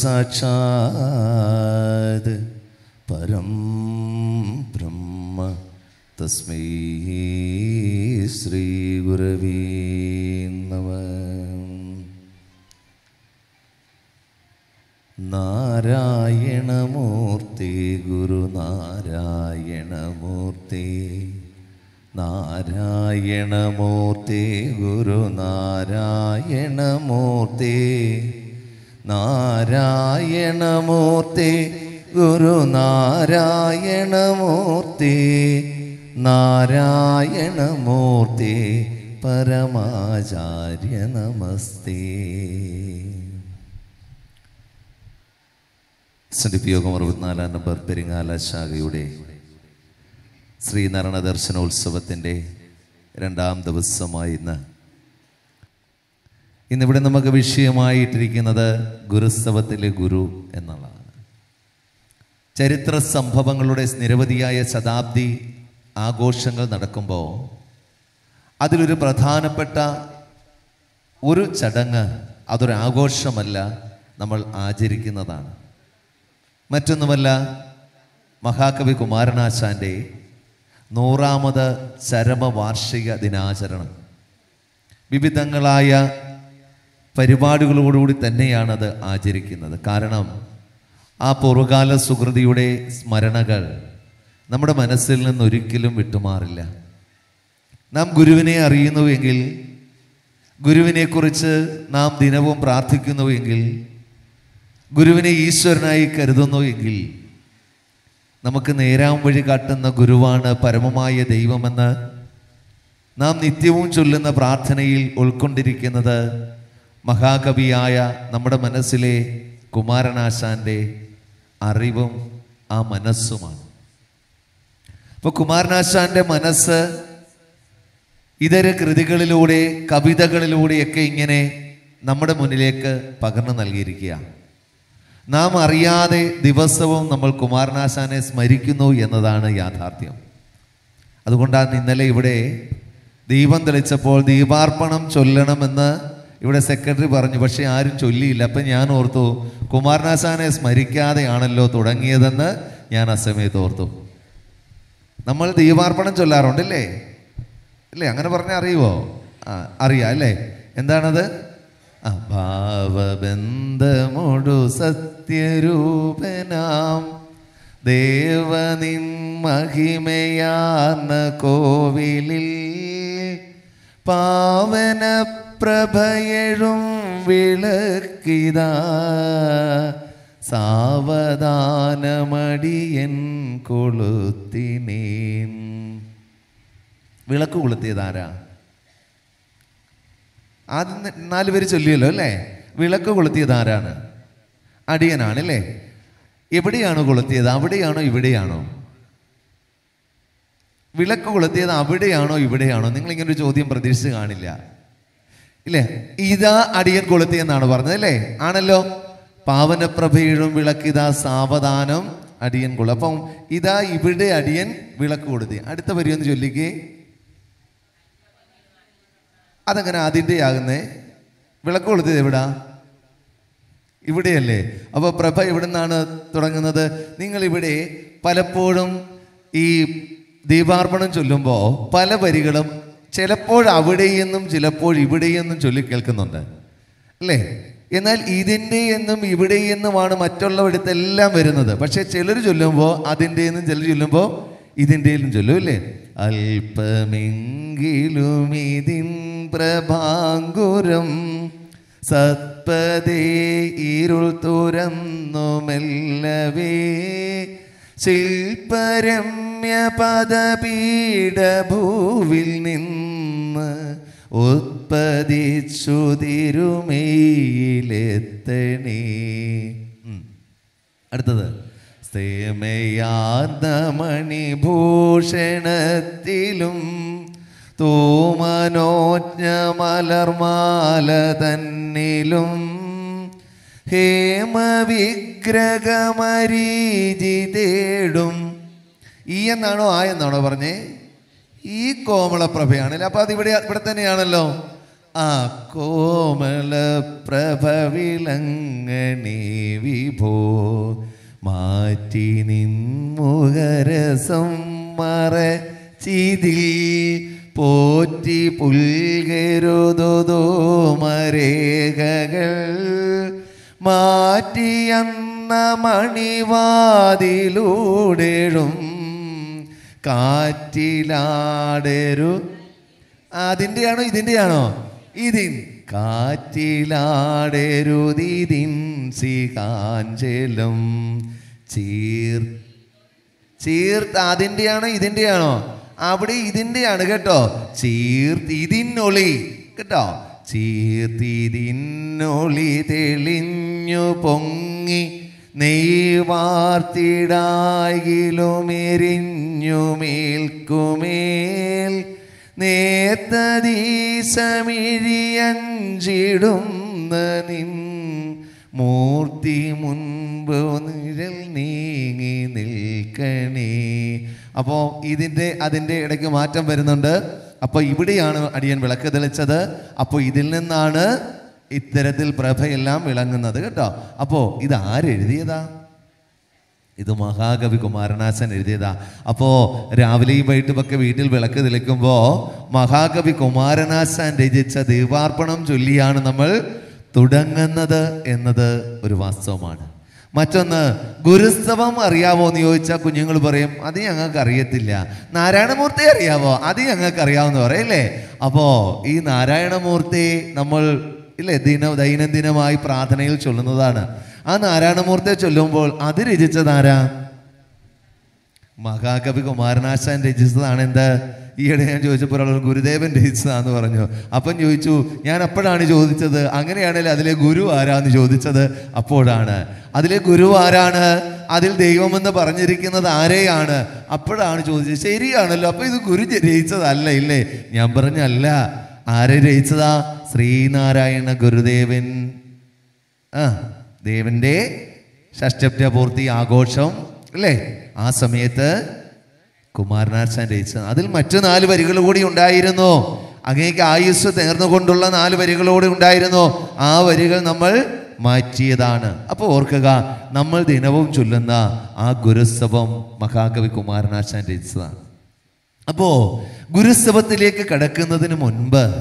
साक्षात् परं ब्रह्म तस्मै श्रीगुरवी നമസ്തേ. അറുപത്തിനാലാം നമ്പർ പെരിങ്ങാല ശാഖയുടെ ശ്രീനാരായണ ദർശനോത്സവത്തിന്റെ രണ്ടാം ദിവസമായി ഇന്ന്. ഇന്നിവിടെ നമുക്ക് വിഷയമായിട്ടിരിക്കുന്നത് ഗുരുസ്തവത്തിലെ ഗുരു എന്നുള്ളതാണ്. ചരിത്ര സംഭവങ്ങളുടെ നിരവധിയായ ശതാബ്ദി ആഘോഷങ്ങൾ നടക്കുമ്പോൾ അതിലൊരു പ്രധാനപ്പെട്ട ഒരു ചടങ്ങ് അതൊരു ആഘോഷമല്ല നമ്മൾ ആചരിക്കുന്നതാണ്. മറ്റൊന്നുമല്ല മഹാകവി കുമാരനാശാന്റെ നൂറാമത് ചരമവാർഷിക ദിനാചരണം. വിവിധങ്ങളായ പരിപാടികളോടുകൂടി തന്നെയാണത് ആചരിക്കുന്നത്. കാരണം ആ പൂർവകാല സുഹൃതിയുടെ സ്മരണകൾ നമ്മുടെ മനസ്സിൽ നിന്നൊരിക്കലും വിട്ടുമാറില്ല. നാം ഗുരുവിനെ അറിയുന്നുവെങ്കിൽ ഗുരുവിനെക്കുറിച്ച് നാം ദിനവും പ്രാർത്ഥിക്കുന്നുവെങ്കിൽ ഗുരുവിനെ ഈശ്വരനായി കരുതുന്നു എങ്കിൽ നമുക്ക് നേരാം വഴി കാട്ടുന്ന ഗുരുവാണ് പരമമായ ദൈവമെന്ന് നാം നിത്യവും ചൊല്ലുന്ന പ്രാർത്ഥനയിൽ ഉൾക്കൊണ്ടിരിക്കുന്നത് മഹാകവിയായ നമ്മുടെ മനസ്സിലെ കുമാരനാശാന്റെ അറിവും ആ മനസ്സുമാണ്. അപ്പോൾ കുമാരനാശാന്റെ മനസ്സ് ഇതര കൃതികളിലൂടെ കവിതകളിലൂടെയൊക്കെ ഇങ്ങനെ നമ്മുടെ മുന്നിലേക്ക് പകർന്നു നൽകിയിരിക്കുകയാണ്. നാം അറിയാതെ ദിവസവും നമ്മൾ കുമാരനാശാനെ സ്മരിക്കുന്നു എന്നതാണ് യാഥാർത്ഥ്യം. അതുകൊണ്ടാണ് ഇന്നലെ ഇവിടെ ദീപം തെളിച്ചപ്പോൾ ദീപാർപ്പണം ചൊല്ലണമെന്ന് ഇവിടെ സെക്രട്ടറി പറഞ്ഞു. പക്ഷെ ആരും ചൊല്ലിയില്ല. അപ്പം ഞാൻ ഓർത്തു കുമാരനാശാനെ സ്മരിക്കാതെയാണല്ലോ തുടങ്ങിയതെന്ന് ഞാൻ അസമയത്ത് സമയത്ത് ഓർത്തു. നമ്മൾ ദീപാർപ്പണം ചൊല്ലാറുണ്ടല്ലേ? അല്ലേ അങ്ങനെ പറഞ്ഞാൽ അറിയുമോ ആ അറിയാം അല്ലേ? എന്താണത്? അഭാവബന്ധമൊടു സത്യരൂപനാം. ദേവനിൻ മഹിമയാർന്ന കോവിലിൽ പാവന പ്രഭയഴും വിളക്കിതാ. സാവധാനമടിയൻ കൊളുത്തിനേം വിളക്ക് കൊളുത്തിയത് ആരാ? ആദ്യം നാല് പേര് ചൊല്ലിയല്ലോ അല്ലേ? വിളക്ക് കൊളുത്തിയത് ആരാണ്? അടിയനാണ് അല്ലേ എവിടെയാണോ കൊളുത്തിയത്? അവിടെയാണോ ഇവിടെയാണോ? വിളക്ക് കൊളുത്തിയത് അവിടെയാണോ ഇവിടെയാണോ? നിങ്ങൾ ഇങ്ങനെ ഒരു ചോദ്യം പ്രതീക്ഷിച്ച് കാണില്ല. ഇല്ലേ? ഇതാ അടിയൻ കൊളുത്തിയെന്നാണ് പറഞ്ഞത് അല്ലേ? ആണല്ലോ? പാവനപ്രഭയിഴും വിളക്കിതാ സാവധാനം അടിയൻ കൊളു. അപ്പം ഇതാ ഇവിടെ അടിയൻ വിളക്ക് കൊളുത്തി. അടുത്ത വരി ഒന്ന് ചൊല്ലിക്കേ. അതെങ്ങനെ അതിന്റെ ആകുന്നേ വിളക്ക് കൊളുത്തിയത് എവിടാ? ഇവിടെയല്ലേ. അപ്പോൾ പ്രഭ ഇവിടെ നിന്നാണ് തുടങ്ങുന്നത്? നിങ്ങളിവിടെ പലപ്പോഴും ഈ ദീപാർപ്പണം ചൊല്ലുമ്പോൾ പല വരികളും ചിലപ്പോൾ അവിടെയെന്നും ചിലപ്പോൾ ഇവിടെയെന്നും ചൊല്ലി കേൾക്കുന്നുണ്ട്. അല്ലേ? എന്നാൽ ഇതിന്റെ എന്നും ഇവിടെ എന്നുമാണ് മറ്റുള്ളവിടത്തെല്ലാം വരുന്നത്. പക്ഷേ ചിലർ ചൊല്ലുമ്പോൾ അതിന്റെ എന്നും ചിലർ ചൊല്ലുമ്പോൾ ഇതിന്റെയിലും ചൊല്ലും അല്ലേ? അല്പമെങ്കിലും ഇതിൻ പ്രഭാങ്കുരം സത്പദേ ഇരുൾ തുരന്നു മെല്ലവേ. ശില്പരമ്യ പദപീഠഭൂവിൽ നിന്ന് ഉത്പതിച്ചു തിരുമയിലെത്തണേ. ഉം. അടുത്തത്. സ്തേമയാർന്ന മണിഭൂഷണത്തിലും തൂമനോജ്ഞ മലർമാല തന്നിലും ഹേമവിഗ്രഹമരീചി തേടും. ഈ എന്നാണോ ആ എന്നാണോ പറഞ്ഞേ? ഈ കോമളപ്രഭയാണല്ലേ അപ്പൊ അത് ഇവിടെ ഇവിടെ തന്നെയാണല്ലോ. ആ കോമളപ്രഭ വിളങ്ങണി വിഭോ മാറ്റി നിൻമുഖരസം മറച്ചിതിൽ പോറ്റി പുൽകരുതോ മരേഖകൾ മാറ്റിയന്ന മണിവാതിലൂടെഴും കാറ്റിലാടരു. അതിന്റെയാണോ ഇതിന്റെയാണോ? ഇതിൻ കാറ്റിലാടരുതിൻ സികാഞ്ചലം ചീർ. ചീർത്ത് അതിന്റെയാണോ ഇതിന്റെയാണോ? അവിടെ ഇതിന്റെയാണ് കേട്ടോ. ചീർത്തിതിന്നൊളി കേട്ടോ? ചീർത്തിതിന്നൊളി തെളിഞ്ഞു പൊങ്ങി. നെയ്വാർത്തിടായിലുമെരിഞ്ഞു മേൽക്കുമേൽ. നേത്തദീശമിഴിയഞ്ചിടുന്ന നിൻ മൂർത്തി മുൻപ് നിഴൽ നീങ്ങി നിൽക്കണേ. അപ്പോൾ ഇതിന്റെ അതിന്റെ ഇടയ്ക്ക് മാറ്റം വരുന്നുണ്ട്. അപ്പോൾ ഇവിടെയാണ് അടിയൻ വിളക്ക് തെളിച്ചത്. അപ്പോൾ ഇതിൽ നിന്നാണ് ഇത്തരത്തിൽ പ്രഭയെല്ലാം വിളങ്ങുന്നത് കേട്ടോ. അപ്പോൾ ഇത് ആരെഴുതിയതാ ഇത് മഹാകവി കുമാരനാശൻ എഴുതിയതാ അപ്പോൾ രാവിലെയും വൈകിട്ടുമൊക്കെ വീട്ടിൽ വിളക്ക് തെളിക്കുമ്പോൾ മഹാകവി കുമാരനാശാൻ രചിച്ച ദീപാർപ്പണം ചൊല്ലിയാണ് നമ്മൾ തുടങ്ങുന്നത് എന്നത് ഒരു വാസ്തവമാണ്. മറ്റൊന്ന് ഗുരുസ്തവം അറിയാവോ എന്ന് ചോദിച്ചാൽ കുഞ്ഞുങ്ങൾ പറയും അത് ഞങ്ങൾക്ക് അറിയത്തില്ല. നാരായണമൂർത്തി അറിയാവോ? അത് ഞങ്ങൾക്ക് അറിയാമെന്ന് പറയല്ലേ അപ്പോൾ ഈ നാരായണമൂർത്തി നമ്മൾ ഇല്ലേ ദിന ദൈനംദിനമായി പ്രാർത്ഥനയിൽ ചൊല്ലുന്നതാണ്. ആ നാരായണമൂർത്തിയെ ചൊല്ലുമ്പോൾ അത് രചിച്ചതാരാ? മഹാകവി കുമാരനാശാൻ രചിച്ചതാണ് എന്ത്? ഈയിടെ ഞാൻ ചോദിച്ചപ്പോൾ ഒരാൾ ഗുരുദേവൻ രചിച്ചതാന്ന് പറഞ്ഞു. അപ്പം ചോദിച്ചു ഞാൻ അപ്പോഴാണ് ചോദിച്ചത്. അങ്ങനെയാണെങ്കിൽ അതിലെ ഗുരു ആരാന്ന് ചോദിച്ചത് അപ്പോഴാണ്. അതിലെ ഗുരു ആരാണ്? അതിൽ ദൈവമെന്ന് പറഞ്ഞിരിക്കുന്നത് ആരെയാണ്? അപ്പോഴാണ് ചോദിച്ചത്. ശരിയാണല്ലോ അപ്പോൾ ഇത് ഗുരു രചിച്ചതല്ല ഇല്ലേ? ഞാൻ പറഞ്ഞല്ല. ആരെ രചിച്ചതാ? ശ്രീനാരായണ ഗുരുദേവൻ. ആ ദേവന്റെ ഷഷ്ടപ്രപൂർത്തി ആഘോഷം അല്ലേ ആ സമയത്ത് കുമാരനാശാൻ രചിച്ചത് അതിൽ മറ്റു നാല് വരികൾ കൂടി ഉണ്ടായിരുന്നു. അങ്ങേക്ക് ആയുസ് നേർന്നുകൊണ്ടുള്ള നാല് വരികളോടെ ഉണ്ടായിരുന്നു. ആ വരികൾ നമ്മൾ മാറ്റിയതാണ്. അപ്പോൾ ഓർക്കുക നമ്മൾ ദിനവും ചൊല്ലുന്ന ആ ഗുരുസ്തവം മഹാകവി കുമാരനാശാൻ രചിച്ചതാണ്. അപ്പോൾ ഗുരുസ്തവത്തിലേക്ക് കടക്കുന്നതിന് മുൻപ്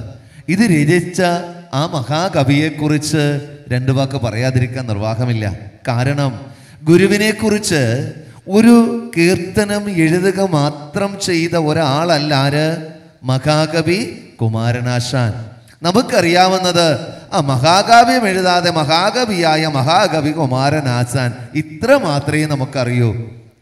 ഇത് രചിച്ച ആ മഹാകവിയെക്കുറിച്ച് രണ്ടു വാക്ക് പറയാതിരിക്കാൻ നിർവാഹമില്ല. കാരണം ഗുരുവിനെ കുറിച്ച് ഒരു കീർത്തനം എഴുതുക മാത്രം ചെയ്ത ഒരാളല്ല ആര്? മഹാകവി കുമാരനാശാൻ. നമുക്കറിയാവുന്നത് ആ മഹാകാവ്യം എഴുതാതെ മഹാകവിയായ മഹാകവി കുമാരനാശാൻ ഇത്ര മാത്രമേ നമുക്കറിയൂ.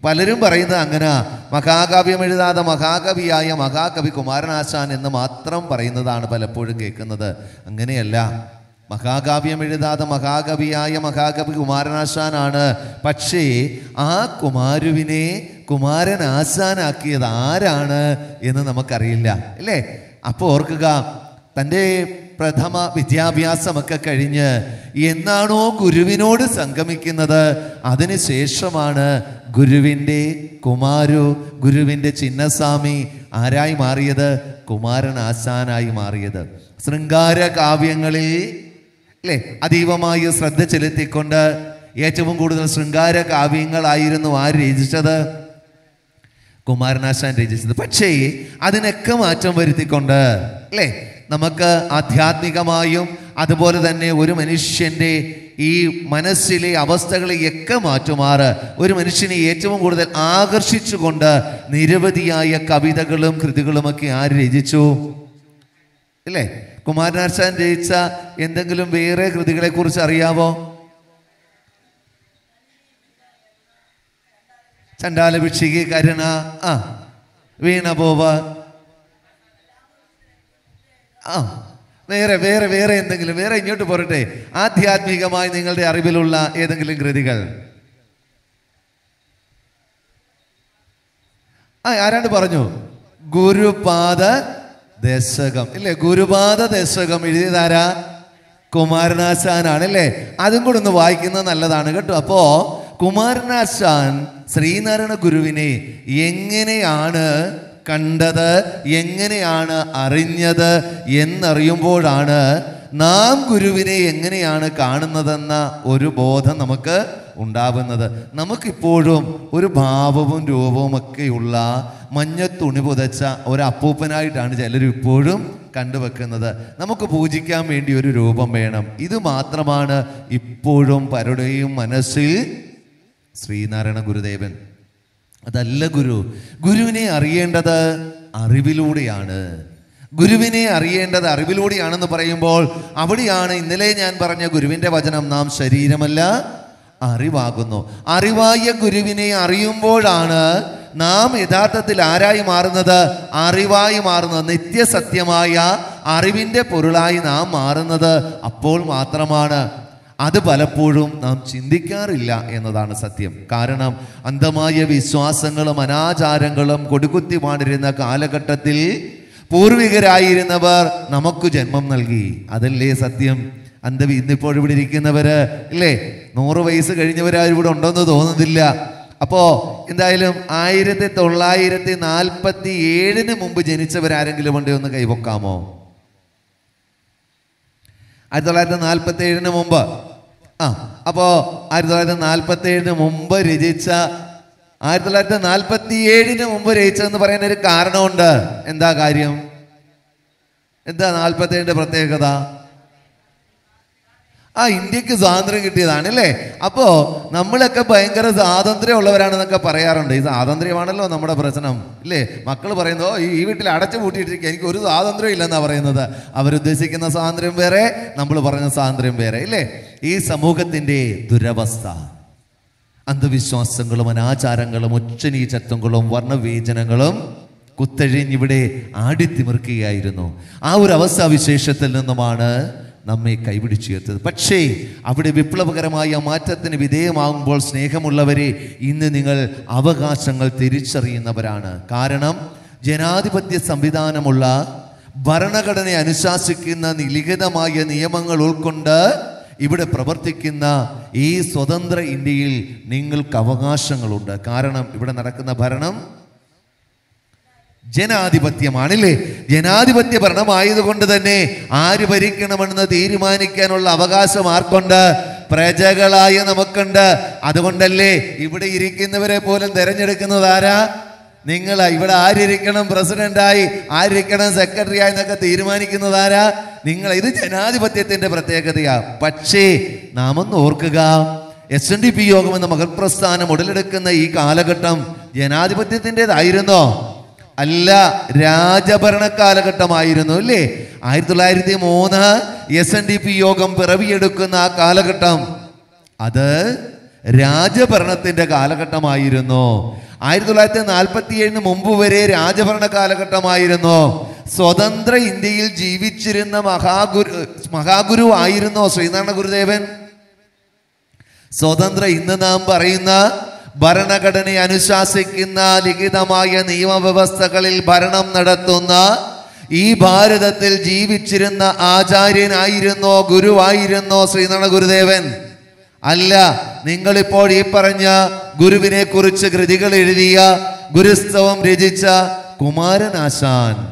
പലരും പറയുന്നത് അങ്ങനെ മഹാകാവ്യം എഴുതാതെ മഹാകവിയായ മഹാകവി കുമാരനാശാൻ എന്ന് മാത്രം പറയുന്നതാണ് പലപ്പോഴും കേൾക്കുന്നത്. അങ്ങനെയല്ല. മഹാകാവ്യം എഴുതാതെ മഹാകവിയായ മഹാകവി കുമാരനാശാനാണ്. പക്ഷേ ആ കുമാരുവിനെ കുമാരനാശാനാക്കിയത് ആരാണ് എന്ന് നമുക്കറിയില്ല. അല്ലേ? അപ്പോൾ ഓർക്കുക തന്റെ പ്രഥമ വിദ്യാഭ്യാസമൊക്കെ കഴിഞ്ഞ് എന്നാണോ ഗുരുവിനോട് സംഗമിക്കുന്നത്? അതിനുശേഷമാണ് ഗുരുവിന്റെ കുമാരു ഗുരുവിന്റെ ചിന്നസ്വാമി ആരായി മാറിയത്? കുമാരൻ ആശാനായി മാറിയത്. ശൃംഗാര കാവ്യങ്ങളിൽ അല്ലേ അതീവമായി ശ്രദ്ധ ചെലുത്തിക്കൊണ്ട് ഏറ്റവും കൂടുതൽ ശൃംഗാര കാവ്യങ്ങളായിരുന്നു ആര് രചിച്ചത്? കുമാരനാശാൻ രചിച്ചത്. പക്ഷേ അതിനൊക്കെ മാറ്റം വരുത്തിക്കൊണ്ട് അല്ലേ നമുക്ക് ആധ്യാത്മികമായും അതുപോലെ തന്നെ ഒരു മനുഷ്യന്റെ ഈ മനസ്സിലെ അവസ്ഥകളെയൊക്കെ മാറ്റുമാറ്. ഒരു മനുഷ്യനെ ഏറ്റവും കൂടുതൽ ആകർഷിച്ചുകൊണ്ട് നിരവധിയായ കവിതകളും കൃതികളുമൊക്കെ ആര് രചിച്ചു? ഇല്ലേ കുമാരനാശാൻ രചിച്ച എന്തെങ്കിലും വേറെ കൃതികളെ കുറിച്ച് അറിയാവോ? ചണ്ടാല ഭിക്ഷിക കരുണ. ആ വീണപോവ ആ വേറെ വേറെ വേറെ എന്തെങ്കിലും വേറെ ഇങ്ങോട്ട് പോരട്ടെ. ആധ്യാത്മികമായി നിങ്ങളുടെ അറിവിലുള്ള ഏതെങ്കിലും കൃതികൾ. ആ ആരാണ്ട് പറഞ്ഞു? ഗുരുപാദ ദശകം. ഇല്ലേ? ഗുരുപാദ ദശകം എഴുതിയതാരാ? കുമാരനാശാനാണ് അല്ലേ അതും കൂടെ ഒന്ന് വായിക്കുന്നത് നല്ലതാണ് കേട്ടോ. അപ്പോ കുമാരനാശാൻ ശ്രീനാരായണ ഗുരുവിനെ എങ്ങനെയാണ് കണ്ടത് എങ്ങനെയാണ് അറിഞ്ഞത് എന്നറിയുമ്പോഴാണ് നാം ഗുരുവിനെ എങ്ങനെയാണ് കാണുന്നതെന്ന ഒരു ബോധം നമുക്ക് ഉണ്ടാവുന്നത്. നമുക്കിപ്പോഴും ഒരു ഭാവവും രൂപവും ഒക്കെയുള്ള മഞ്ഞ തുണി പുതച്ച ഒരു അപ്പൂപ്പനായിട്ടാണ് ചിലരും ഇപ്പോഴും കണ്ടുവെക്കുന്നത്. നമുക്ക് പൂജിക്കാൻ വേണ്ടി ഒരു രൂപം വേണം. ഇത് മാത്രമാണ് ഇപ്പോഴും പലരുടെയും മനസ്സിൽ ശ്രീനാരായണ ഗുരുദേവൻ. അതല്ല ഗുരു ഗുരുവിനെ അറിയേണ്ടത് അറിവിലൂടെയാണ്. ഗുരുവിനെ അറിയേണ്ടത് അറിവിലൂടെയാണെന്ന് പറയുമ്പോൾ അവിടെയാണ് ഇന്നലെ ഞാൻ പറഞ്ഞ ഗുരുവിന്റെ വചനം നാം ശരീരമല്ല അറിവാകുന്നു. അറിവായ ഗുരുവിനെ അറിയുമ്പോഴാണ് നാം യഥാർത്ഥത്തിൽ ആരായി മാറുന്നത്? അറിവായി മാറുന്നത്. നിത്യസത്യമായ അറിവിന്റെ പൊരുളായി നാം മാറുന്നത് അപ്പോൾ മാത്രമാണ്. അത് പലപ്പോഴും നാം ചിന്തിക്കാറില്ല എന്നതാണ് സത്യം. കാരണം അന്ധമായ വിശ്വാസങ്ങളും അനാചാരങ്ങളും കൊടുകുത്തി പാടിരുന്ന കാലഘട്ടത്തിൽ പൂർവികരായിരുന്നവർ നമുക്ക് ജന്മം നൽകി. അതല്ലേ സത്യം? അന്ധവി ഇന്നിപ്പോൾ ഇവിടെ ഇരിക്കുന്നവര് ഇല്ലേ? നൂറ് വയസ്സ് കഴിഞ്ഞവരാരും ഇവിടെ ഉണ്ടെന്ന് തോന്നുന്നില്ല. അപ്പോ എന്തായാലും ആയിരത്തി തൊള്ളായിരത്തി നാൽപ്പത്തി ഏഴിന് മുമ്പ് ജനിച്ചവരാരെങ്കിലും ഉണ്ടോ ഒന്ന് കൈപൊക്കാമോ ആയിരത്തി തൊള്ളായിരത്തി നാൽപ്പത്തി ഏഴിന് മുമ്പ്. ആ അപ്പോൾ ആയിരത്തി തൊള്ളായിരത്തി നാൽപ്പത്തി ഏഴിന് മുമ്പ് രചിച്ച ആയിരത്തി തൊള്ളായിരത്തി നാൽപ്പത്തി ഏഴിന് മുമ്പ് രചിച്ചതെന്ന് പറയുന്ന ഒരു കാരണമുണ്ട്. എന്താ കാര്യം? എന്താ നാൽപ്പത്തി ഏഴിന്റെ പ്രത്യേകത? ആ ഇന്ത്യയ്ക്ക് സ്വാതന്ത്ര്യം കിട്ടിയതാണ് അല്ലേ? അപ്പോൾ നമ്മളൊക്കെ ഭയങ്കര സ്വാതന്ത്ര്യമുള്ളവരാണെന്നൊക്കെ പറയാറുണ്ട്. ഈ സ്വാതന്ത്ര്യമാണല്ലോ നമ്മുടെ പ്രശ്നം ഇല്ലേ? മക്കൾ പറയുന്നത് ഈ വീട്ടിൽ അടച്ചു പൂട്ടിയിട്ടിരിക്കുക എനിക്ക് ഒരു സ്വാതന്ത്ര്യം ഇല്ലെന്നാണ് പറയുന്നത്. അവരുദ്ദേശിക്കുന്ന സ്വാതന്ത്ര്യം വേറെ നമ്മൾ പറയുന്ന സ്വാതന്ത്ര്യം വേറെ ഇല്ലേ? ഈ സമൂഹത്തിന്റെ ദുരവസ്ഥ അന്ധവിശ്വാസങ്ങളും അനാചാരങ്ങളും ഉച്ചനീചത്വങ്ങളും വർണവേചനങ്ങളും കുത്തഴിഞ്ഞിവിടെ ആടിത്തിമിർക്കുകയായിരുന്നു. ആ ഒരു അവസ്ഥാവിശേഷത്തിൽ നിന്നുമാണ് നമ്മെ കൈപിടിച്ചുയർത്തത് പക്ഷേ അവിടെ വിപ്ലവകരമായ മാറ്റത്തിന് വിധേയമാകുമ്പോൾ സ്നേഹമുള്ളവരെ ഇന്ന് നിങ്ങൾ അവകാശങ്ങൾ തിരിച്ചറിയുന്നവരാണ്. കാരണം ജനാധിപത്യ സംവിധാനമുള്ള ഭരണഘടനയെ അനുശാസിക്കുന്ന ലിഖിതമായ നിയമങ്ങൾ ഉൾക്കൊണ്ട് ഇവിടെ പ്രവർത്തിക്കുന്ന ഈ സ്വതന്ത്ര ഇന്ത്യയിൽ നിങ്ങൾക്ക് അവകാശങ്ങളുണ്ട്. കാരണം ഇവിടെ നടക്കുന്ന ഭരണം ജനാധിപത്യമാണില്ലേ? ജനാധിപത്യ ഭരണമായതുകൊണ്ട് തന്നെ ആര് ഭരിക്കണമെന്ന് തീരുമാനിക്കാനുള്ള അവകാശം ആർക്കുണ്ട്? പ്രജകളായ നമുക്കുണ്ട്. അതുകൊണ്ടല്ലേ ഇവിടെ ഇരിക്കുന്നവരെ പോലും തെരഞ്ഞെടുക്കുന്നത് ആരാ? നിങ്ങൾ ഇവിടെ ആരിരിക്കണം? പ്രസിഡന്റായി ആരിരിക്കണം? സെക്രട്ടറി ആയി എന്നൊക്കെ തീരുമാനിക്കുന്നത് ആരാ? നിങ്ങൾ ഇത് ജനാധിപത്യത്തിന്റെ പ്രത്യേകതയാ. പക്ഷേ നാം ഒന്ന് ഓർക്കുക. എസ് എൻ ഡി പി യോഗം എന്ന മഹത്പ്രസ്ഥാനം ഉടലെടുക്കുന്ന ഈ കാലഘട്ടം ജനാധിപത്യത്തിന്റെതായിരുന്നോ? അല്ല രാജഭരണ കാലഘട്ടമായിരുന്നു അല്ലേ? ആയിരത്തി തൊള്ളായിരത്തി മൂന്ന് എസ് എൻ ഡി പി യോഗം പിറവിയെടുക്കുന്ന ആ കാലഘട്ടം അത് രാജഭരണത്തിന്റെ കാലഘട്ടമായിരുന്നു. ആയിരത്തി തൊള്ളായിരത്തി നാൽപ്പത്തി ഏഴിന് മുമ്പ് വരെ രാജഭരണ കാലഘട്ടമായിരുന്നു. സ്വതന്ത്ര ഇന്ത്യയിൽ ജീവിച്ചിരുന്ന മഹാഗുരു മഹാഗുരു ആയിരുന്നോ ശ്രീനാരായണ ഗുരുദേവൻ? സ്വതന്ത്ര ഇന്ന് നാം പറയുന്ന ഭരണഘടന അനുശാസിക്കുന്ന ലിഖിതമായ നിയമവ്യവസ്ഥകളിൽ ഭരണം നടത്തുന്ന ഈ ഭാരതത്തിൽ ജീവിച്ചിരുന്ന ആചാര്യനായിരുന്നോ ഗുരുവായിരുന്നോ ശ്രീനാരായണ ഗുരുദേവൻ? അല്ല നിങ്ങളിപ്പോൾ ഈ പറഞ്ഞ ഗുരുവിനെ കുറിച്ച് കൃതികൾ എഴുതിയ ഗുരുസ്തവം രചിച്ച കുമാരനാശാൻ.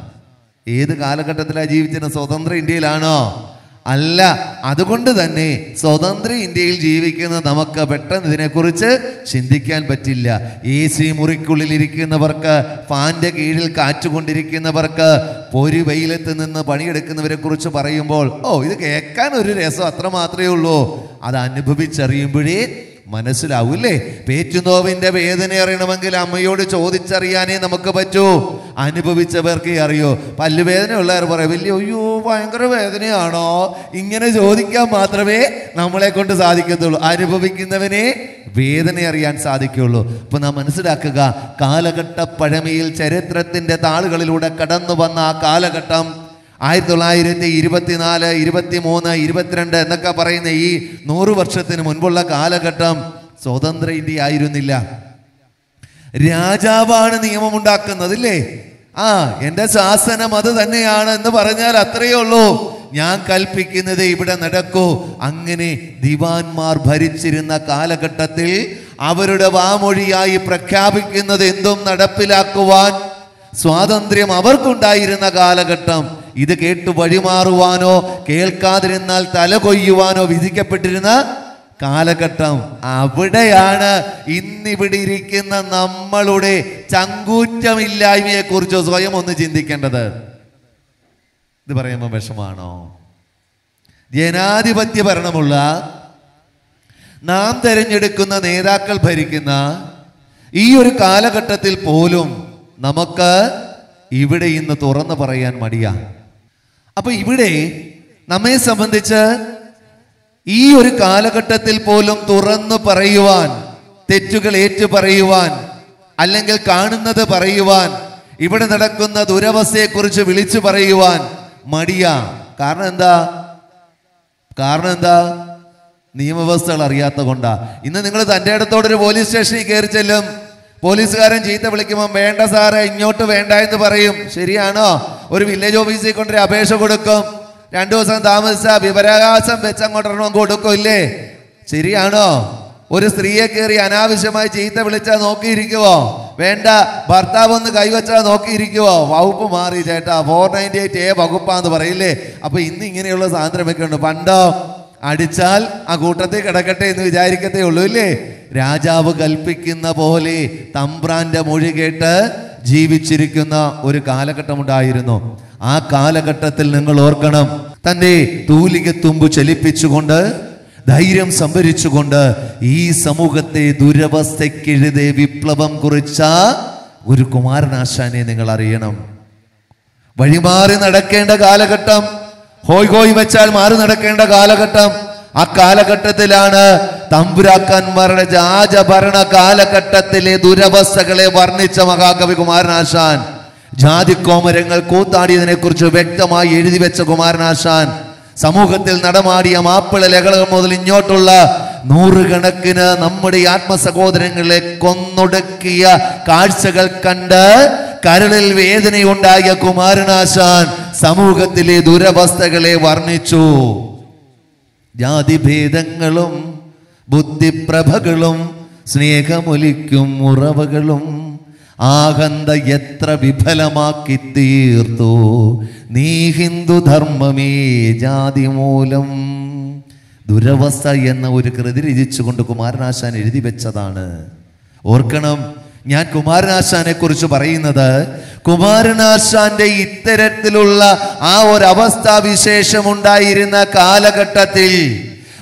ഏത് കാലഘട്ടത്തിലാണ് ജീവിച്ചിരുന്നത്? സ്വതന്ത്ര ഇന്ത്യയിലാണോ? അല്ല അതുകൊണ്ട് തന്നെ സ്വതന്ത്ര ഇന്ത്യയിൽ ജീവിക്കുന്ന നമുക്ക് പെട്ടെന്ന് ഇതിനെക്കുറിച്ച് ചിന്തിക്കാൻ പറ്റില്ല. എ സി മുറിക്കുള്ളിൽ ഇരിക്കുന്നവർക്ക് ഫാന്റെ കീഴിൽ കാറ്റുകൊണ്ടിരിക്കുന്നവർക്ക് പൊരി വെയിലത്ത് നിന്ന് പണിയെടുക്കുന്നവരെ കുറിച്ച് പറയുമ്പോൾ ഓ ഇത് കേൾക്കാൻ ഒരു രസം അത്ര മാത്രമേ ഉള്ളൂ. അത് അനുഭവിച്ചറിയുമ്പോഴേ മനസ്സിലാവൂല്ലേ? പേറ്റുനോവിന്റെ വേദന അറിയണമെങ്കിൽ അമ്മയോട് ചോദിച്ചറിയാനേ നമുക്ക് പറ്റൂ. അനുഭവിച്ചവർക്ക് അറിയോ? പല്ലുവേദന ഉള്ളവർ പറയാം വലിയ അയ്യോ ഭയങ്കര വേദനയാണോ? ഇങ്ങനെ ചോദിക്കാൻ മാത്രമേ നമ്മളെ കൊണ്ട് സാധിക്കത്തുള്ളൂ. അനുഭവിക്കുന്നവനെ വേദന അറിയാൻ സാധിക്കുള്ളൂ അപ്പൊ നാം മനസ്സിലാക്കുക കാലഘട്ട പഴമയിൽ ചരിത്രത്തിന്റെ താളുകളിലൂടെ കടന്നു വന്ന ആ കാലഘട്ടം ആയിരത്തി തൊള്ളായിരത്തി ഇരുപത്തിനാല് ഇരുപത്തി മൂന്ന് ഇരുപത്തിരണ്ട് എന്നൊക്കെ പറയുന്ന ഈ നൂറ് വർഷത്തിന് മുൻപുള്ള കാലഘട്ടം സ്വതന്ത്ര ഇന്ത്യ ആയിരുന്നില്ല. രാജാവാണ് നിയമമുണ്ടാക്കുന്നത് ഇല്ലേ ആ എന്റെ ശാസനം അത് തന്നെയാണ് എന്ന് പറഞ്ഞാൽ അത്രയേ ഉള്ളൂ. ഞാൻ കൽപ്പിക്കുന്നത് ഇവിടെ നടക്കൂ. അങ്ങനെ ദിവാൻമാർ ഭരിച്ചിരുന്ന കാലഘട്ടത്തിൽ അവരുടെ വാമൊഴിയായി പ്രഖ്യാപിക്കുന്നത് എന്തും നടപ്പിലാക്കുവാൻ സ്വാതന്ത്ര്യം അവർക്കുണ്ടായിരുന്ന കാലഘട്ടം. ഇത് കേട്ട് വഴിമാറുവാനോ കേൾക്കാതിരുന്നാൽ തല കൊയ്യുവാനോ വിധിക്കപ്പെട്ടിരുന്ന കാലഘട്ടം അവിടെയാണ് ഇന്നിവിടെ ഇരിക്കുന്ന നമ്മളുടെ ചങ്കൂറ്റമില്ലായ്മയെ കുറിച്ച് സ്വയം ഒന്ന് ചിന്തിക്കേണ്ടത്. ഇത് പറയുമ്പോൾ വിഷമാണോ? ജനാധിപത്യ ഭരണമുള്ള നാം തിരഞ്ഞെടുക്കുന്ന നേതാക്കൾ ഭരിക്കുന്ന ഈ ഒരു കാലഘട്ടത്തിൽ പോലും നമുക്ക് ഇവിടെ ഇന്ന് തുറന്നു പറയാൻ മടിയാ അപ്പൊ ഇവിടെ നമ്മെ സംബന്ധിച്ച് ഈ ഒരു കാലഘട്ടത്തിൽ പോലും തുറന്നു പറയുവാൻ തെറ്റുകൾ ഏറ്റു പറയുവാൻ അല്ലെങ്കിൽ കാണുന്നത് പറയുവാൻ ഇവിടെ നടക്കുന്ന ദുരവസ്ഥയെക്കുറിച്ച് വിളിച്ചു പറയുവാൻ മടിയാ. കാരണം എന്താ? കാരണം എന്താ? നിയമവ്യവസ്ഥകൾ അറിയാത്ത കൊണ്ടാ ഇന്ന് നിങ്ങൾ തന്റെ അടുത്തോടൊരു പോലീസ് സ്റ്റേഷനിൽ കയറി ചെല്ലും. പോലീസുകാരൻ ചീത്ത വിളിക്കുമ്പോൾ വേണ്ട സാറേ ഇങ്ങോട്ട് വേണ്ട എന്ന് പറയും. ശരിയാണോ? ഒരു വില്ലേജ് ഓഫീസിൽ കൊണ്ടൊരു അപേക്ഷ കൊടുക്കും. രണ്ടു ദിവസം താമസിച്ച വിവരാകാശം വെച്ച് അങ്ങോട്ടൊരെണ്ണം കൊടുക്കും ഇല്ലേ ശരിയാണോ? ഒരു സ്ത്രീയെ കയറി അനാവശ്യമായി ചീത്ത വിളിച്ചാൽ നോക്കിയിരിക്കുവോ? വേണ്ട ഭർത്താവ് ഒന്ന് കൈവച്ചാൽ നോക്കിയിരിക്കുവോ? വകുപ്പ് മാറി ചേട്ടാ ഫോർ നയന്റി എയ്റ്റ് എ വകുപ്പാന്ന് പറയില്ലേ? അപ്പൊ ഇന്ന് ഇങ്ങനെയുള്ള സാന്ദ്രമൊക്കെ ഉണ്ട് പണ്ടോ? അടിച്ചാൽ ആ കൂട്ടത്തിൽ കിടക്കട്ടെ എന്ന് വിചാരിക്കത്തേ ഉള്ളൂ ഇല്ലേ? രാജാവ് കൽപ്പിക്കുന്ന പോലെ തമ്പ്രാന്റെ മൊഴി കേട്ട് ജീവിച്ചിരിക്കുന്ന ഒരു കാലഘട്ടമുണ്ടായിരുന്നു ആ കാലഘട്ടത്തിൽ നിങ്ങൾ ഓർക്കണം തന്റെ തൂലിക തുമ്പ് ചലിപ്പിച്ചുകൊണ്ട് ധൈര്യം സംഭരിച്ചുകൊണ്ട് ഈ സമൂഹത്തെ ദുരവസ്ഥയ്ക്കെഴുതെ വിപ്ലവം കുറിച്ച ഒരു കുമാരനാശാനെ നിങ്ങൾ അറിയണം. വഴിമാറി നടക്കേണ്ട കാലഘട്ടം ഹോയ് ഹോയ് വെച്ചാൽ മാറി നടക്കേണ്ട കാലഘട്ടം. ആ കാലഘട്ടത്തിലാണ് തമ്പുരാക്കന്മാരുടെ രാജഭരണ കാലഘട്ടത്തിലെ ദുരവസ്ഥകളെ വർണിച്ച മഹാകവി കുമാരനാശാൻ ജാതിക്കോമരങ്ങൾ കൂത്താടിയതിനെ കുറിച്ച് വ്യക്തമായി എഴുതി വെച്ച കുമാരനാശാൻ സമൂഹത്തിൽ നടമാടിയ മാപ്പിള ലഹളകൾ മുതൽ ഇങ്ങോട്ടുള്ള നൂറുകണക്കിന് നമ്മുടെ ആത്മസഹോദരങ്ങളെ കൊന്നൊടുക്കിയ കാഴ്ചകൾ കണ്ട് കരളിൽ വേദനയുണ്ടായ കുമാരനാശാൻ സമൂഹത്തിലെ ദുരവസ്ഥകളെ വർണിച്ചു. ജാതിഭേദങ്ങളും ബുദ്ധിപ്രഭകളും സ്നേഹമൊലിക്കും ഉറവകളും ആകന്ത എത്ര വിഫലമാക്കി തീർത്തു. നീ ഹിന്ദു ധർമ്മമേ ജാതി മൂലം. ദുരവസ്ഥ എന്ന ഒരു കൃതി രചിച്ചുകൊണ്ട് കുമാരനാശാൻ എഴുതി വെച്ചതാണ്. ഓർക്കണം ഞാൻ കുമാരനാശാനെ കുറിച്ച് പറയുന്നത് കുമാരനാശാന്റെ ഇത്തരത്തിലുള്ള ആ ഒരു അവസ്ഥാവിശേഷം ഉണ്ടായിരുന്ന കാലഘട്ടത്തിൽ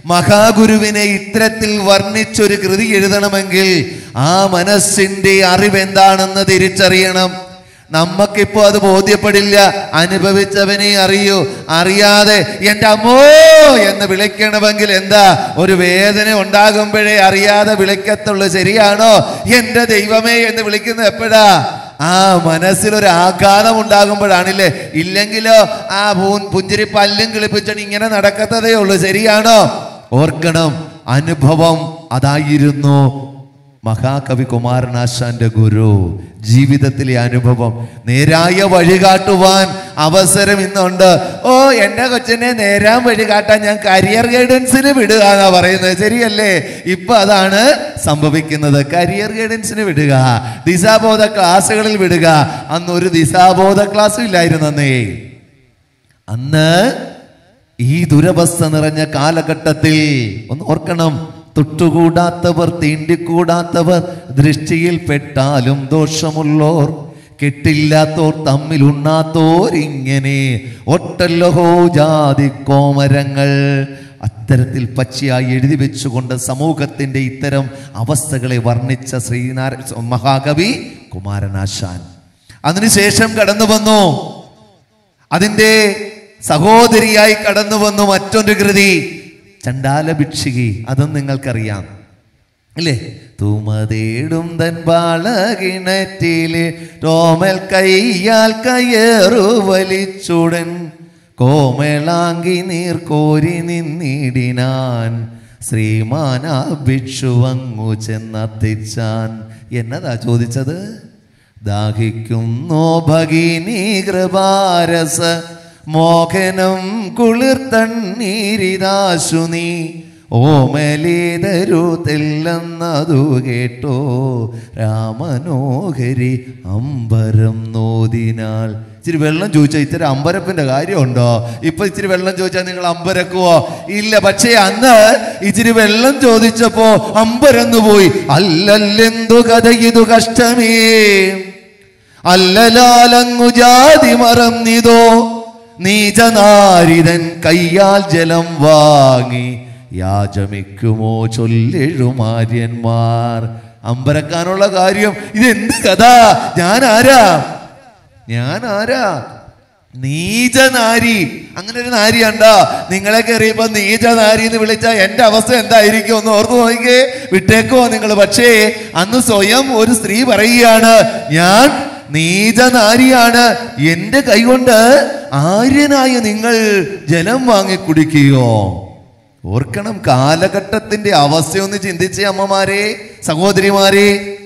മഹാഗുരുവിനെ ഇത്തരത്തിൽ വർണിച്ചൊരു കൃതി എഴുതണമെങ്കിൽ ആ മനസ്സിന്റെ അറിവെന്താണെന്ന് തിരിച്ചറിയണം. നമുക്കിപ്പോ അത് ബോധ്യപ്പെടില്ല. അനുഭവിച്ചവനെ അറിയൂ. അറിയാതെ എന്റെ അമ്മോ എന്ന് വിളിക്കണമെങ്കിൽ എന്താ? ഒരു വേദന ഉണ്ടാകുമ്പോഴേ അറിയാതെ വിളിക്കത്തുള്ളൂ. ശരിയാണോ? എന്റെ ദൈവമേ എന്ന് വിളിക്കുന്നത് എപ്പോഴാ? ആ മനസ്സിലൊരു ആഘാതം ഉണ്ടാകുമ്പോഴാണില്ലേ? ഇല്ലെങ്കിലോ ആ പൂൻ പുഞ്ചിരി പല്ലും കിളിപ്പിച്ചാണ് ഇങ്ങനെ നടക്കത്തതേ ഉള്ളൂ. ശരിയാണോ? ഓർക്കണം അനുഭവം അതായിരുന്നു. മഹാകവി കുമാരനാശാന്റെ ഗുരു ജീവിതത്തിലെ അനുഭവം നേരായ വഴി കാട്ടുവാൻ അവസരം ഇന്നുണ്ട്. ഓ എന്റെ കൊച്ചിനെ നേരാൻ വഴി കാട്ടാൻ ഞാൻ കരിയർ ഗൈഡൻസിന് വിടുക എന്നാ പറയുന്നത്. ശരിയല്ലേ? ഇപ്പൊ അതാണ് സംഭവിക്കുന്നത്. കരിയർ ഗൈഡൻസിന് വിടുക. ദിശാബോധ ക്ലാസ്സുകളിൽ വിടുക. അന്ന് ഒരു ദിശാബോധ ക്ലാസ്സും ഇല്ലായിരുന്നു അന്നേ. അന്ന് ഈ ദുരവസ്ഥ നിറഞ്ഞ കാലഘട്ടത്തിൽ ഒന്ന് ഓർക്കണം. തൊട്ടുകൂടാത്തവർ തീണ്ടിക്കൂടാത്തവർ ദൃഷ്ടിയിൽപ്പെട്ടാലും ദോഷമുള്ളോർ കെട്ടില്ലാത്തോർ തമ്മിലുണ്ണാത്തോർ ഇങ്ങനെ ഒട്ടല്ലഹോ ജാതി കോമരങ്ങൾ. അത്തരത്തിൽ പച്ചയായി എഴുതി വെച്ചുകൊണ്ട് സമൂഹത്തിന്റെ ഇത്തരം അവസ്ഥകളെ വർണിച്ച ശ്രീനാരായണ മഹാകവി കുമാരനാശാൻ. അതിനുശേഷം കടന്നു വന്നു. അതിന്റെ സഹോദരിയായി കടന്നു വന്നു മറ്റൊരു കൃതി. ചണ്ടാല ഭിക്ഷുകി അതും നിങ്ങൾക്കറിയാം. അല്ലേ തൂമതേടും തൻ ബാളകിണറ്റിൽ രോമൽ കയ്യാൽ കയറു വലിച്ചുടൻ. കോമളാങ്കി നീർ കോരി നിന്നിടിനാൻ. ശ്രീമാനാ ഭിക്ഷു വങ്ങു ചെന്നത്തിച്ചാൻ. എന്നതാ ചോദിച്ചത്? ദാഹിക്കുന്നു ഭഗിനി കൃപാരസ. മോഹനം കുളിർത്തണ്ണീരിതാശു നീ. ഓമലേതരുതെല്ലെന്നതു കേട്ടോ. രാമനോഹരി അമ്പരം നോദിനാൽ. ഇച്ചിരി വെള്ളം ചോദിച്ചാൽ ഇത്തിരി അമ്പരപ്പിന്റെ കാര്യമുണ്ടോ? ഇപ്പൊ ഇച്ചിരി വെള്ളം ചോദിച്ചാൽ നിങ്ങൾ അമ്പരക്കുവോ? ഇല്ല പക്ഷേ അന്ന് ഇച്ചിരി വെള്ളം ചോദിച്ചപ്പോ അമ്പരന്നു പോയി. അല്ലല്ലെന്തു കഥ ഇതു കഷ്ടമേ? അല്ലലാലങ്ങു ജാതി മറന്നിതോ? നീചനാരിതൻ കയ്യാൽ ജലം വാങ്ങി യാചമിക്കുമോ ചൊല്ലെഴുമാര്യന്മാർ അമ്പരക്കാനുള്ള കാര്യം ഇത് എന്ത് കഥ? ഞാൻ ആരാ ഞാൻ ആരാ നീചനാരി. അങ്ങനെ ഒരു നാരി ഉണ്ട നിങ്ങളെ കയറിയപ്പോ നീചനാരി എന്ന് വിളിച്ചാൽ എന്റെ അവസ്ഥ എന്തായിരിക്കും? ഒന്ന് ഓർത്തു നോക്കിക്കേ. വിട്ടേക്കോ നിങ്ങൾ. പക്ഷേ അന്ന് സ്വയം ഒരു സ്ത്രീ പറയുകയാണ് ഞാൻ നീചനാരിയാണ്. എന്റെ കൈകൊണ്ട് ആര്യനായ നിങ്ങൾ ജലം വാങ്ങി കുടിക്കുകയോ? ഓർക്കണം കാലഘട്ടത്തിന്റെ അവസ്ഥയൊന്ന് ചിന്തിച്ചേ അമ്മമാരെ സഹോദരിമാരെ.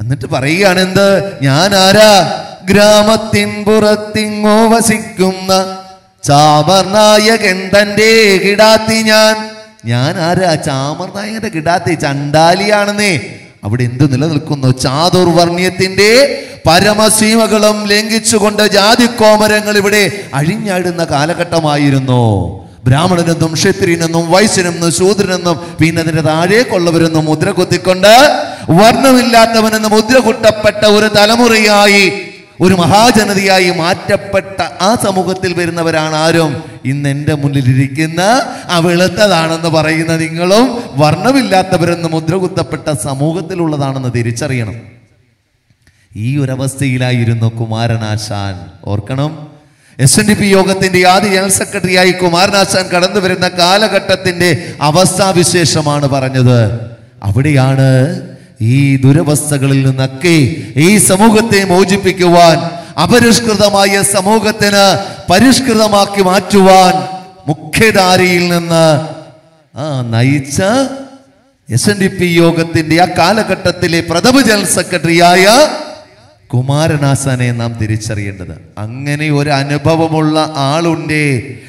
എന്നിട്ട് പറയുകയാണ് എന്ത് ഞാൻ ആരാ ഗ്രാമത്തിൻ പുറത്തിങ്ങോ വസിക്കുന്ന ചാമർനായകൻ തന്റെ കിടാത്തി ഞാൻ. ഞാൻ ആരാ ചാമർനായകന്റെ കിടാത്തി ചണ്ടാലിയാണെന്നേ. അവിടെ എന്ത് നിലനിൽക്കുന്നു? ചാതുർവർണ്യത്തിന്റെ പരമസീമകളും ലംഘിച്ചുകൊണ്ട് ജാതിക്കോമരങ്ങൾ ഇവിടെ അഴിഞ്ഞാടുന്ന കാലഘട്ടമായിരുന്നു. ബ്രാഹ്മണനെന്നും ക്ഷത്രിയനെന്നും വൈശ്യനെന്നും ശൂദ്രനെന്നും പിന്നെ അതിന്റെ താഴേക്കുള്ളവരെന്നും മുദ്ര കുത്തിക്കൊണ്ട് വർണമില്ലാത്തവനെന്ന് മുദ്ര കുട്ടപ്പെട്ട ഒരു തലമുറയായി ഒരു മഹാജനതയായി മാറ്റപ്പെട്ട ആ സമൂഹത്തിൽ വരുന്നവരാണ് ആരും. ഇന്ന് എന്റെ മുന്നിലിരിക്കുന്ന ആ വെളുത്തതാണെന്ന് പറയുന്ന നിങ്ങളും വർണമില്ലാത്തവരെന്ന് മുദ്രകുത്തപ്പെട്ട സമൂഹത്തിലുള്ളതാണെന്ന് തിരിച്ചറിയണം. ഈ ഒരവസ്ഥയിലായിരുന്നു കുമാരനാശാൻ ഓർക്കണം. എസ് എൻ ഡി പി യോഗത്തിന്റെ ആദ്യ ജനറൽ സെക്രട്ടറിയായി കുമാരനാശാൻ കടന്നു വരുന്ന കാലഘട്ടത്തിന്റെ അവസ്ഥാവിശേഷമാണ് പറഞ്ഞത്. അവിടെയാണ് ഈ ദുരവസ്ഥകളിൽ നിന്നൊക്കെ ഈ സമൂഹത്തെ മോചിപ്പിക്കുവാൻ അപരിഷ്കൃതമായ സമൂഹത്തിന് പരിഷ്കൃതമാക്കി മാറ്റുവാൻ മുഖ്യധാരയിൽ നിന്ന് ആ നയിച്ച എസ് എൻ ഡി പി യോഗത്തിന്റെ ആ കാലഘട്ടത്തിലെ പ്രഥമ ജനറൽ സെക്രട്ടറിയായ കുമാരനാസനെ നാം തിരിച്ചറിയേണ്ടത്. അങ്ങനെ ഒരു അനുഭവമുള്ള ആളുണ്ട്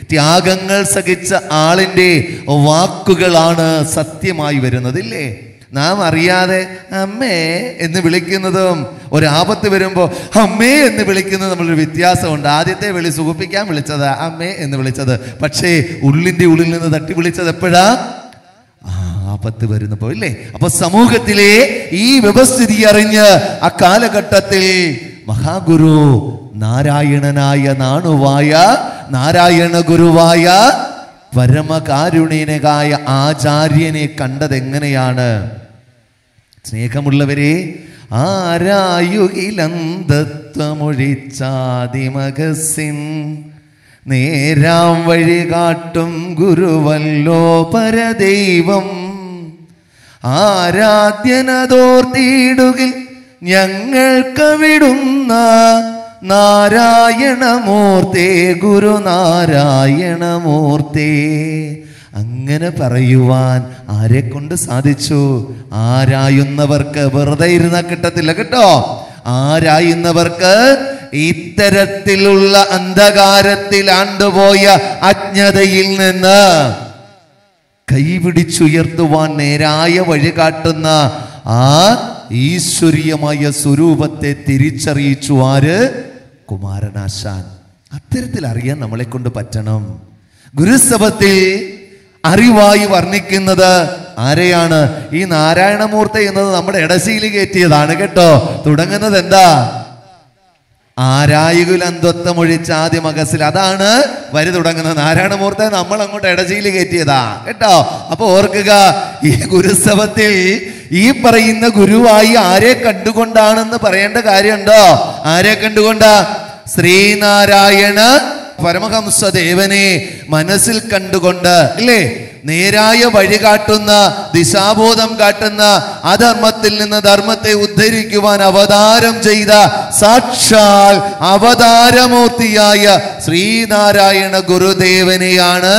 ത്യാഗങ്ങൾ സഹിച്ച ആളിന്റെ വാക്കുകളാണ് സത്യമായി വരുന്നത് ഇല്ലേ നാം അറിയാതെ അമ്മേ എന്ന് വിളിക്കുന്നതും ഒരാപത്ത് വരുമ്പോൾ അമ്മേ എന്ന് വിളിക്കുന്നത് നമ്മളൊരു വ്യത്യാസമുണ്ട്. ആദ്യത്തെ വിളി സുഖിപ്പിക്കാൻ വിളിച്ചത് അമ്മേ എന്ന് വിളിച്ചത്. പക്ഷേ ഉള്ളിന്റെ ഉള്ളിൽ നിന്ന് തട്ടി വിളിച്ചത് എപ്പോഴാ? ആപത്ത് വരുന്നപ്പോൾ ഇല്ലേ? അപ്പൊ സമൂഹത്തിലെ ഈ വ്യവസ്ഥിതി അറിഞ്ഞ് ആ കാലഘട്ടത്തിൽ മഹാഗുരു നാരായണനായ നാണുവായ നാരായണ ഗുരുവായ പരമകാരുണ്യനായ ആചാര്യനെ കണ്ടതെങ്ങനെയാണ്? സ്നേഹമുള്ളവരെ ആരായുകിലന്തത്വമൊഴിച്ചാതിമകസിൻ നേരാം വഴി കാട്ടും ഗുരുവല്ലോ പരദൈവം. ആരാധ്യനതോർത്തിയിടുകിൽ ഞങ്ങൾ ഞങ്ങൾക്കവിടുന്ന നാരായണമൂർത്തേ ഗുരുനാരായണമൂർത്തേ. അങ്ങനെ പറയുവാൻ ആരെ കൊണ്ട് സാധിച്ചു? ആരായുന്നവർക്ക് വെറുതെ ഇരുന്ന കിട്ടത്തില്ല കേട്ടോ. ആരായുന്നവർക്ക് ഇത്തരത്തിലുള്ള അന്ധകാരത്തിൽ ആണ്ടുപോയ അജ്ഞതയിൽ നിന്ന് കൈപിടിച്ചുയർത്തുവാൻ നേരായ വഴി കാട്ടുന്ന ആ ഈശ്വരീയമായ സ്വരൂപത്തെ തിരിച്ചറിയിച്ചു ആര്? കുമാരനാശാൻ. അത്തരത്തിൽ അറിയാൻ നമ്മളെ കൊണ്ട് പറ്റണം. ഗുരുസഭത്തിൽ അറിവായി വർണിക്കുന്നത് ആരെയാണ്? ഈ നാരായണമൂർത്തി എന്നത് നമ്മുടെ ഇടശീലി കയറ്റിയതാണ് കേട്ടോ. തുടങ്ങുന്നത് എന്താ? ആരായുകുലന്തത്വമൊഴിച്ച ആദ്യ മകസിൽ അതാണ് വരി തുടങ്ങുന്നത്. നാരായണമൂർത്തെ നമ്മൾ അങ്ങോട്ട് ഇടശീൽ കയറ്റിയതാ. കേട്ടോ? അപ്പൊ ഓർക്കുക ഈ ഗുരുസഭത്തിൽ ഈ പറയുന്ന ഗുരുവായി ആരെ കണ്ടുകൊണ്ടാണെന്ന് പറയേണ്ട കാര്യമുണ്ടോ? ആരെ കണ്ടുകൊണ്ടാ? ശ്രീനാരായണ പരമഹംസദേവനെ മനസ്സിൽ കണ്ടുകൊണ്ട് ഇല്ലേ? നേരായ വഴി കാട്ടുന്ന ദിശാബോധം കാട്ടുന്ന അധർമ്മത്തിൽ നിന്ന് ധർമ്മത്തെ ഉദ്ധരിക്കുവാൻ അവതാരം ചെയ്ത സാക്ഷാൽ അവതാരമൂർത്തിയായ ശ്രീനാരായണ ഗുരുദേവനെയാണ്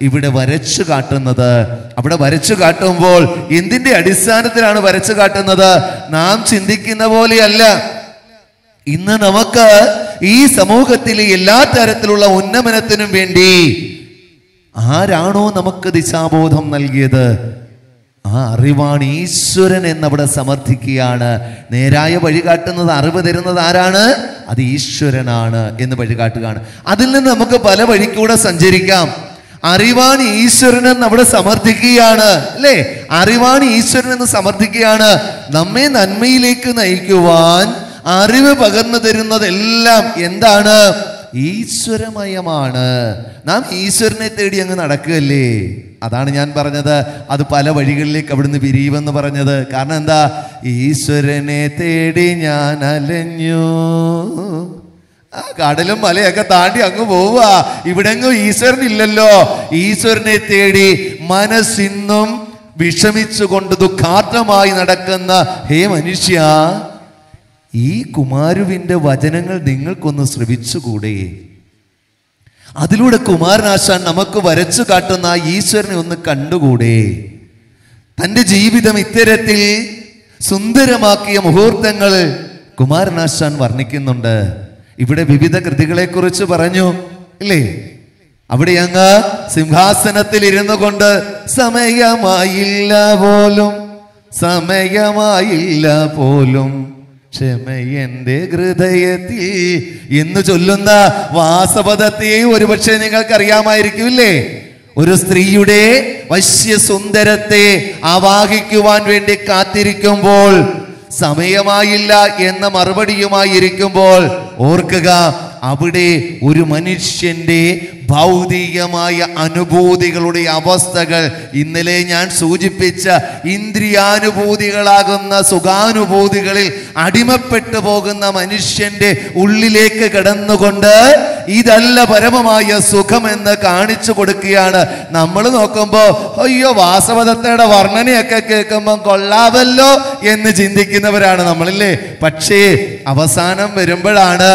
ഇവിടെ വരച്ചു കാട്ടുന്നത്. അവിടെ വരച്ചു കാട്ടുമ്പോൾ എന്തിന്റെ അടിസ്ഥാനത്തിലാണ് വരച്ചു കാട്ടുന്നത്? നാം ചിന്തിക്കുന്ന പോലെയല്ല. ഇന്ന് നമുക്ക് ഈ സമൂഹത്തിലെ എല്ലാ തരത്തിലുള്ള ഉന്നമനത്തിനും വേണ്ടി ആരാണോ നമുക്ക് ദിശാബോധം നൽകിയത്? ആ അറിവാണ് ഈശ്വരൻ എന്നവിടെ സമർത്ഥിക്കുകയാണ്. നേരായ വഴികാട്ടുന്നത് അറിവ് തരുന്നത് ആരാണ്? അത് ഈശ്വരനാണ് എന്ന് വഴികാട്ടുകയാണ് അതിൽ നിന്ന് നമുക്ക് പല വഴിക്കൂടെ സഞ്ചരിക്കാം. അറിവാൻ ഈശ്വരൻ എന്ന് അവിടെ സമർത്ഥിക്കുകയാണ്. അല്ലേ? അറിവാണ് ഈശ്വരൻ എന്ന് സമർത്ഥിക്കുകയാണ്. നമ്മെ നന്മയിലേക്ക് നയിക്കുവാൻ അറിവ് പകർന്നു തരുന്നതെല്ലാം എന്താണ്? ഈശ്വരമയമാണ്. നാം ഈശ്വരനെ തേടി അങ്ങ് നടക്കുകയല്ലേ? അതാണ് ഞാൻ പറഞ്ഞത്. അത് പല വഴികളിലേക്ക് അവിടുന്ന് പിരിയുമെന്ന് പറഞ്ഞത്. കാരണം എന്താ? ഈശ്വരനെ തേടി ഞാൻ അലഞ്ഞു. ആ കടലും മലയൊക്കെ താണ്ടി അങ്ങ് പോവുക. ഇവിടെങ്ങും ഈശ്വരൻ ഇല്ലല്ലോ ഈശ്വരനെ തേടി മനസ്സിന്നും വിഷമിച്ചുകൊണ്ട് ദുഃഖാർത്ഥമായി നടക്കുന്ന ഹേ മനുഷ്യ ഈ കുമാരുവിന്റെ വചനങ്ങൾ നിങ്ങൾക്കൊന്ന് ശ്രവിച്ചുകൂടെ? അതിലൂടെ കുമാരനാശാൻ നമുക്ക് വരച്ചു കാട്ടുന്ന ഈശ്വരനെ ഒന്ന് കണ്ടുകൂടെ? തന്റെ ജീവിതം ഇത്തരത്തിൽ സുന്ദരമാക്കിയ മുഹൂർത്തങ്ങൾ കുമാരനാശാൻ വർണിക്കുന്നുണ്ട്. ഇവിടെ വിവിധ കൃതികളെ കുറിച്ച് പറഞ്ഞു അല്ലേ അവിടെ അങ്ങ് സിംഹാസനത്തിൽ ഇരുന്നു കൊണ്ട് സമയമായില്ല പോലും സമയമായില്ല പോലും. ക്ഷമയന്റെ ഹൃദയത്തിൽ. എന്ന് ചൊല്ലുന്ന വാസപദത്തെ ഒരുപക്ഷെ നിങ്ങൾക്ക് അറിയാമായിരിക്കുമില്ലേ ഒരു സ്ത്രീയുടെ വശ്യസുന്ദരത്തെ ആവാഹിക്കുവാൻ വേണ്ടി കാത്തിരിക്കുമ്പോൾ സമയമായില്ല എന്ന മറുപടിയുമായിരിക്കുമ്പോൾ ഓർക്കുക അവിടെ ഒരു മനുഷ്യന്റെ ഭൗതികമായ അനുഭൂതികളുടെ അവസ്ഥകൾ ഇന്നലെ ഞാൻ സൂചിപ്പിച്ച ഇന്ദ്രിയാനുഭൂതികളാകുന്ന സുഖാനുഭൂതികളിൽ അടിമപ്പെട്ടു പോകുന്ന മനുഷ്യന്റെ ഉള്ളിലേക്ക് കിടന്നുകൊണ്ട് ഇതല്ല പരമമായ സുഖമെന്ന് കാണിച്ചു കൊടുക്കുകയാണ്. നമ്മൾ നോക്കുമ്പോൾ അയ്യോ വാസവദത്തയുടെ വർണനയൊക്കെ കേൾക്കുമ്പോൾ കൊള്ളാവല്ലോ എന്ന് ചിന്തിക്കുന്നവരാണ് നമ്മളില്ലേ. പക്ഷേ അവസാനം വരുമ്പോഴാണ്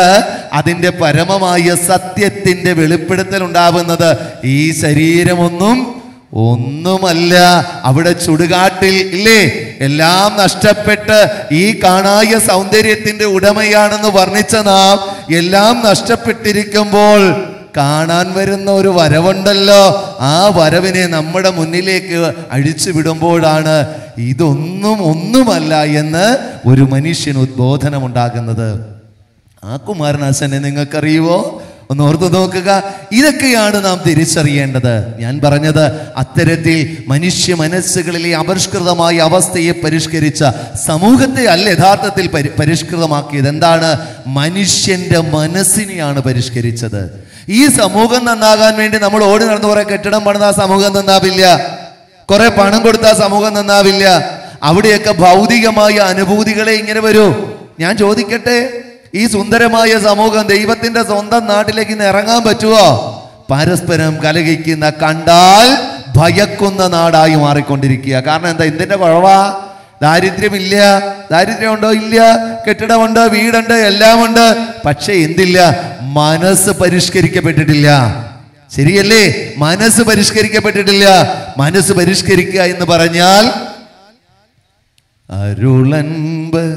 അതിന്റെ പരമമായ സത്യത്തിന്റെ വെളിപ്പെടുത്തൽ ഉണ്ടാവുന്നത്. ഈ ശരീരമൊന്നും ഒന്നുമല്ല. അവിടെ ചുടുകാട്ടിൽ ഇല്ലേ? എല്ലാം നഷ്ടപ്പെട്ട് ഈ കാണായ സൗന്ദര്യത്തിന്റെ ഉടമയാണെന്ന് വർണിച്ച നാം എല്ലാം നഷ്ടപ്പെട്ടിരിക്കുമ്പോൾ കാണാൻ വരുന്ന ഒരു വരവുണ്ടല്ലോ. ആ വരവിനെ നമ്മുടെ മുന്നിലേക്ക് അഴിച്ചു വിടുമ്പോഴാണ് ഇതൊന്നും ഒന്നുമല്ല എന്ന് ഒരു മനുഷ്യന് ഉദ്ബോധനമുണ്ടാകുന്നത്. ആ കുമാരനാശനെ നിങ്ങൾക്കറിയുവോ? ഒന്ന് ഓർത്തു നോക്കുക. ഇതൊക്കെയാണ് നാം തിരിച്ചറിയേണ്ടത്. ഞാൻ പറഞ്ഞത് അത്തരത്തിൽ മനുഷ്യ മനസ്സുകളിലെ അപരിഷ്കൃതമായ അവസ്ഥയെ പരിഷ്കരിച്ച സമൂഹത്തെ അല്ല യഥാർത്ഥത്തിൽ പരി പരിഷ്കൃതമാക്കിയത്. എന്താണ്? മനുഷ്യന്റെ മനസ്സിനെയാണ് പരിഷ്കരിച്ചത്. ഈ സമൂഹം നന്നാകാൻ വേണ്ടി നമ്മൾ ഓടി നടന്ന് കുറെ കെട്ടിടം പണിത ആ സമൂഹം നന്നാവില്ല. കുറെ പണം കൊടുത്ത സമൂഹം നന്നാവില്ല. അവിടെയൊക്കെ ഭൗതികമായ അനുഭൂതികളെ ഇങ്ങനെ വരൂ. ഞാൻ ചോദിക്കട്ടെ? ഈ സുന്ദരമായ സമൂഹം ദൈവത്തിന്റെ സ്വന്തം നാട്ടിലേക്ക് ഇന്ന് ഇറങ്ങാൻ പറ്റുമോ പരസ്പരം കലഹിക്കുന്ന കണ്ടാൽ ഭയക്കുന്ന നാടായി മാറിക്കൊണ്ടിരിക്കുക. കാരണം എന്താ? എന്തിന്റെ കുഴവാ? ദാരിദ്ര്യമില്ല. ദാരിദ്ര്യമുണ്ടോ? ഇല്ല. കെട്ടിടമുണ്ട് വീടുണ്ട് എല്ലാമുണ്ട്. പക്ഷെ എന്തില്ല? മനസ്സ് പരിഷ്കരിക്കപ്പെട്ടിട്ടില്ല. ശരിയല്ലേ? മനസ്സ് പരിഷ്കരിക്കപ്പെട്ടിട്ടില്ല. മനസ്സ് പരിഷ്കരിക്കുക എന്ന് പറഞ്ഞാൽ അരുളൻപ്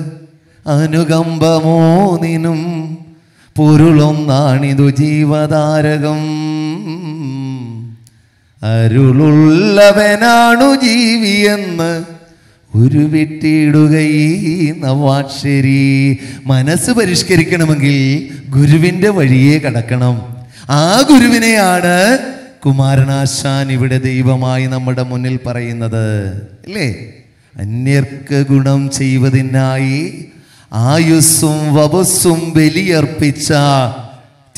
അനുകമ്പമോനിനും പൊരുളൊന്നാണിതു ജീവതാരകം. അരുളുള്ളവനാണു ജീവിയെന്ന് ഒരു വിട്ടിടുകയീ നവാക്ഷരി മനസ്സ് പരിഷ്കരിക്കണമെങ്കിൽ ഗുരുവിന്റെ വഴിയെ കടക്കണം. ആ ഗുരുവിനെയാണ് കുമാരനാശാൻ ഇവിടെ ദൈവമായി നമ്മുടെ മുന്നിൽ പറയുന്നത്. അല്ലേ അന്യർക്ക് ഗുണം ചെയ്യുവതിനായി ആയുസ്സും വപസ്സും ബലിയർപ്പിച്ച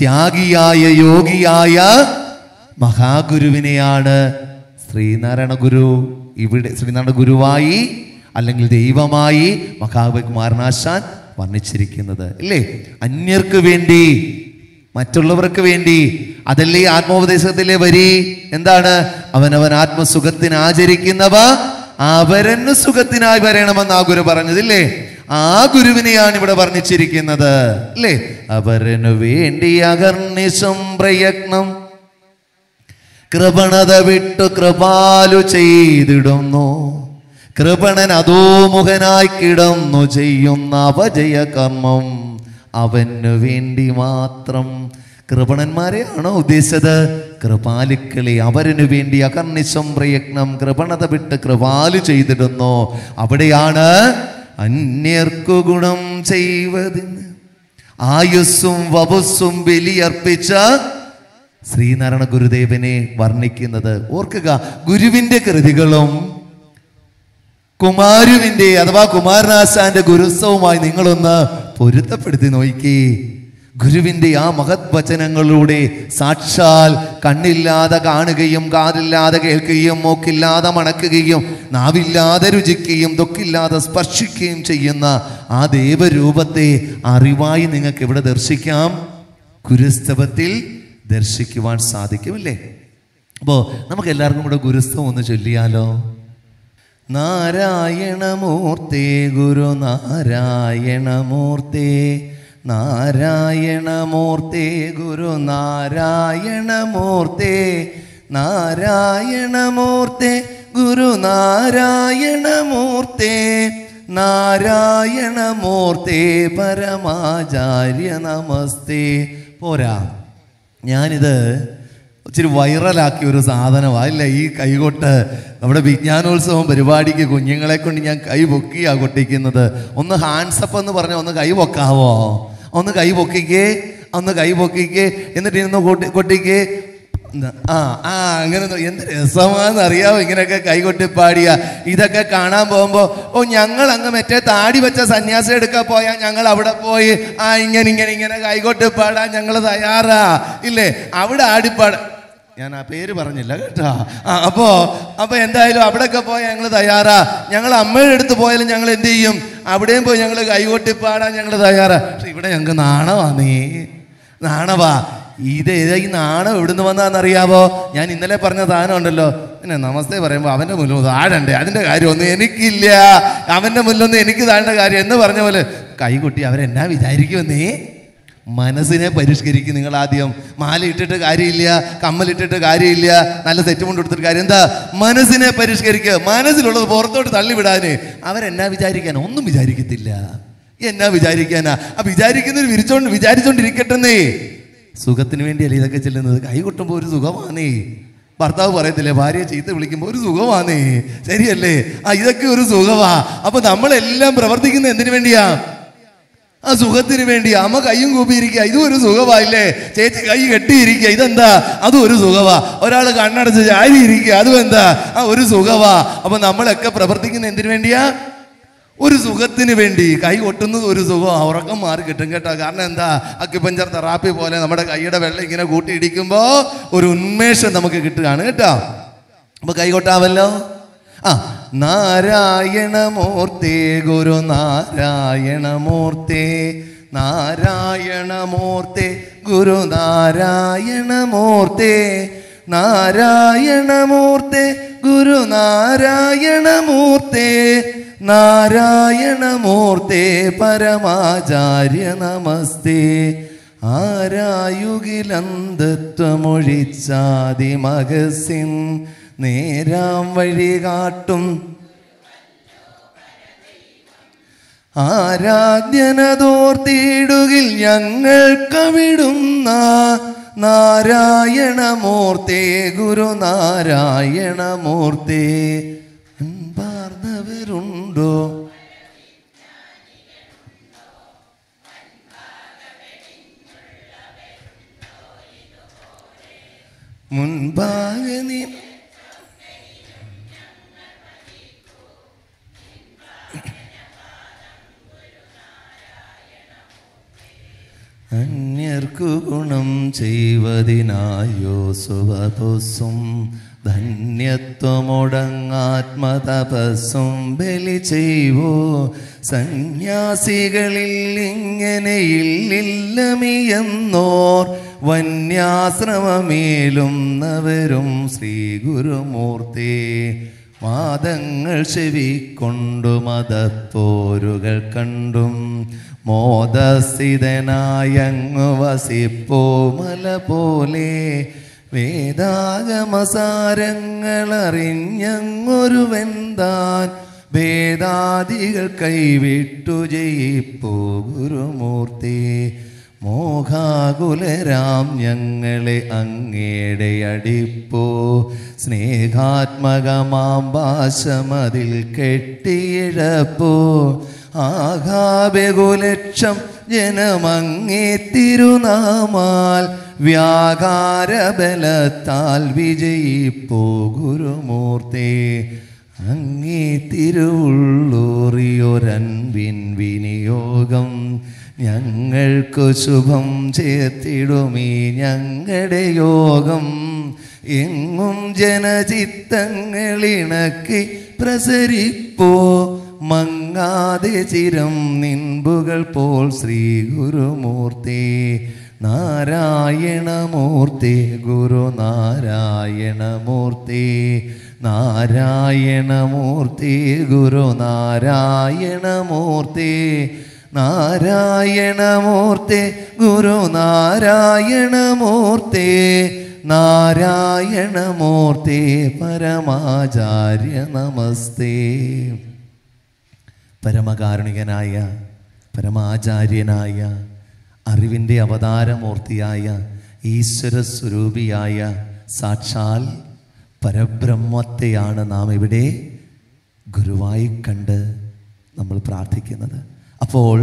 ത്യാഗിയായ യോഗിയായ മഹാഗുരുവിനെയാണ് ശ്രീനാരായണ ഗുരു ഇവിടെ ശ്രീനാരായണ ഗുരുവായി അല്ലെങ്കിൽ ദൈവമായി മഹാകുമാരനാശാൻ വർണിച്ചിരിക്കുന്നത്. അല്ലേ അന്യർക്ക് വേണ്ടി മറ്റുള്ളവർക്ക് വേണ്ടി അതല്ലേ ആത്മോപദേശത്തിലെ വരി? എന്താണ്? അവനവൻ ആത്മസുഖത്തിന് ആചരിക്കുന്നവ അവരന് സുഖത്തിനായി വരണമെന്ന് ആ ഗുരു പറഞ്ഞതില്ലേ? ആ ഗുരുവിനെയാണ് ഇവിടെ വർണിച്ചിരിക്കുന്നത്. അല്ലേ അവരനു വേണ്ടി അകർണിശം പ്രയത്നം കൃപണത വിട്ടു കൃപാലു ചെയ്തിടുന്നു. കൃപണൻ അതോമുഖനായി കിടന്നു ചെയ്യുന്ന അപജയ കർമ്മം അവനു വേണ്ടി മാത്രം. കൃപണന്മാരെയാണോ ഉദ്ദേശിച്ചത്? കൃപാലുക്കളെ അവരനു വേണ്ടി അകർണിശം പ്രയത്നം കൃപണത വിട്ട് കൃപാലു ചെയ്തിടുന്നു. അവിടെയാണ് അന്യർക്കു ഗുണം ചെയ്വതിന് ആയുസ്സും വപസ്സും ബലിയർപ്പിച്ച ശ്രീനാരായണ ഗുരുദേവനെ വർണിക്കുന്നത് ഓർക്കുക. ഗുരുവിന്റെ കൃതികളും കുമാരുവിന്റെ അഥവാ കുമാരനാശാന്റെ ഗുരുത്സവമായി നിങ്ങളൊന്ന് പൊരുത്തപ്പെടുത്തി നോക്കി. ഗുരുവിന്റെ ആ മഹത് വചനങ്ങളിലൂടെ സാക്ഷാൽ കണ്ണില്ലാതെ കാണുകയും കാതില്ലാതെ കേൾക്കുകയും മൂക്കില്ലാതെ മണക്കുകയും നാവില്ലാതെ രുചിക്കുകയും തൊക്കില്ലാതെ സ്പർശിക്കുകയും ചെയ്യുന്ന ആ ദേവരൂപത്തെ അറിവായി നിങ്ങൾക്ക് ഇവിടെ ദർശിക്കാം. ഗുരുസ്തവത്തിൽ ദർശിക്കുവാൻ സാധിക്കുമല്ലേ? അപ്പോൾ നമുക്ക് എല്ലാവർക്കും കൂടെ ഗുരുസ്തവം ഒന്ന് ചൊല്ലിയാലോ? നാരായണമൂർത്തേ ഗുരു നാരായണമൂർത്തേ നാരായണമൂർത്തേ ഗുരു നാരായണമൂർത്തേ നാരായണമൂർത്തേ ഗുരു നാരായണമൂർത്തേ നാരായണമൂർത്തേ പരമാചാര്യ നമസ്തേ. പോരാ. ഞാനിത് ഇച്ചിരി വൈറലാക്കിയ ഒരു സാധനമാണ് അല്ല ഈ കൈകൊട്ട് നമ്മുടെ വിജ്ഞാനോത്സവം പരിപാടിക്ക് കുഞ്ഞുങ്ങളെ കൊണ്ട് ഞാൻ കൈ പൊക്കിയാ കൊട്ടിക്കുന്നത്. ഒന്ന് ഹാൻഡ്സപ്പ് എന്ന് പറഞ്ഞാൽ ഒന്ന് കൈ പൊക്കാവോ? ഒന്ന് കൈ പൊക്കിക്കേ ഒന്ന് കൈ പൊക്കിക്കേ എന്നിട്ട് ഇന്ന് കൊട്ടി കൊട്ടിക്കേ. ആ ആ അങ്ങനെ എന്ത് രസമാണെന്ന് അറിയാമോ ഇങ്ങനെയൊക്കെ കൈകൊട്ടി പാടിയ ഇതൊക്കെ കാണാൻ പോകുമ്പോൾ ഓ ഞങ്ങൾ അങ്ങ് മറ്റേ താടി വെച്ച സന്യാസം എടുക്കാൻ പോയാൽ ഞങ്ങൾ അവിടെ പോയി. ആ ഇങ്ങനെ ഇങ്ങനെ ഇങ്ങനെ കൈകൊട്ടി പാടാൻ ഞങ്ങൾ തയ്യാറാ. ഇല്ലേ? അവിടെ ആടിപ്പാട ഞാൻ ആ പേര് പറഞ്ഞില്ല കേട്ടോ. ആ അപ്പോ അപ്പൊ എന്തായാലും അവിടെയൊക്കെ പോയാൽ ഞങ്ങൾ തയ്യാറാ. ഞങ്ങൾ അമ്മയുടെ അടുത്ത് പോയാലും ഞങ്ങൾ എന്ത് ചെയ്യും? അവിടെയും പോയി ഞങ്ങൾ കൈകൊട്ടി പാടാൻ ഞങ്ങൾ തയ്യാറാ. പക്ഷെ ഇവിടെ ഞങ്ങൾക്ക് നാണവാ നീ. നാണവാ. ഇത് ഏതാ ഈ നാണം എവിടുന്ന് വന്നാന്നറിയാവോ ഞാൻ ഇന്നലെ പറഞ്ഞ സാധനം ഉണ്ടല്ലോ. പിന്നെ നമസ്തേ പറയുമ്പോൾ അവന്റെ മുല്ല താഴണ്ടേ? അതിന്റെ കാര്യമൊന്നും എനിക്കില്ല. അവന്റെ മുല്ലൊന്നും എനിക്ക് താഴേണ്ട കാര്യം എന്ന് പറഞ്ഞ പോലെ കൈകൊട്ടി അവരെന്നാ വിചാരിക്കുമെന്നേ മനസ്സിനെ പരിഷ്കരിക്കും. നിങ്ങൾ ആദ്യം മാലയിട്ടിട്ട് കാര്യമില്ല കമ്മലിട്ടിട്ട് കാര്യമില്ല നല്ല സെറ്റ് കൊണ്ട് കൊടുത്തിട്ട് കാര്യം എന്താ? മനസ്സിനെ പരിഷ്കരിക്കുക മനസ്സിലുള്ളത് പുറത്തോട്ട് തള്ളിവിടാന്. അവരെന്നാ വിചാരിക്കാൻ ഒന്നും വിചാരിക്കത്തില്ല. എന്നാ വിചാരിക്കാനാ? ആ വിചാരിക്കുന്നവർ വിരിച്ചോണ്ട് വിചാരിച്ചോണ്ടിരിക്കട്ടെന്നേ. സുഖത്തിന് വേണ്ടിയല്ലേ ഇതൊക്കെ ചെല്ലുന്നത്? കൈ കൊട്ടുമ്പോൾ ഒരു സുഖമാണേ ഭർത്താവ് പറയത്തില്ലേ ഭാര്യയെ ചീത്ത വിളിക്കുമ്പോൾ ഒരു സുഖമാണേ ശരിയല്ലേ? ആ ഇതൊക്കെ ഒരു സുഖമാ. അപ്പൊ നമ്മളെല്ലാം പ്രവർത്തിക്കുന്നത് എന്തിനു വേണ്ടിയാ? ആ സുഖത്തിന് വേണ്ടി അമ്മ കൈയും കൂപ്പിയിരിക്കുക. ഇതും ഒരു സുഖമായില്ലേ? ചേച്ചി കൈ കെട്ടിയിരിക്കുക. ഇതെന്താ? അതും ഒരു സുഖവാ ഒരാൾ കണ്ണടച്ച് ചാരി ഇരിക്കുക അതും എന്താ? ആ ഒരു സുഖവാ അപ്പൊ നമ്മളൊക്കെ പ്രവർത്തിക്കുന്ന എന്തിനു വേണ്ടിയാ? ഒരു സുഖത്തിന് വേണ്ടി. കൈ കൊട്ടുന്നത് ഒരു സുഖം ഉറക്കം മാറി കിട്ടും കേട്ടോ. കാരണം എന്താ? അക്യുപഞ്ചർ തെറാപ്പി പോലെ നമ്മുടെ കൈയുടെ വെള്ളം ഇങ്ങനെ കൂട്ടിയിടിക്കുമ്പോൾ ഒരു ഉന്മേഷം നമുക്ക് കിട്ടുകയാണ് കേട്ടോ. അപ്പൊ കൈ കൊട്ടാവല്ലോ ആ നാരായണമൂർത്തി ഗുരു നാരായണമൂർത്തി നാരായണമൂർത്തി ഗുരു നാരായണമൂർത്തി നാരായണമൂർത്തി ഗുരു നാരായണമൂർത്തി നാരായണമൂർത്തി പരമാചാര്യ നമസ്തേ. ആരായുകിലന്തത്വമൊഴിച്ചാതിമകസിൻ നേരാം വഴി കാട്ടും. ആരാധ്യനതോർത്തിയിടുകിൽ ഞങ്ങൾ കവിടുന്ന നാരായണമൂർത്തേ ഗുരു നാരായണമൂർത്തേ അൻപാർന്നവരുണ്ടോ? മുൻപാകെ നീ ഗുണം ചെയ്വതിനായോ സുവപുസ്സും ധന്യത്വമൊടങ്ങാത്മതപസ്സും ബലി ചെയ്വോ? സന്യാസികളിൽ ഇങ്ങനെയില്ലില്ലമിയെന്നോർ വന്യാശ്രമമേലും നവരും ശ്രീ ഗുരുമൂർത്തി വാദങ്ങൾ ചെവിക്കൊണ്ടു മതപ്പോരുകൾ കണ്ടും മോദസ്ഥിതനായങ്ങു വസിപ്പോ മല പോലെ വേദാഗമസാരങ്ങളറിഞ്ഞങ്ങൊരുവെന്താൻ? വേദാദികൾ കൈവിട്ടു ജയിപ്പോ ഗുരുമൂർത്തി. മോഹാകുലരാം ഞങ്ങളെ അങ്ങേടെ അടിപ്പോ. സ്നേഹാത്മകമാം ഭാഷമതിൽ കെട്ടിയിഴപ്പോ. ആഘാബകുലക്ഷം ജനമങ്ങേ തിരുനാമാൽ വ്യാകാരബലത്താൽ വിജയിപ്പോ ഗുരുമൂർത്തി അങ്ങേ തിരുവുള്ളൂറിയൊരൻപിൻ വിനിയോഗം ഞങ്ങൾക്ക് ശുഭം ചേർത്തിടുമീ ഞങ്ങളുടെ യോഗം. എങ്ങും ജനചിത്തങ്ങളിണക്കി പ്രസരിപ്പോ മങ്ങാതെ ചിരം നിൻപുകൾ പോൽ ശ്രീ ഗുരുമൂർത്തി നാരായണമൂർത്തി ഗുരു നാരായണമൂർത്തി നാരായണമൂർത്തി ഗുരു നാരായണമൂർത്തി നാരായണമൂർത്തി ഗുരു നാരായണമൂർത്തി നാരായണമൂർത്തി പരമാചാര്യ നമസ്തേ. പരമകാരുണികനായ പരമാചാര്യനായ അറിവിന്റെ അവതാരമൂർത്തിയായ ഈശ്വര സ്വരൂപിയായ സാക്ഷാൽ പരബ്രഹ്മത്തെയാണ് നാം ഇവിടെ ഗുരുവായി കണ്ട് നമ്മൾ പ്രാർത്ഥിക്കുന്നത്. അപ്പോൾ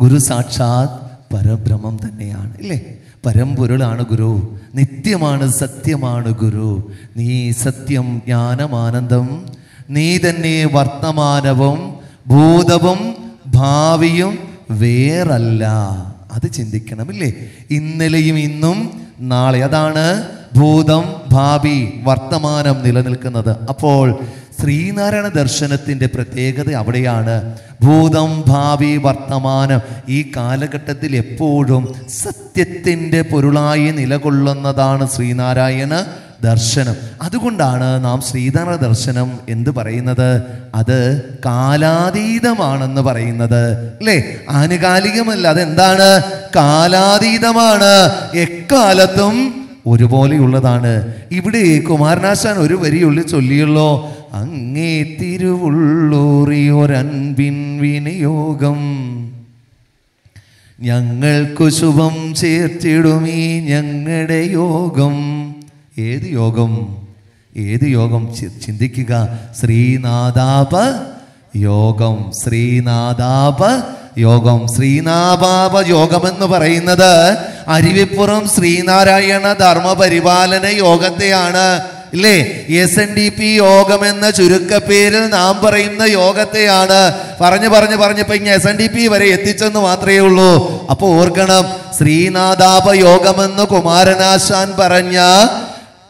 ഗുരു സാക്ഷാത് പരബ്രഹ്മം തന്നെയാണ് ഇല്ലേ? പരമ്പൊരുളാണ് ഗുരു നിത്യമാണ് സത്യമാണ് ഗുരു. നീ സത്യം ജ്ഞാനമാനന്ദം നീ തന്നെ വർത്തമാനവും ഭൂതവും ഭാവിയും വേറല്ല. അത് ചിന്തിക്കണമില്ലേ? ഇന്നലെയും ഇന്നും നാളെ അതാണ് ഭൂതം ഭാവി വർത്തമാനം നിലനിൽക്കുന്നത്. അപ്പോൾ ശ്രീനാരായണ ദർശനത്തിന്റെ പ്രത്യേകത അവിടെയാണ്. ഭൂതം ഭാവി വർത്തമാനം ഈ കാലഘട്ടത്തിൽ എപ്പോഴും സത്യത്തിന്റെ പൊരുളായി നിലകൊള്ളുന്നതാണ് ശ്രീനാരായണ ദർശനം. അതുകൊണ്ടാണ് നാം ശ്രീധര ദർശനം എന്ന് പറയുന്നത്? അത് കാലാതീതമാണെന്ന് പറയുന്നത്. അല്ലേ? ആനുകാലികമല്ല. അതെന്താണ്? കാലാതീതമാണ്. എക്കാലത്തും ഒരുപോലെയുള്ളതാണ്. ഇവിടെ കുമാരനാശാൻ ഒരു വരിയുള്ളിൽ ചൊല്ലിയുള്ളോ അങ്ങേ തിരുവുള്ളൂറി ഒരൻപിൻ വിനിയോഗം. ഞങ്ങൾക്കു ശുഭം ചേർത്തിടുമീ ഞങ്ങളുടെ യോഗം. ഏത് യോഗം ഏത് യോഗം ചിന്തിക്കുക? ശ്രീനാഥാപ യോഗം ശ്രീനാഥാപ യോഗം. ശ്രീനാഥാപ യോഗം എന്ന് പറയുന്നത് അരുവിപ്പുറം ശ്രീനാരായണ ധർമ്മപരിപാലന യോഗത്തെയാണ്. ഇല്ലേ? എസ് എൻ ഡി പി യോഗം എന്ന ചുരുക്കപ്പേരിൽ നാം പറയുന്ന യോഗത്തെയാണ്. പറഞ്ഞു പറഞ്ഞു പറഞ്ഞപ്പോ ഇങ്ങനെ എസ് എൻ ഡി പി വരെ എത്തിച്ചെന്ന് മാത്രമേ ഉള്ളൂ. അപ്പൊ ഓർക്കണം ശ്രീനാഥാപ യോഗമെന്ന് കുമാരനാശാൻ പറഞ്ഞ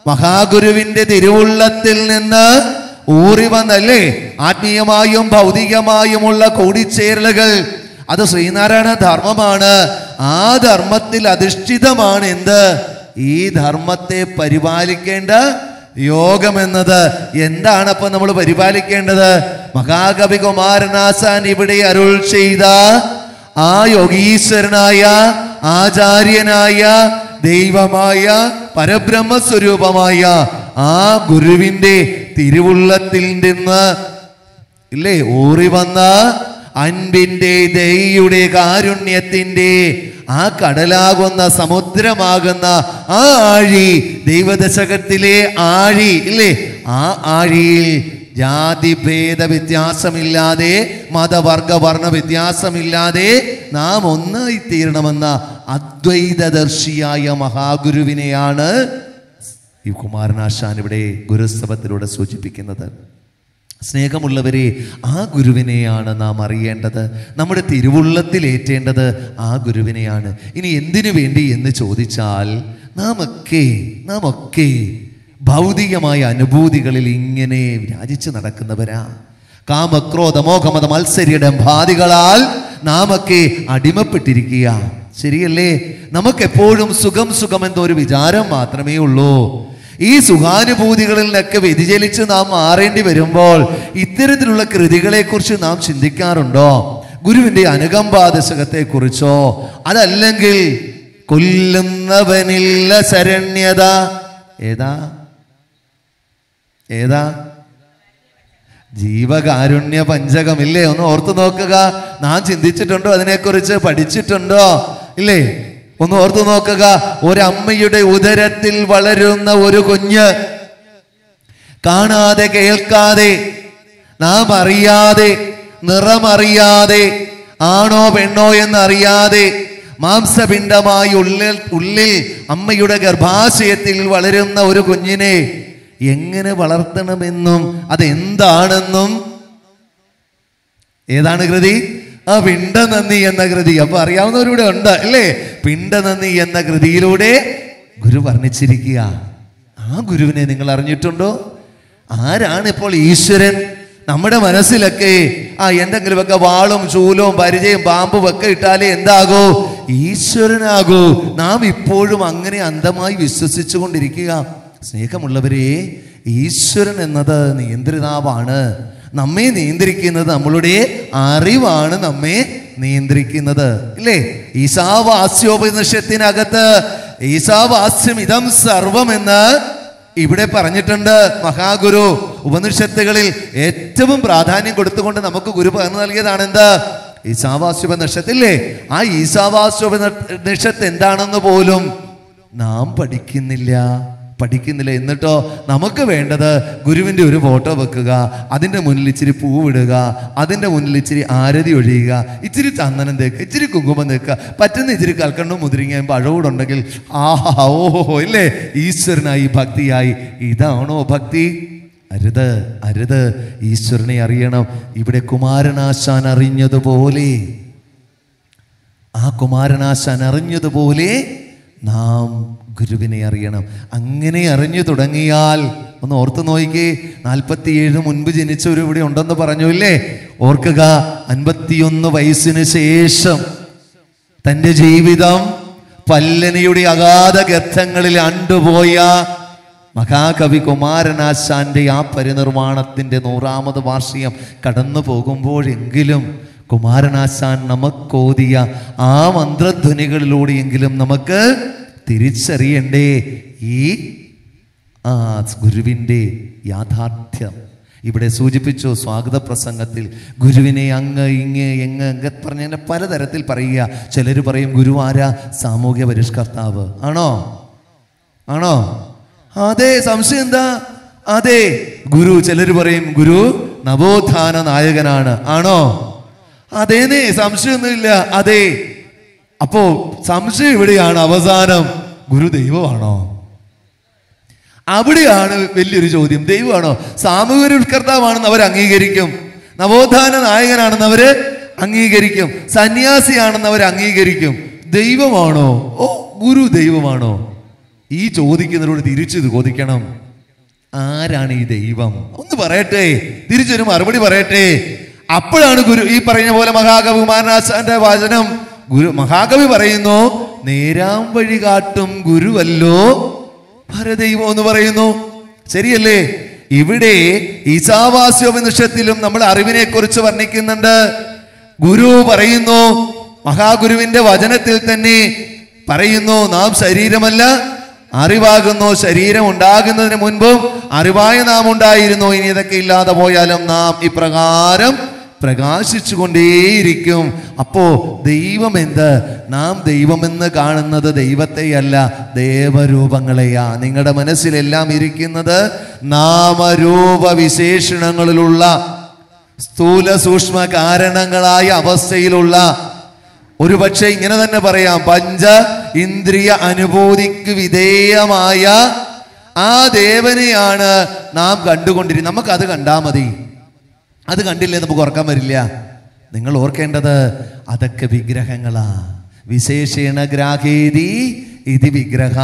മഹാഗുരുവിന്റെ തിരുവുള്ളത്തിൽ നിന്ന് ഊറി വന്നല്ലേ? ആത്മീയമായും ഭൗതികമായുമുള്ള കൂടിച്ചേരലുകൾ. അത് ശ്രീനാരായണ ധർമ്മമാണ്. ആ ധർമ്മത്തിൽ അധിഷ്ഠിതമാണ് എന്ത്? ഈ ധർമ്മത്തെ പരിപാലിക്കേണ്ട യോഗം എന്നത് എന്താണ് അപ്പൊ നമ്മൾ പരിപാലിക്കേണ്ടത്? മഹാകവി കുമാരനാശാൻ ഇവിടെ അരുൾ ചെയ്ത ആ യോഗീശ്വരനായ ആചാര്യനായ ദൈവമായ പരബ്രഹ്മ സ്വരൂപമായ ആ ഗുരുവിന്റെ തിരുവുള്ളത്തിൽ നിന്ന് ഇല്ലേ ഊറി വന്ന അൻപിന്റെ ദൈയുടെ കാരുണ്യത്തിന്റെ ആ കടലാകുന്ന സമുദ്രമാകുന്ന ആ ആഴി ദൈവദശകത്തിലെ ആഴി ഇല്ലേ ആ ആഴിയിൽ ജാതിഭേദ വ്യത്യാസമില്ലാതെ മതവർഗ വർണ വ്യത്യാസമില്ലാതെ നാം ഒന്നായി തീരണമെന്ന അദ്വൈതദർശിയായ മഹാഗുരുവിനെയാണ് ഈ കുമാരനാശാൻ ഇവിടെ ഗുരുസ്തവത്തിലൂടെ സൂചിപ്പിക്കുന്നത്. സ്നേഹമുള്ളവരെ ആ ഗുരുവിനെയാണ് നാം അറിയേണ്ടത്. നമ്മുടെ തിരുവുള്ളത്തിൽ ഏറ്റേണ്ടത് ആ ഗുരുവിനെയാണ്. ഇനി എന്തിനു വേണ്ടി എന്ന് ചോദിച്ചാൽ നാം ഒക്കെ നാം ഒക്കെ ഭൗതികമായ അനുഭൂതികളിൽ ഇങ്ങനെ വിരാജിച്ച് നടക്കുന്നവരാ. കാമക്രോധ മോഹമത മത്സരിയുടെ ഭാതികളാൽ നാമൊക്കെ അടിമപ്പെട്ടിരിക്കുക ശരിയല്ലേ? നമുക്കെപ്പോഴും സുഖം സുഖം എന്നൊരു വിചാരം മാത്രമേ ഉള്ളൂ. ഈ സുഖാനുഭൂതികളിൽ നിന്നൊക്കെ വ്യതിചലിച്ച് നാം മാറേണ്ടി വരുമ്പോൾ ഇത്തരത്തിലുള്ള കൃതികളെ കുറിച്ച് നാം ചിന്തിക്കാറുണ്ടോ? ഗുരുവിന്റെ അനുകമ്പാദശകത്തെ കുറിച്ചോ അതല്ലെങ്കിൽ കൊല്ലുന്നവനില്ല ശരണ്യത? ഏതാ? ഏതാ? ജീവകാരുണ്യ പഞ്ചകം ഇല്ലേ ഒന്ന് ഓർത്തു നോക്കുക. നാം ചിന്തിച്ചിട്ടുണ്ടോ? അതിനെക്കുറിച്ച് പഠിച്ചിട്ടുണ്ടോ? ഇല്ലേ? ഒന്ന് ഓർത്തു നോക്കുക. ഒരമ്മയുടെ ഉദരത്തിൽ വളരുന്ന ഒരു കുഞ്ഞ്. കാണാതെ കേൾക്കാതെ നാം അറിയാതെ നിറമറിയാതെ ആണോ പെണ്ണോ എന്നറിയാതെ മാംസപിണ്ഡമായി ഉള്ളിൽ ഉള്ളിൽ അമ്മയുടെ ഗർഭാശയത്തിൽ വളരുന്ന ഒരു കുഞ്ഞിനെ എങ്ങനെ വളർത്തണമെന്നും അതെന്താണെന്നും. ഏതാണ് കൃതി? ആ പിണ്ടനന്ദി എന്ന കൃതി. അപ്പൊ അറിയാവുന്നവരൂടെ ഉണ്ട് അല്ലേ? പിണ്ടനന്ദി എന്ന കൃതിയിലൂടെ ഗുരു വർണിച്ചിരിക്കുക. ആ ഗുരുവിനെ നിങ്ങൾ അറിഞ്ഞിട്ടുണ്ടോ? ആരാണ് ഇപ്പോൾ ഈശ്വരൻ? നമ്മുടെ മനസ്സിലൊക്കെ ആ എന്തെങ്കിലുമൊക്കെ വാളും ചൂലും പരിചയം പാമ്പും ഒക്കെ ഇട്ടാലേ എന്താകൂ? ഈശ്വരനാകൂ. നാം ഇപ്പോഴും അങ്ങനെ അന്ധമായി വിശ്വസിച്ചു കൊണ്ടിരിക്കുക സ്നേഹമുള്ളവരെ ഈശ്വരൻ എന്നത് നിയന്ത്രിതാവാണ്. നമ്മെ നിയന്ത്രിക്കുന്നത് നമ്മളുടെ അറിവാണ് നമ്മെ നിയന്ത്രിക്കുന്നത്. ഇല്ലേ? ഈശാവാസ്യോപനിഷത്തിനകത്ത് ഈശാവാസ്യം ഇതം സർവം എന്ന് ഇവിടെ പറഞ്ഞിട്ടുണ്ട് മഹാഗുരു. ഉപനിഷത്തുകളിൽ ഏറ്റവും പ്രാധാന്യം കൊടുത്തുകൊണ്ട് നമുക്ക് ഗുരു പകർന്നു നൽകിയതാണ് എന്ത്? ഈശാവാസ്യോപനിഷത്തില്ലേ? ആ ഈശാവാസ്യോപനിഷത്ത് എന്താണെന്ന് പോലും നാം പഠിക്കുന്നില്ല. പഠിക്കുന്നില്ല. എന്നിട്ടോ നമുക്ക് വേണ്ടത് ഗുരുവിന്റെ ഒരു ഫോട്ടോ വെക്കുക അതിന്റെ മുന്നിൽ ഇച്ചിരി പൂവിടുക അതിന്റെ മുന്നിൽ ഇച്ചിരി ആരതി ഒഴിയുക ഇച്ചിരി ചന്ദനം തേക്കുക ഇച്ചിരി കുങ്കുമം തേക്കുക. പറ്റുന്ന ഇച്ചിരി കൽക്കണ്ടും മുതിരിങ്ങയും പഴവൂടുണ്ടെങ്കിൽ ആഹാ ഓഹോ ഇല്ലേ? ഈശ്വരനായി ഭക്തിയായി. ഇതാണോ ഭക്തി? അരുത് അരുത്. ഈശ്വരനെ അറിയണം. ഇവിടെ കുമാരനാശാൻ അറിഞ്ഞതുപോലെ ആ കുമാരനാശാൻ അറിഞ്ഞതുപോലെ നാം ഗുരുവിനെ അറിയണം. അങ്ങനെ അറിഞ്ഞു തുടങ്ങിയാൽ ഒന്ന് ഓർത്ത് നോക്കിക്കേ നാൽപ്പത്തിയേഴ് മുൻപ് ജനിച്ചവർ ഇവിടെ ഉണ്ടെന്ന് പറഞ്ഞു ഇല്ലേ? ഓർക്കുക അൻപത്തിയൊന്ന് വയസ്സിന് ശേഷം തന്റെ ജീവിതം പല്ലനിയുടെ അഗാധ ഗർത്തങ്ങളിൽ അണ്ടുപോയ മഹാകവി കുമാരനാശാന്റെ ആ പരിനിർമ്മാണത്തിന്റെ നൂറാമത് വാർഷികം കടന്നു പോകുമ്പോഴെങ്കിലും കുമാരനാശാൻ നമുക്കോതിയ ആ മന്ത്രധ്വനികളിലൂടെയെങ്കിലും നമുക്ക് തിരിച്ചറിയണ്ടേ? ഈ ആ ഗുരുവിന്റെ യാഥാർത്ഥ്യം. ഇവിടെ സൂചിപ്പിച്ചു സ്വാഗത പ്രസംഗത്തിൽ ഗുരുവിനെ അങ്ങ് ഇങ്ങ് എങ്ങ് അങ്ങ് പറഞ്ഞതിനെ പലതരത്തിൽ പറയുക. ചിലർ പറയും ഗുരു ആരാ? സാമൂഹ്യ പരിഷ്കർത്താവ്. ആണോ? ആണോ? അതെ സംശയം എന്താ? അതെ ഗുരു. ചിലർ പറയും ഗുരു നവോത്ഥാന നായകനാണ്. ആണോ? അതേനേ സംശയമൊന്നുമില്ല. അതെ അപ്പോ സംശയം ഇവിടെയാണ് അവസാനം ഗുരു ദൈവമാണോ? അവിടെയാണ് വലിയൊരു ചോദ്യം. ദൈവമാണോ? സാമൂഹിക ഉത്കർത്താവാണെന്ന് അവർ അംഗീകരിക്കും. നവോത്ഥാന നായകനാണെന്ന് അവർ അംഗീകരിക്കും. സന്യാസിയാണെന്ന് അവർ അംഗീകരിക്കും. ദൈവമാണോ? ഓ ഗുരു ദൈവമാണോ? ഈ ചോദിക്കുന്നവരോട് തിരിച്ചു ചോദിക്കണം. ആരാണ് ഈ ദൈവം? ഒന്ന് പറയട്ടെ. തിരിച്ചൊരു മറുപടി പറയട്ടെ. അപ്പോഴാണ് ഗുരു ഈ പറഞ്ഞ പോലെ മഹാകവിമാനാശാന്റെ വചനം ഗുരു മഹാകവി പറയുന്നു നേരാം വഴി കാട്ടും ഗുരുവല്ലോ പരദൈവം എന്ന് പറയുന്നു. ശരിയല്ലേ? ഇവിടെ ഈശാവാസ്യോപനിഷത്തിലും നമ്മൾ അറിവിനെ കുറിച്ച് വർണിക്കുന്നുണ്ട്. ഗുരു പറയുന്നു മഹാഗുരുവിന്റെ വചനത്തിൽ തന്നെ പറയുന്നു നാം ശരീരമല്ല അറിവാകുന്നു ശരീരം ഉണ്ടാകുന്നതിന് മുൻപും അറിവായ നാം ഉണ്ടായിരുന്നു ഇനി ഇതൊക്കെ ഇല്ലാതെ പോയാലും നാം ഇപ്രകാരം പ്രകാശിച്ചു കൊണ്ടേയിരിക്കും അപ്പോ ദൈവം എന്ത് നാം ദൈവമെന്ന് കാണുന്നത് ദൈവത്തെയല്ല ദേവരൂപങ്ങളെയാ. നിങ്ങളുടെ മനസ്സിലെല്ലാം ഇരിക്കുന്നത് നാമരൂപ വിശേഷണങ്ങളിലുള്ള സ്ഥൂല സൂക്ഷ്മ കാരണങ്ങളായ അവസ്ഥയിലുള്ള ഒരുപക്ഷെ ഇങ്ങനെ തന്നെ പറയാം പഞ്ച ഇന്ദ്രിയ അനുഭൂതിക്ക് വിധേയമായ ആ ദേവനെയാണ് നാം കണ്ടുകൊണ്ടിരിക്കുന്നത്. നമുക്കത് കണ്ടാൽ മതി. അത് കണ്ടില്ലേ? നമുക്ക് ഓർക്കാൻ വരില്ല. നിങ്ങൾ ഓർക്കേണ്ടത് അതൊക്കെ വിഗ്രഹങ്ങളാ. വിശേഷേണ ഗ്രാഹേതി ഇത് വിഗ്രഹ.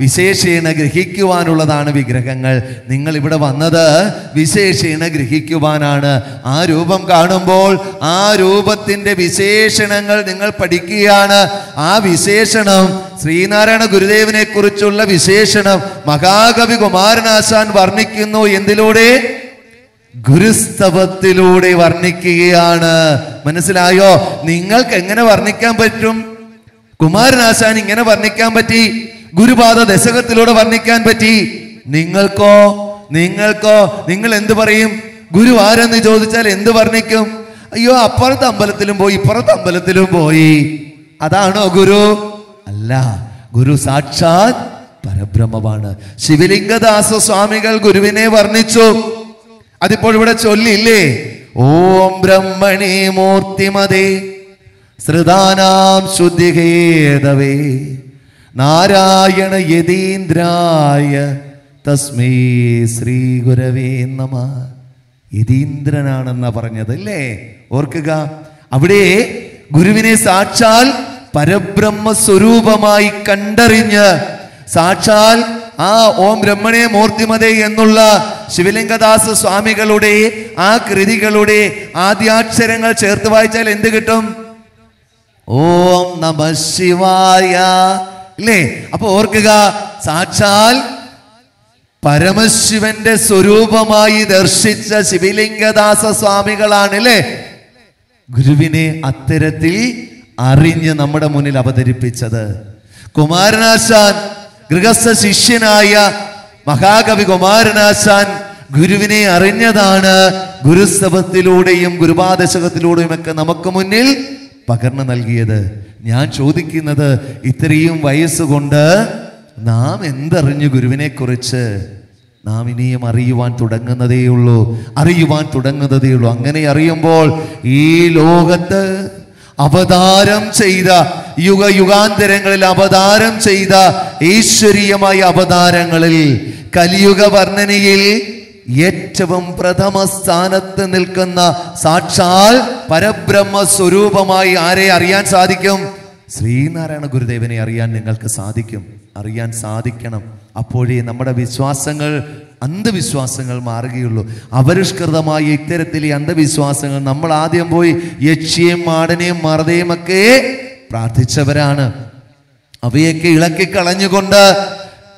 വിശേഷേണ ഗ്രഹിക്കുവാനുള്ളതാണ് വിഗ്രഹങ്ങൾ. നിങ്ങൾ ഇവിടെ വന്നത് വിശേഷേണ ഗ്രഹിക്കുവാനാണ്. ആ രൂപം കാണുമ്പോൾ ആ രൂപത്തിന്റെ വിശേഷണങ്ങൾ നിങ്ങൾ പഠിക്കുകയാണ്. ആ വിശേഷണം ശ്രീനാരായണ ഗുരുദേവനെ കുറിച്ചുള്ള വിശേഷണം മഹാകവി കുമാരനാശാൻ വർണിക്കുന്നു. എന്തിലൂടെ? ഗുരുസ്തവത്തിലൂടെ വർണിക്കുകയാണ്. മനസ്സിലായോ? നിങ്ങൾക്ക് എങ്ങനെ വർണിക്കാൻ പറ്റും? കുമാരനാശാൻ ഇങ്ങനെ വർണിക്കാൻ പറ്റി? ഗുരുപാദ ദശകത്തിലൂടെ വർണിക്കാൻ പറ്റി? നിങ്ങൾക്കോ? നിങ്ങൾക്കോ? നിങ്ങൾ എന്തു പറയും? ഗുരു ആരെന്ന് ചോദിച്ചാൽ എന്ത് വർണിക്കും? അയ്യോ അപ്പുറത്തെ അമ്പലത്തിലും പോയി ഇപ്പുറത്തെ അമ്പലത്തിലും പോയി. അതാണോ ഗുരു? അല്ല ഗുരു സാക്ഷാത് പരബ്രഹ്മമാണ് ശിവലിംഗദാസ സ്വാമികൾ ഗുരുവിനെ വർണിച്ചു. അതിപ്പോൾ ഇവിടെ ചൊല്ലില്ലേ ഓം ബ്രഹ്മണി മൂർത്തിമതേ ശ്രുതാനാം ശുദ്ധിഹേതവേ നാരായണ യതീന്ദ്രായ തസ്മേ ശ്രീ ഗുരവേ നമ. യതീന്ദ്രനാണെന്ന പറഞ്ഞത് അല്ലേ? ഓർക്കുക അവിടെ ഗുരുവിനെ സാക്ഷാൽ പരബ്രഹ്മ സ്വരൂപമായി കണ്ടറിഞ്ഞ് സാക്ഷാൽ ആ ഓം ബ്രഹ്മണേ മൂർത്തിമതേ എന്നുള്ള ശിവലിംഗദാസ സ്വാമികളുടെ ആ കൃതികളുടെ ആദ്യാക്ഷരങ്ങൾ ചേർത്ത് വായിച്ചാൽ എന്ത് കിട്ടും? ഓം നമ ശിവായ. ഇല്ലേ? അപ്പൊ ഓർക്കുക സാക്ഷാൽ പരമശിവന്റെ സ്വരൂപമായി ദർശിച്ച ശിവലിംഗദാസ സ്വാമികളാണ് അല്ലേ ഗുരുവിനെ അത്തരത്തിൽ അറിഞ്ഞ് നമ്മുടെ മുന്നിൽ അവതരിപ്പിച്ചത്. കുമാരനാശാൻ ഗൃഹസ്ഥ ശിഷ്യനായ മഹാകവി കുമാരനാശാൻ ഗുരുവിനെ അറിഞ്ഞതാണ് ഗുരുസ്തവത്തിലൂടെയും ഗുരുപാദശകത്തിലൂടെയും ഒക്കെ നമുക്ക് മുന്നിൽ പകർന്നു നൽകിയത്. ഞാൻ ചോദിക്കുന്നത് ഇത്രയും വയസ്സുകൊണ്ട് നാം എന്തറിഞ്ഞു ഗുരുവിനെ കുറിച്ച് നാം ഇനിയും അറിയുവാൻ തുടങ്ങുന്നതേയുള്ളൂ അറിയുവാൻ തുടങ്ങുന്നതേയുള്ളൂ. അങ്ങനെ അറിയുമ്പോൾ ഈ ലോകത്ത് അവതാരം ചെയ്ത യുഗ യുഗാന്തരങ്ങളിൽ അവതാരം ചെയ്ത ഈശ്വരീയമായ അവതാരങ്ങളിൽ കലിയുഗ വർണനയിൽ ഏറ്റവും പ്രഥമ സ്ഥാനത്ത് നിൽക്കുന്ന സാക്ഷാൽ പരബ്രഹ്മ സ്വരൂപമായി ആരെ അറിയാൻ സാധിക്കും? ശ്രീനാരായണ ഗുരുദേവനെ അറിയാൻ നിങ്ങൾക്ക് സാധിക്കും. അറിയാൻ സാധിക്കണം. അപ്പോഴേ നമ്മുടെ വിശ്വാസങ്ങൾ അന്ധവിശ്വാസങ്ങൾ മാറുകയുള്ളൂ. അപരിഷ്കൃതമായ ഇത്തരത്തിലെ അന്ധവിശ്വാസങ്ങൾ നമ്മൾ ആദ്യം പോയി യക്ഷിയും മാടനെയും മറതയും ഒക്കെ പ്രാർത്ഥിച്ചവരാണ്. അവയൊക്കെ ഇളക്കി കളഞ്ഞുകൊണ്ട്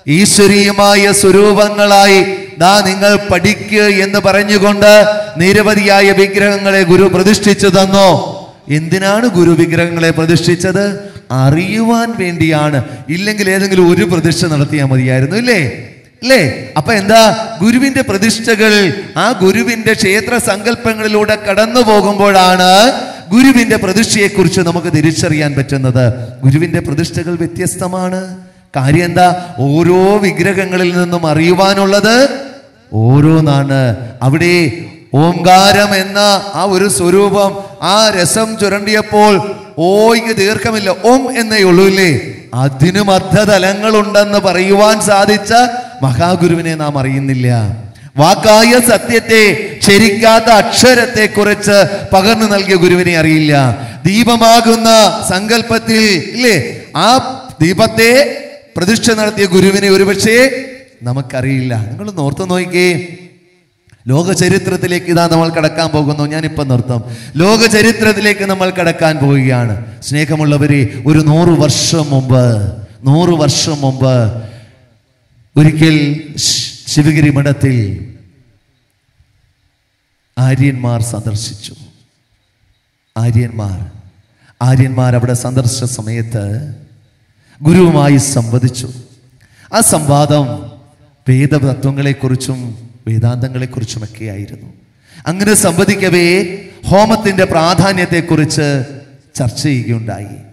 ഈശ്വരീയമായ സ്വരൂപങ്ങളായി ദാ നിങ്ങൾ പഠിക്കുക എന്ന് പറഞ്ഞുകൊണ്ട് നിരവധിയായ വിഗ്രഹങ്ങളെ ഗുരു പ്രതിഷ്ഠിച്ചു തന്നോ. എന്തിനാണ് ഗുരു വിഗ്രഹങ്ങളെ പ്രതിഷ്ഠിച്ചത്? അറിയുവാൻ വേണ്ടിയാണ്. ഇല്ലെങ്കിൽ ഏതെങ്കിലും ഒരു പ്രതിഷ്ഠ നടത്തിയാൽ മതിയായിരുന്നു ഇല്ലേ? അല്ലേ അപ്പൊ എന്താ ഗുരുവിന്റെ പ്രതിഷ്ഠകൾ ആ ഗുരുവിന്റെ ക്ഷേത്ര സങ്കല്പങ്ങളിലൂടെ കടന്നു പോകുമ്പോഴാണ് ഗുരുവിന്റെ പ്രതിഷ്ഠയെക്കുറിച്ച് നമുക്ക് തിരിച്ചറിയാൻ പറ്റുന്നത്. ഗുരുവിന്റെ പ്രതിഷ്ഠകൾ വ്യത്യസ്തമാണ്. കാര്യം എന്താ? ഓരോ വിഗ്രഹങ്ങളിൽ നിന്നും അറിയുവാനുള്ളത് ഓരോന്നാണ്. അവിടെ ഓംകാരം എന്ന ആ ഒരു സ്വരൂപം ആ രസം ചുരണ്ടിയപ്പോൾ ഓയ്ക്ക് ദീർഘമില്ല ഓം എന്നേ ഉള്ളൂ ഇല്ലേ? അതിനും അർത്ഥതലങ്ങളുണ്ടെന്ന് പറയുവാൻ സാധിച്ച മഹാഗുരുവിനെ നാം അറിയുന്നില്ല. വാക്കായ സത്യത്തെ ക്ഷരിക്കാത്ത അക്ഷരത്തെ കുറിച്ച് പകർന്നു നൽകിയ ഗുരുവിനെ അറിയില്ല. ദീപമാകുന്ന സങ്കല്പത്തിൽ ഇല്ലേ? ആ ദീപത്തെ പ്രതിഷ്ഠ നടത്തിയ ഗുരുവിനെ ഒരുപക്ഷെ നമുക്കറിയില്ല. നിങ്ങൾ ഓർത്തു നോക്കിക്കേ. ലോക ചരിത്രത്തിലേക്ക് ഇതാ നമ്മൾ കടക്കാൻ പോകുന്നു. ഞാനിപ്പം നിർത്തും. ലോക ചരിത്രത്തിലേക്ക് നമ്മൾ കടക്കാൻ പോവുകയാണ്. സ്നേഹമുള്ളവരെ ഒരു നൂറ് വർഷം മുമ്പ് നൂറ് വർഷം മുമ്പ് ഒരിക്കൽ ശിവഗിരി മഠത്തിൽ ആര്യന്മാർ സന്ദർശിച്ചു. ആര്യന്മാർ ആര്യന്മാർ അവിടെ സന്ദർശിച്ച സമയത്ത് ഗുരുവുമായി സംവദിച്ചു. ആ സംവാദം വേദതത്വങ്ങളെക്കുറിച്ചും വേദാന്തങ്ങളെക്കുറിച്ചുമൊക്കെ ആയിരുന്നു അങ്ങനെ സംവദിക്കവേ ഹോമത്തിന്റെ പ്രാധാന്യത്തെക്കുറിച്ച് ചർച്ച ചെയ്യുകയുണ്ടായി.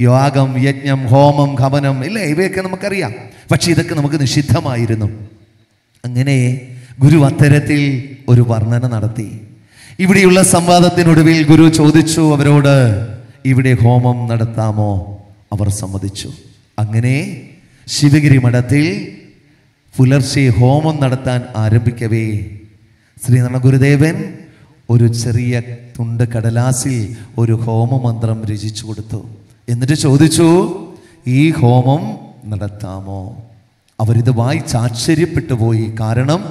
യാഗം യജ്ഞം ഹോമം ഖമനം ഇല്ലേ ഇവയൊക്കെ നമുക്കറിയാം. പക്ഷെ ഇതൊക്കെ നമുക്ക് നിഷിദ്ധമായിരുന്നു. അങ്ങനെ ഗുരു അത്തരത്തിൽ ഒരു വർണന നടത്തി. ഇവിടെയുള്ള സംവാദത്തിനൊടുവിൽ ഗുരു ചോദിച്ചു അവരോട് ഇവിടെ ഹോമം നടത്താമോ? അവർ സമ്മതിച്ചു. അങ്ങനെ ശിവഗിരി മഠത്തിൽ പുലർച്ചെ ഹോമം നടത്താൻ ആരംഭിക്കവേ ശ്രീനാരായണ ഗുരുദേവൻ ഒരു ചെറിയ തുണ്ട് കടലാസിൽ ഒരു ഹോമമന്ത്രം രചിച്ചു കൊടുത്തു. എന്നിട്ട് ചോദിച്ചു ഈ ഹോമം നടത്താമോ? അവരിത് വായിച്ച് ആശ്ചര്യപ്പെട്ടു പോയി. കാരണം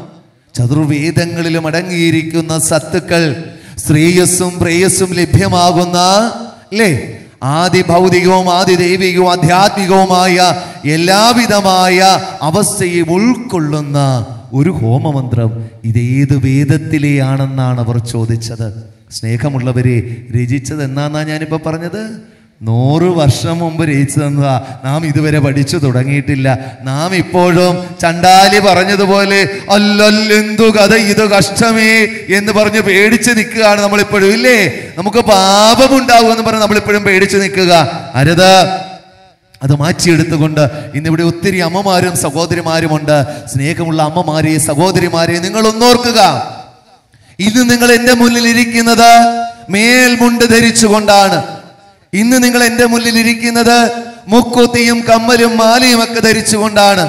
ചതുർവേദങ്ങളിലും അടങ്ങിയിരിക്കുന്ന സത്തുക്കൾ ശ്രേയസ്സും പ്രേയസ്സും ലഭ്യമാകുന്ന അല്ലേ ആദി ഭൗതികവും ആദി ദൈവികവും ആധ്യാത്മികവുമായ എല്ലാവിധമായ അവസ്ഥയും ഉൾക്കൊള്ളുന്ന ഒരു ഹോമമന്ത്രം ഇതേത് വേദത്തിലെയാണെന്നാണ് അവർ ചോദിച്ചത്. സ്നേഹമുള്ളവരെ രചിച്ചത് എന്നാന്നാ ഞാനിപ്പോൾ പറഞ്ഞത്? നൂറ് വർഷം മുമ്പ് രചിച്ചു തന്നതാ. നാം ഇതുവരെ പഠിച്ചു തുടങ്ങിയിട്ടില്ല. നാം ഇപ്പോഴും ചണ്ടാലി പറഞ്ഞതുപോലെ അല്ലല്ലെന്തു കഥ ഇത് കഷ്ടമേ എന്ന് പറഞ്ഞ് പേടിച്ച് നിൽക്കുകയാണ് നമ്മളിപ്പോഴും ഇല്ലേ? നമുക്ക് പാപമുണ്ടാകുമെന്ന് പറഞ്ഞ് നമ്മളിപ്പോഴും പേടിച്ച് നിൽക്കുക. അരുത്. അത് മാറ്റിയെടുത്തുകൊണ്ട് ഇന്നിവിടെ ഒത്തിരി അമ്മമാരും സഹോദരിമാരുമുണ്ട്. സ്നേഹമുള്ള അമ്മമാരെ സഹോദരിമാരെ നിങ്ങൾ ഒന്നോർക്കുക ഇന്ന് നിങ്ങൾ എന്റെ മുന്നിൽ ഇരിക്കുന്നത് മേൽമുണ്ട് ധരിച്ചുകൊണ്ടാണ്. ഇന്ന് നിങ്ങൾ എന്റെ മുന്നിൽ ഇരിക്കുന്നത് മുക്കുത്തിയും കമ്മലും മാലയും ഒക്കെ ധരിച്ചുകൊണ്ടാണ്.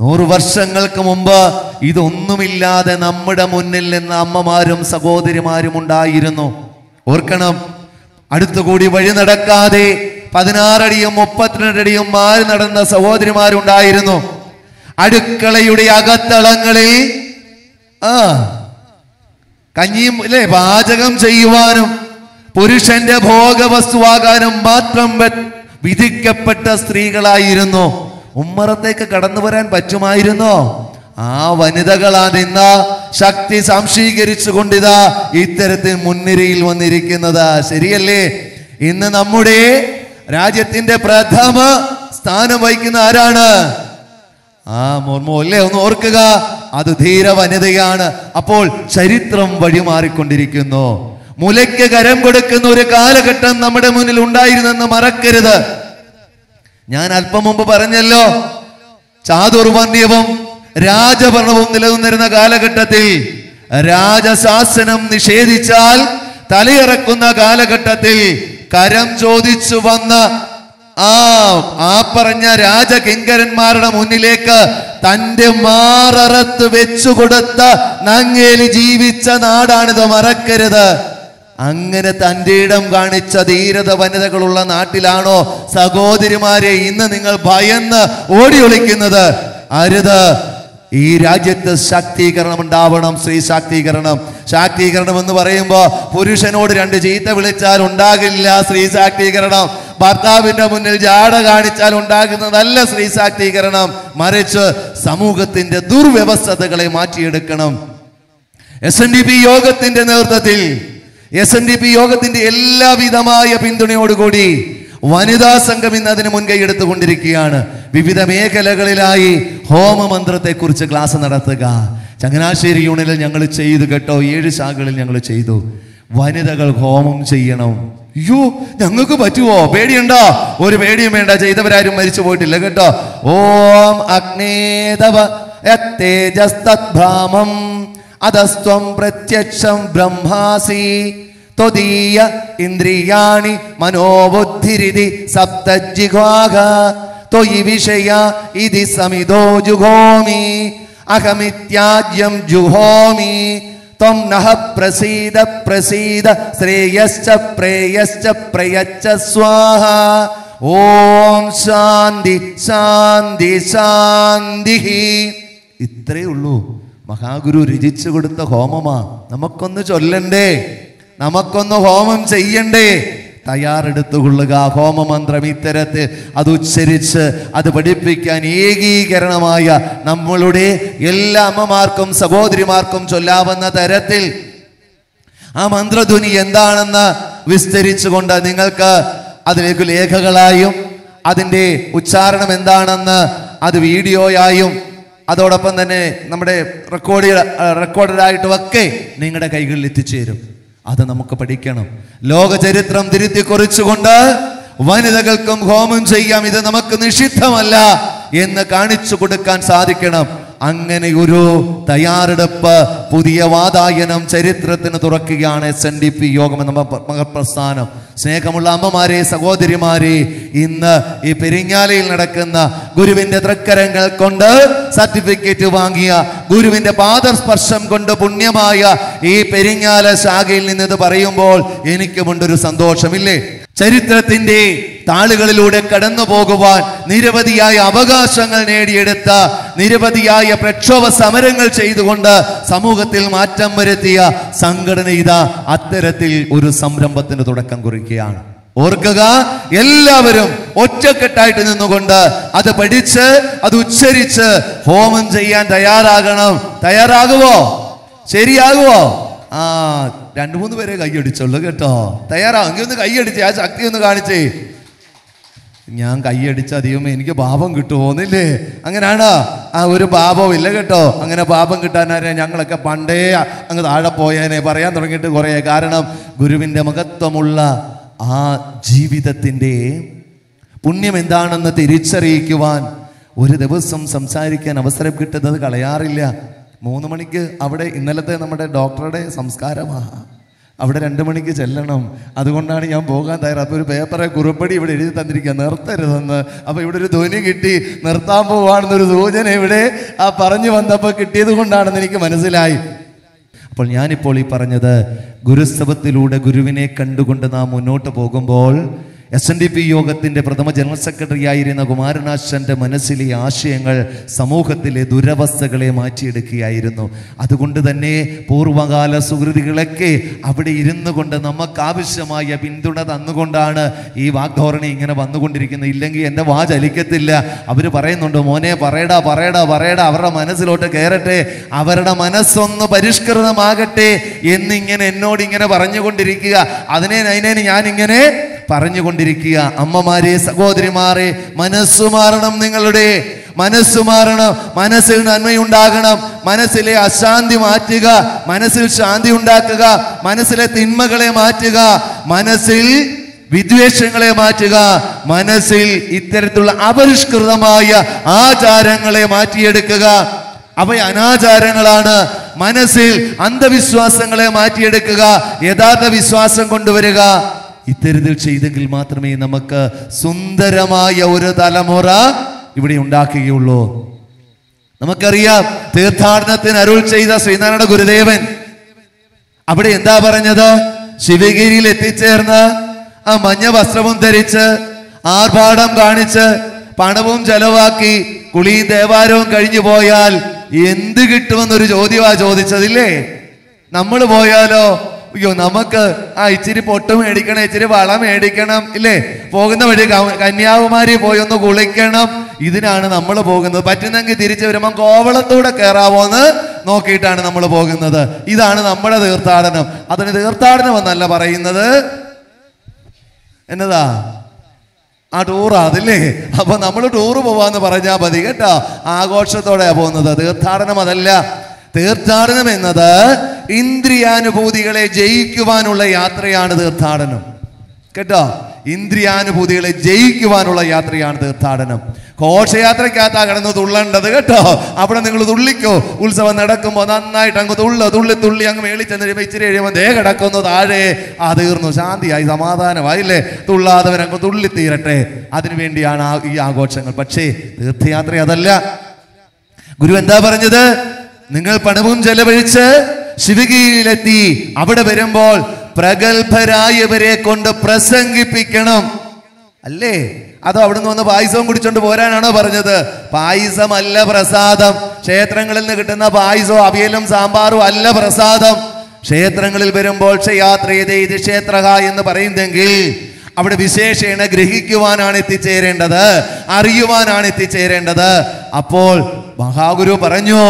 നൂറ് വർഷങ്ങൾക്ക് മുമ്പ് ഇതൊന്നുമില്ലാതെ നമ്മുടെ മുന്നിൽ നിന്ന് അമ്മമാരും സഹോദരിമാരും ഉണ്ടായിരുന്നു. ഓർക്കണം അടുത്തുകൂടി വഴി നടക്കാതെ പതിനാറടിയും മുപ്പത്തിരണ്ടടിയും മാറി നടന്ന സഹോദരിമാരുണ്ടായിരുന്നു. അടുക്കളയുടെ അകത്തളങ്ങളിൽ ആ കഞ്ഞിയും അല്ലേ പാചകം ചെയ്യുവാനും പുരുഷന്റെ ഭോഗവസ്തുവാകാനും മാത്രം വിധിക്കപ്പെട്ട സ്ത്രീകളായിരുന്നു. ഉമ്മറത്തേക്ക് കടന്നു വരാൻ പറ്റുമായിരുന്നോ? ആ വനിതകളാണ് ശക്തി ശക്തി സംശീകരിച്ചുകൊണ്ടിതാ ഇത്തരത്തിൽ മുൻനിരയിൽ വന്നിരിക്കുന്നത്. ശരിയല്ലേ? ഇന്ന് നമ്മുടെ രാജ്യത്തിന്റെ പ്രഥമ സ്ഥാനം വഹിക്കുന്ന ആരാണ്? ആ മോർമോ അല്ലേ? ഒന്ന് ഓർക്കുക. അത് ധീര വനിതയാണ് അപ്പോൾ ചരിത്രം വഴിമാറിക്കൊണ്ടിരിക്കുന്നു മുലയ്ക്ക് കരം കൊടുക്കുന്ന ഒരു കാലഘട്ടം നമ്മുടെ മുന്നിൽ ഉണ്ടായിരുന്നെന്ന് മറക്കരുത്. ഞാൻ അല്പം മുമ്പ് പറഞ്ഞല്ലോ ചാതുർവർണ്യവും രാജഭരണവും നിലനിന്നിരുന്ന കാലഘട്ടത്തിൽ രാജശാസനം നിഷേധിച്ചാൽ തലയിറക്കുന്ന കാലഘട്ടത്തിൽ കരം ചോദിച്ചു വന്ന ആ ആ പറഞ്ഞ രാജകിങ്കരന്മാരുടെ മുന്നിലേക്ക് തന്റെ മാററത്ത് വെച്ചുകൊടുത്ത നങ്ങേലി ജീവിച്ച നാടാണിത്. മറക്കരുത്. അങ്ങനെ തന്റെ ഇടം കാണിച്ച ധീരത വനിതകളുള്ള നാട്ടിലാണോ സഹോദരിമാരെ ഇന്ന് നിങ്ങൾ ഭയന്ന് ഓടി ഒളിക്കുന്നത്? അരുത്. ഈ രാജ്യത്ത് ശാക്തീകരണം ഉണ്ടാവണം സ്ത്രീ ശാക്തീകരണം. ശാക്തീകരണം എന്ന് പറയുമ്പോൾ പുരുഷനോട് രണ്ട് ചീത്ത വിളിച്ചാൽ ഉണ്ടാകില്ല സ്ത്രീ ശാക്തീകരണം. ഭർത്താവിന്റെ മുന്നിൽ ജാട കാണിച്ചാൽ ഉണ്ടാകുന്നതല്ല സ്ത്രീ ശാക്തീകരണം. മറിച്ച് സമൂഹത്തിന്റെ ദുർവ്യവസ്ഥതകളെ മാറ്റിയെടുക്കണം. എസ് എൻ ഡി പി യോഗത്തിന്റെ നേതൃത്വത്തിൽ എസ് എൻ ഡി പി യോഗത്തിന്റെ എല്ലാവിധമായ പിന്തുണയോടുകൂടി വനിതാ സംഘം ഇന്ന് അതിന് മുൻകൈ എടുത്തുകൊണ്ടിരിക്കുകയാണ്. വിവിധ മേഖലകളിലായി ഹോമമന്ത്രത്തെ കുറിച്ച് ക്ലാസ് നടത്തുക. ചങ്ങനാശ്ശേരി യൂണിയനിൽ ഞങ്ങൾ ചെയ്തു കേട്ടോ. ഏഴ് ശാഖകളിൽ ഞങ്ങൾ ചെയ്തു. വനിതകൾ ഹോമം ചെയ്യണം. അയ്യോ ഞങ്ങൾക്ക് പറ്റുമോ പേടിയുണ്ടോ? ഒരു പേടിയും വേണ്ട. ചെയ്തവരാരും മരിച്ചു പോയിട്ടില്ല കേട്ടോ. ഓം അഗ്നേതവ തേജസ്തദ്ഭ്രാമം అధస్వం ప్రత్యక్షం బ్రహ్మాసి తొదీయ ఇంద్రియాణి మనోబుద్ధిరిది సప్తజిఘ్వాగ తొయి విషయ ఇది సమిదో జుహోమి అహమిత్యాజ్యం జుహోమి త్వం నహ ప్రసీద ప్రసీద శ్రేయశ్చ ప్రేయశ్చ ప్రయచ్చ స్వాహ ఓం శాంతి శాంతి శాంతి ఇత్రే ఉళ్ళు മഹാഗുരു രചിച്ചു കൊടുത്ത ഹോമമാ. നമുക്കൊന്ന് ചൊല്ലണ്ടേ? നമുക്കൊന്ന് ഹോമം ചെയ്യണ്ടേ? തയ്യാറെടുത്തുകൊള്ളുക. ഹോമമന്ത്രം ഇത്തരത്തിൽ അത് ഉച്ചരിച്ച് അത് പഠിപ്പിക്കാൻ ഏകീകരണമായ നമ്മളുടെ എല്ലാ അമ്മമാർക്കും സഹോദരിമാർക്കും ചൊല്ലാവുന്ന തരത്തിൽ ആ മന്ത്രധ്വനി എന്താണെന്ന് വിസ്തരിച്ചുകൊണ്ട് നിങ്ങൾക്ക് അതിലേക്ക് ലേഖകളായും അതിന്റെ ഉച്ചാരണം എന്താണെന്ന് അത് വീഡിയോയായും അതോടൊപ്പം തന്നെ നമ്മുടെ റെക്കോർഡ് റെക്കോർഡഡായിട്ടും ഒക്കെ നിങ്ങളുടെ കൈകളിൽ എത്തിച്ചേരും. അത് നമുക്ക് പഠിക്കണം. ലോക ചരിത്രം തിരുത്തി കുറിച്ചുകൊണ്ട് വനിതകൾക്കും ഹോമം ചെയ്യാം. ഇത് നമുക്ക് നിഷിദ്ധമല്ല എന്ന് കാണിച്ചു കൊടുക്കാൻ സാധിക്കണം. അങ്ങനെ ഒരു തയ്യാറെടുപ്പ് പുതിയ വാതായനം ചരിത്രത്തിന് തുറക്കുകയാണ് എസ് എൻ ഡി പി യോഗം എന്ന മഹപ്രസ്ഥാനം സ്നേഹമുള്ള അമ്മമാരെ സഹോദരിമാരെ ഇന്ന് ഈ പെരിങ്ങാലയിൽ നടക്കുന്ന ഗുരുവിന്റെ തൃക്കരങ്ങൾ കൊണ്ട് സർട്ടിഫിക്കറ്റ് വാങ്ങിയ ഗുരുവിന്റെ പാദസ്പർശം കൊണ്ട് പുണ്യമായ ഈ പെരിങ്ങാല ശാഖയിൽ നിന്ന് ഇത് പറയുമ്പോൾ എനിക്കുമുണ്ടൊരു സന്തോഷമില്ലേ? ചരിത്രത്തിന്റെ താളുകളിലൂടെ കടന്നു പോകുവാൻ നിരവധിയായ അവകാശങ്ങൾ നേടിയെടുത്ത നിരവധിയായ പ്രക്ഷോഭ സമരങ്ങൾ ചെയ്തുകൊണ്ട് സമൂഹത്തിൽ മാറ്റം വരുത്തിയ സംഘടന ഇതാ അത്തരത്തിൽ ഒരു സംരംഭത്തിന് തുടക്കം കുറിക്കുകയാണ്. ഓർക്കുക എല്ലാവരും ഒറ്റക്കെട്ടായിട്ട് നിന്നുകൊണ്ട് അത് പഠിച്ച് അത് ഉച്ചരിച്ച് ഹോമം ചെയ്യാൻ തയ്യാറാകണം. തയ്യാറാകുവോ? ശരിയാകുവോ? ആ രണ്ടു മൂന്ന് പേരെ കൈയടിച്ചുള്ളൂ കേട്ടോ. തയ്യാറാ? എങ്കിൽ ഒന്ന് കൈയടിച്ചേ ആ ശക്തി ഒന്ന് കാണിച്ചേ. ഞാൻ കൈയടിച്ച ദൈവമേ എനിക്ക് പാപം കിട്ടുമോന്നില്ലേ അങ്ങനെയാണോ ആ ഒരു പാപവും ഇല്ല കേട്ടോ. അങ്ങനെ പാപം കിട്ടാനാരെ ഞങ്ങളൊക്കെ പണ്ടേ അങ്ങ് താഴെ പോയേനെ പറയാൻ തുടങ്ങിയിട്ട് കുറേ. കാരണം ഗുരുവിന്റെ മഹത്വമുള്ള ആ ജീവിതത്തിന്റെ പുണ്യം എന്താണെന്ന് തിരിച്ചറിയിക്കുവാൻ ഒരു ദിവസം സംസാരിക്കാൻ അവസരം കിട്ടുന്നത് കളയാറില്ല. മൂന്ന് മണിക്ക് അവിടെ ഇന്നലത്തെ നമ്മുടെ ഡോക്ടറുടെ സംസ്കാരമാണ് അവിടെ രണ്ട് മണിക്ക് ചെല്ലണം. അതുകൊണ്ടാണ് ഞാൻ പോകാൻ തയ്യാറ്. അപ്പോൾ ഒരു പേപ്പറെ കുറിപ്പടി ഇവിടെ എഴുതി തന്നിരിക്കുക നിർത്തരുതെന്ന്. അപ്പോൾ ഇവിടെ ഒരു ധ്വനി കിട്ടി. നിർത്താൻ പോവാണെന്നൊരു സൂചന ഇവിടെ ആ പറഞ്ഞു വന്നപ്പോൾ കിട്ടിയത് കൊണ്ടാണെന്ന് എനിക്ക് മനസ്സിലായി. അപ്പോൾ ഞാനിപ്പോൾ ഈ പറഞ്ഞത് ഗുരുസ്തവത്തിലൂടെ ഗുരുവിനെ കണ്ടുകൊണ്ട് നാം മുന്നോട്ട് പോകുമ്പോൾ എസ് എൻ ഡി പി യോഗത്തിന്റെ പ്രഥമ ജനറൽ സെക്രട്ടറി ആയിരുന്ന കുമാരനാശന്റെ മനസ്സിലെ ആശയങ്ങൾ സമൂഹത്തിലെ ദുരവസ്ഥകളെ മാറ്റിയെടുക്കുകയായിരുന്നു. അതുകൊണ്ട് തന്നെ പൂർവകാല സുഹൃതികളൊക്കെ അവിടെ ഇരുന്നു കൊണ്ട് നമുക്ക് ആവശ്യമായ പിന്തുണ തന്നുകൊണ്ടാണ് ഈ വാഗ്ധോരണി ഇങ്ങനെ വന്നുകൊണ്ടിരിക്കുന്നത്. ഇല്ലെങ്കിൽ എന്റെ വാ ചലിക്കത്തില്ല. അവർ പറയുന്നുണ്ട് മോനെ പറയടാ പറയടാ പറയടാ അവരുടെ മനസ്സിലോട്ട് കയറട്ടെ അവരുടെ മനസ്സൊന്ന് പരിഷ്കൃതമാകട്ടെ എന്നിങ്ങനെ എന്നോട് ഇങ്ങനെ പറഞ്ഞുകൊണ്ടിരിക്കുക. അതിനെ അതിനെ ഞാനിങ്ങനെ പറഞ്ഞുകൊണ്ടിരിക്കുക. അമ്മമാരെ സഹോദരിമാരെ മനസ്സു മാറണം നിങ്ങളുടെ. മനസ്സു മാറണം. മനസ്സിൽ നന്മയുണ്ടാകണം. മനസ്സിലെ അശാന്തി മാറ്റുക. മനസ്സിൽ ശാന്തി ഉണ്ടാക്കുക. മനസ്സിലെ തിന്മകളെ മാറ്റുക. മനസ്സിൽ വിദ്വേഷങ്ങളെ മാറ്റുക. മനസ്സിൽ ഇത്തരത്തിലുള്ള അപരിഷ്കൃതമായ ആചാരങ്ങളെ മാറ്റിയെടുക്കുക. അവ അനാചാരങ്ങളാണ്. മനസ്സിൽ അന്ധവിശ്വാസങ്ങളെ മാറ്റിയെടുക്കുക. യഥാർത്ഥ വിശ്വാസം കൊണ്ടുവരിക. ഇത്തരത്തിൽ ചെയ്തെങ്കിൽ മാത്രമേ നമുക്ക് സുന്ദരമായ ഒരു തലമുറ ഇവിടെ ഉണ്ടാക്കുകയുള്ളൂ. നമുക്കറിയാം തീർത്ഥാടനത്തിന് അരുൾ ചെയ്ത ശ്രീനാരായണ ഗുരുദേവൻ അവിടെ എന്താ പറഞ്ഞത്? ശിവഗിരിയിൽ എത്തിച്ചേർന്ന് ആ മഞ്ഞ വസ്ത്രവും ധരിച്ച് ആർഭാടം കാണിച്ച് പണവും ചെലവാക്കി കുളിയും ദേവാരവും കഴിഞ്ഞു പോയാൽ എന്ത് കിട്ടുമെന്നൊരു ചോദ്യമാ ചോദിച്ചതില്ലേ? നമ്മൾ പോയാലോ? അയ്യോ നമുക്ക് ആ ഇച്ചിരി പൊട്ട് മേടിക്കണം ഇച്ചിരി വള മേടിക്കണം ഇല്ലേ? പോകുന്ന വഴി കന്യാകുമാരി പോയി ഒന്ന് കുളിക്കണം. ഇതിനാണ് നമ്മൾ പോകുന്നത്. പറ്റുന്നെങ്കിൽ തിരിച്ചു വരുമ്പോൾ കോവളത്തൂടെ കയറാവോന്ന് നോക്കിയിട്ടാണ് നമ്മൾ പോകുന്നത്. ഇതാണ് നമ്മുടെ തീർത്ഥാടനം. അതിന് തീർത്ഥാടനം എന്നല്ല പറയുന്നത്. എന്നതാ? ആ ടൂറാ അതില്ലേ? അപ്പൊ നമ്മൾ ടൂറ് പോവാന്ന് പറഞ്ഞാൽ മതി കേട്ടോ. ആഘോഷത്തോടെയാ പോകുന്നത്. തീർത്ഥാടനം അതല്ല. തീർത്ഥാടനം എന്നത് ഇന്ദ്രിയാനുഭൂതികളെ ജയിക്കുവാനുള്ള യാത്രയാണ് തീർത്ഥാടനം. കേട്ടോ? ഇന്ദ്രിയാനുഭൂതികളെ ജയിക്കുവാനുള്ള യാത്രയാണ് തീർത്ഥാടനം. ഘോഷയാത്രക്കകത്താ കിടന്ന് തുള്ളേണ്ടത് കേട്ടോ? അവിടെ നിങ്ങൾ തുള്ളിക്കോ? ഉത്സവം നടക്കുമ്പോൾ നന്നായിട്ട് അങ്ങ് തുള്ള തുള്ളി തുള്ളി അങ്ങ് മേളി ചെന്ന് ഇച്ചിരി കഴിയുമ്പോൾ ദേ കിടക്കുന്നു താഴെ. ആ തീർന്നു ശാന്തിയായി സമാധാനമായില്ലേ? തുള്ളാതവൻ അങ്ങ് തുള്ളി തീരട്ടെ അതിനുവേണ്ടിയാണ് ആ ഈ ആഘോഷങ്ങൾ. പക്ഷേ തീർത്ഥയാത്ര അതല്ല. ഗുരു എന്താ പറഞ്ഞത്? നിങ്ങൾ പണവും ചെലവഴിച്ച് ശിവഗിരിയിലെത്തി അവിടെ വരുമ്പോൾ പ്രഗത്ഭരായവരെ കൊണ്ട് പ്രസംഗിപ്പിക്കണം. അല്ലേ? അതോ അവിടുന്ന് വന്ന് പായസവും കുടിച്ചോണ്ട് പോരാനാണോ പറഞ്ഞത്? പായസമല്ല പ്രസാദം. ക്ഷേത്രങ്ങളിൽ നിന്ന് കിട്ടുന്ന പായസവും അവിയലും സാമ്പാറും അല്ല പ്രസാദം. ക്ഷേത്രങ്ങളിൽ വരുമ്പോൾ ക്ഷയാത്രയതേ ഇത് ക്ഷേത്രക എന്ന് പറയുന്നെങ്കിൽ അവിടെ വിശേഷേണ ഗ്രഹിക്കുവാനാണ് എത്തിച്ചേരേണ്ടത് അറിയുവാനാണ് എത്തിച്ചേരേണ്ടത്. അപ്പോൾ മഹാഗുരു പറഞ്ഞു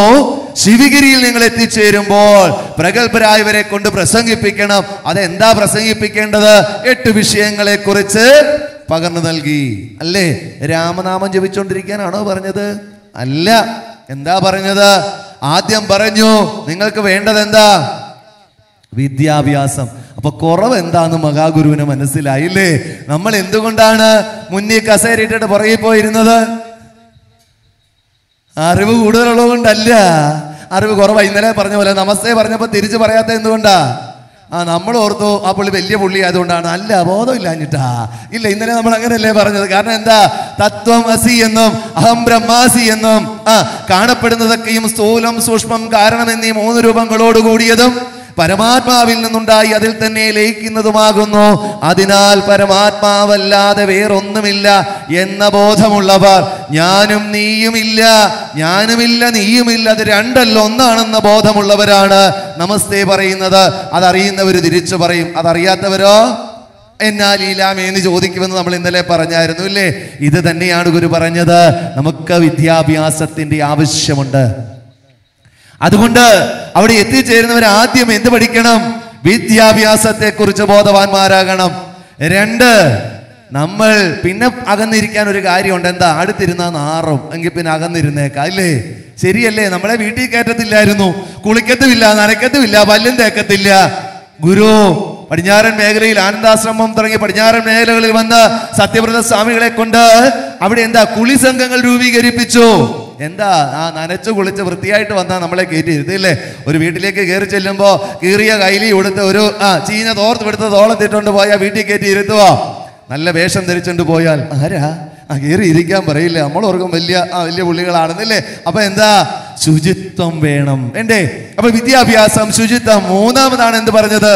ശിവഗിരിയിൽ നിങ്ങൾ എത്തിച്ചേരുമ്പോൾ പ്രഗത്ഭരായവരെ കൊണ്ട് പ്രസംഗിപ്പിക്കണം. അതെന്താ പ്രസംഗിപ്പിക്കേണ്ടത്? എട്ട് വിഷയങ്ങളെ കുറിച്ച് പകർന്നു നൽകി. അല്ലേ? രാമനാമം ജപിച്ചുകൊണ്ടിരിക്കാനാണോ പറഞ്ഞത്? അല്ല. എന്താ പറഞ്ഞത്? ആദ്യം പറഞ്ഞു നിങ്ങൾക്ക് വേണ്ടത് എന്താ വിദ്യാഭ്യാസം. അപ്പൊ കുറവ് എന്താന്ന് മഹാഗുരുവിന് മനസ്സിലായില്ലേ? നമ്മൾ എന്തുകൊണ്ടാണ് മുന്നിൽ കസേരയിട്ടിട്ട് പുറകെ പോയിരുന്നത്? അറിവ് കൂടുതലുള്ളത് കൊണ്ടല്ല അറിവ് കുറവാണ് ഇന്നലെ പറഞ്ഞ പോലെ നമസ്തേ പറഞ്ഞപ്പോൾ തിരിച്ചു പറയാത്ത എന്തുകൊണ്ടാ? ആ നമ്മൾ ഓർത്തു ആ പുള്ളി വലിയ പുള്ളി ആയതുകൊണ്ടാണ് അല്ല ബോധമില്ലാഞ്ഞിട്ടാ. ഇല്ല ഇന്നലെ നമ്മൾ അങ്ങനെയല്ലേ പറഞ്ഞത്. കാരണം എന്താ? തത്വം അസി എന്നും അഹം ബ്രഹ്മാസി എന്നും ആ കാണപ്പെടുന്നതൊക്കെയും സ്ഥൂലം സൂക്ഷ്മം കാരണം എന്നീ മൂന്ന് രൂപങ്ങളോട് കൂടിയതും പരമാത്മാവിൽ നിന്നുണ്ടായി അതിൽ തന്നെ ലയിക്കുന്നതുമാകുന്നു. അതിനാൽ പരമാത്മാവല്ലാതെ വേറൊന്നുമില്ല എന്ന ബോധമുള്ളവർ ഞാനും നീയുമില്ല ഞാനുമില്ല നീയുമില്ല അത് രണ്ടല്ല ഒന്നാണെന്ന ബോധമുള്ളവരാണ്. നമസ്തേ പറയുന്നത്. അതറിയുന്നവർ തിരിച്ചു പറയും. അതറിയാത്തവരോ? എന്നാൽ ഇലാമേ എന്ന് ചോദിക്കുമെന്ന് നമ്മൾ ഇന്നലെ പറഞ്ഞായിരുന്നു ഇല്ലേ? ഇത് തന്നെയാണ് ഗുരു പറഞ്ഞത്. നമുക്ക് വിദ്യാഭ്യാസത്തിന്റെ ആവശ്യമുണ്ട്. അതുകൊണ്ട് അവിടെ എത്തിച്ചേരുന്നവർ ആദ്യം എന്ത് പഠിക്കണം? വിദ്യാഭ്യാസത്തെ കുറിച്ച് ബോധവാന്മാരാകണം. രണ്ട് നമ്മൾ പിന്നെ അകന്നിരിക്കാൻ ഒരു കാര്യമുണ്ട്. എന്താ? അടുത്തിരുന്ന നാറും. എങ്കിൽ പിന്നെ അകന്നിരുന്നേക്കാം. അല്ലേ? ശരിയല്ലേ? നമ്മളെ വീട്ടിൽ കയറ്റത്തില്ലായിരുന്നു. കുളിക്കത്തുമില്ല നനയ്ക്കത്തുമില്ല പല്ലും തേക്കത്തില്ല. ഗുരു പടിഞ്ഞാറൻ മേഖലയിൽ ആനന്ദാശ്രമം തുടങ്ങി പടിഞ്ഞാറൻ മേഖലകളിൽ വന്ന സത്യവ്രത സ്വാമികളെ കൊണ്ട് അവിടെ എന്താ കുളി സംഘങ്ങൾ രൂപീകരിപ്പിച്ചു. എന്താ? ആ നനച്ചു കുളിച്ച് വൃത്തിയായിട്ട് വന്നാൽ നമ്മളെ കയറ്റി ഇരുത്തില്ലേ ഒരു വീട്ടിലേക്ക് കയറി ചെല്ലുമ്പോൾ കീറിയ കൈലി കൊടുത്ത് ഒരു ആ ചീഞ്ഞ തോർത്ത് എടുത്ത് തോളത്തിട്ടുകൊണ്ട് പോയാൽ വീട്ടിൽ കയറ്റി ഇരുത്തുവോ. നല്ല വേഷം ധരിച്ചുകൊണ്ട് പോയാൽ ആരാ? ആ കയറി ഇരിക്കാൻ പറയില്ല? നമ്മളോർക്കും വലിയ ആ വലിയ പുള്ളികളാണെന്നല്ലേ അപ്പൊ എന്താ? ശുചിത്വം വേണം. എന്തേ അപ്പൊ വിദ്യാഭ്യാസം ശുചിത്വം മൂന്നാമതാണ് എന്ത് പറഞ്ഞത്?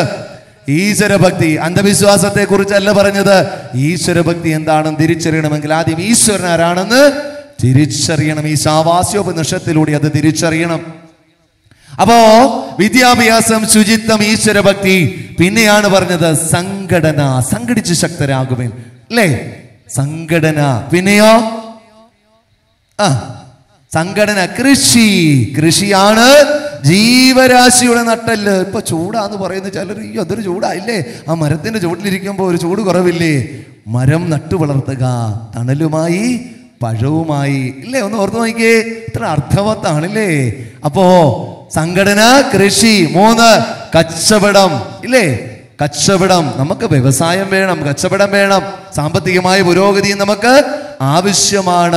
ഈശ്വരഭക്തി. അന്ധവിശ്വാസത്തെ കുറിച്ചല്ല പറഞ്ഞത്. ഈശ്വരഭക്തി എന്താണെന്ന് തിരിച്ചറിയണമെങ്കിൽ ആദ്യം ഈശ്വരൻ ആരാണെന്ന് തിരിച്ചറിയണം. ഈ ശാവാസ്യോപനിഷത്തിലൂടെ അത് തിരിച്ചറിയണം. അപ്പോ വിദ്യാഭ്യാസം ശുചിത്വം ഈശ്വരഭക്തി പിന്നെയാണ് പറഞ്ഞത് സംഘടന. സംഘടിച്ച് ശക്തരാകുവിൻ. അല്ലേ? സംഘടന. പിന്നെയോ? ആ. സംഘടന കൃഷി. കൃഷിയാണ് ജീവരാശിയുടെ നട്ടൽ ഇപ്പൊ ചൂടാന്ന് പറയുന്ന ചിലർ ഈ അതൊരു ചൂടായില്ലേ? ആ മരത്തിന്റെ ചുവട്ടിലിരിക്കുമ്പോൾ ഒരു ചൂട് കുറവില്ലേ? മരം നട്ടു വളർത്തുക തണലുമായി പഴവുമായി. ഇല്ലേ? ഒന്ന് ഓർത്ത് നോക്കിയേ ഇത്ര അർത്ഥവത്താണില്ലേ? അപ്പോ സംഘടന കൃഷി മൂന്ന് കച്ചവടം. ഇല്ലേ? കച്ചവടം. നമുക്ക് വ്യവസായം വേണം കച്ചവടം വേണം. സാമ്പത്തികമായ പുരോഗതി നമുക്ക് ആവശ്യമാണ്.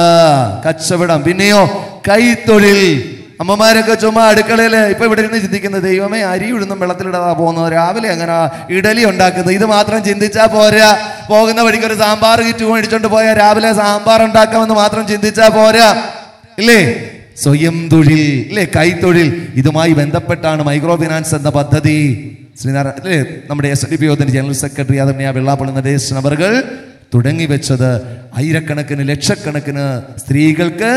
കച്ചവടം. പിന്നെയോ കൈത്തൊഴിൽ അമ്മമാരൊക്കെ ചുമ്മാ അടുക്കളയിൽ ഇപ്പൊ ഇവിടെ ഇരുന്ന് ചിന്തിക്കുന്നത് ദൈവമേ അരി ഉഴുന്നും വെള്ളത്തിലിടാ പോകുന്നത്. രാവിലെ അങ്ങനെ ഇഡലി ഉണ്ടാക്കുന്നത്? ഇത് മാത്രം ചിന്തിച്ചാ പോരാ. പോകുന്ന വഴിക്ക് ഒരു സാമ്പാർ കിറ്റ് മേടിച്ചോണ്ട് പോയാൽ രാവിലെ സാമ്പാർ ഉണ്ടാക്കാമെന്ന് മാത്രം ചിന്തിച്ചാ പോരാ. ഇല്ലേ? സ്വയം തൊഴിൽ. ഇല്ലേ? കൈത്തൊഴിൽ. ഇതുമായി ബന്ധപ്പെട്ടാണ് മൈക്രോ ഫിനാൻസ് എന്ന പദ്ധതി. ശ്രീനാരായണ അല്ലേ നമ്മുടെ എസ് ഡി പി യോഗത്തിന്റെ ജനറൽ സെക്രട്ടറി അതമ്യ വെള്ളാപ്പള്ളി നടേശൻ അവർകൾ തുടങ്ങി വെച്ചത് ആയിരക്കണക്കിന് ലക്ഷക്കണക്കിന് സ്ത്രീകൾക്ക്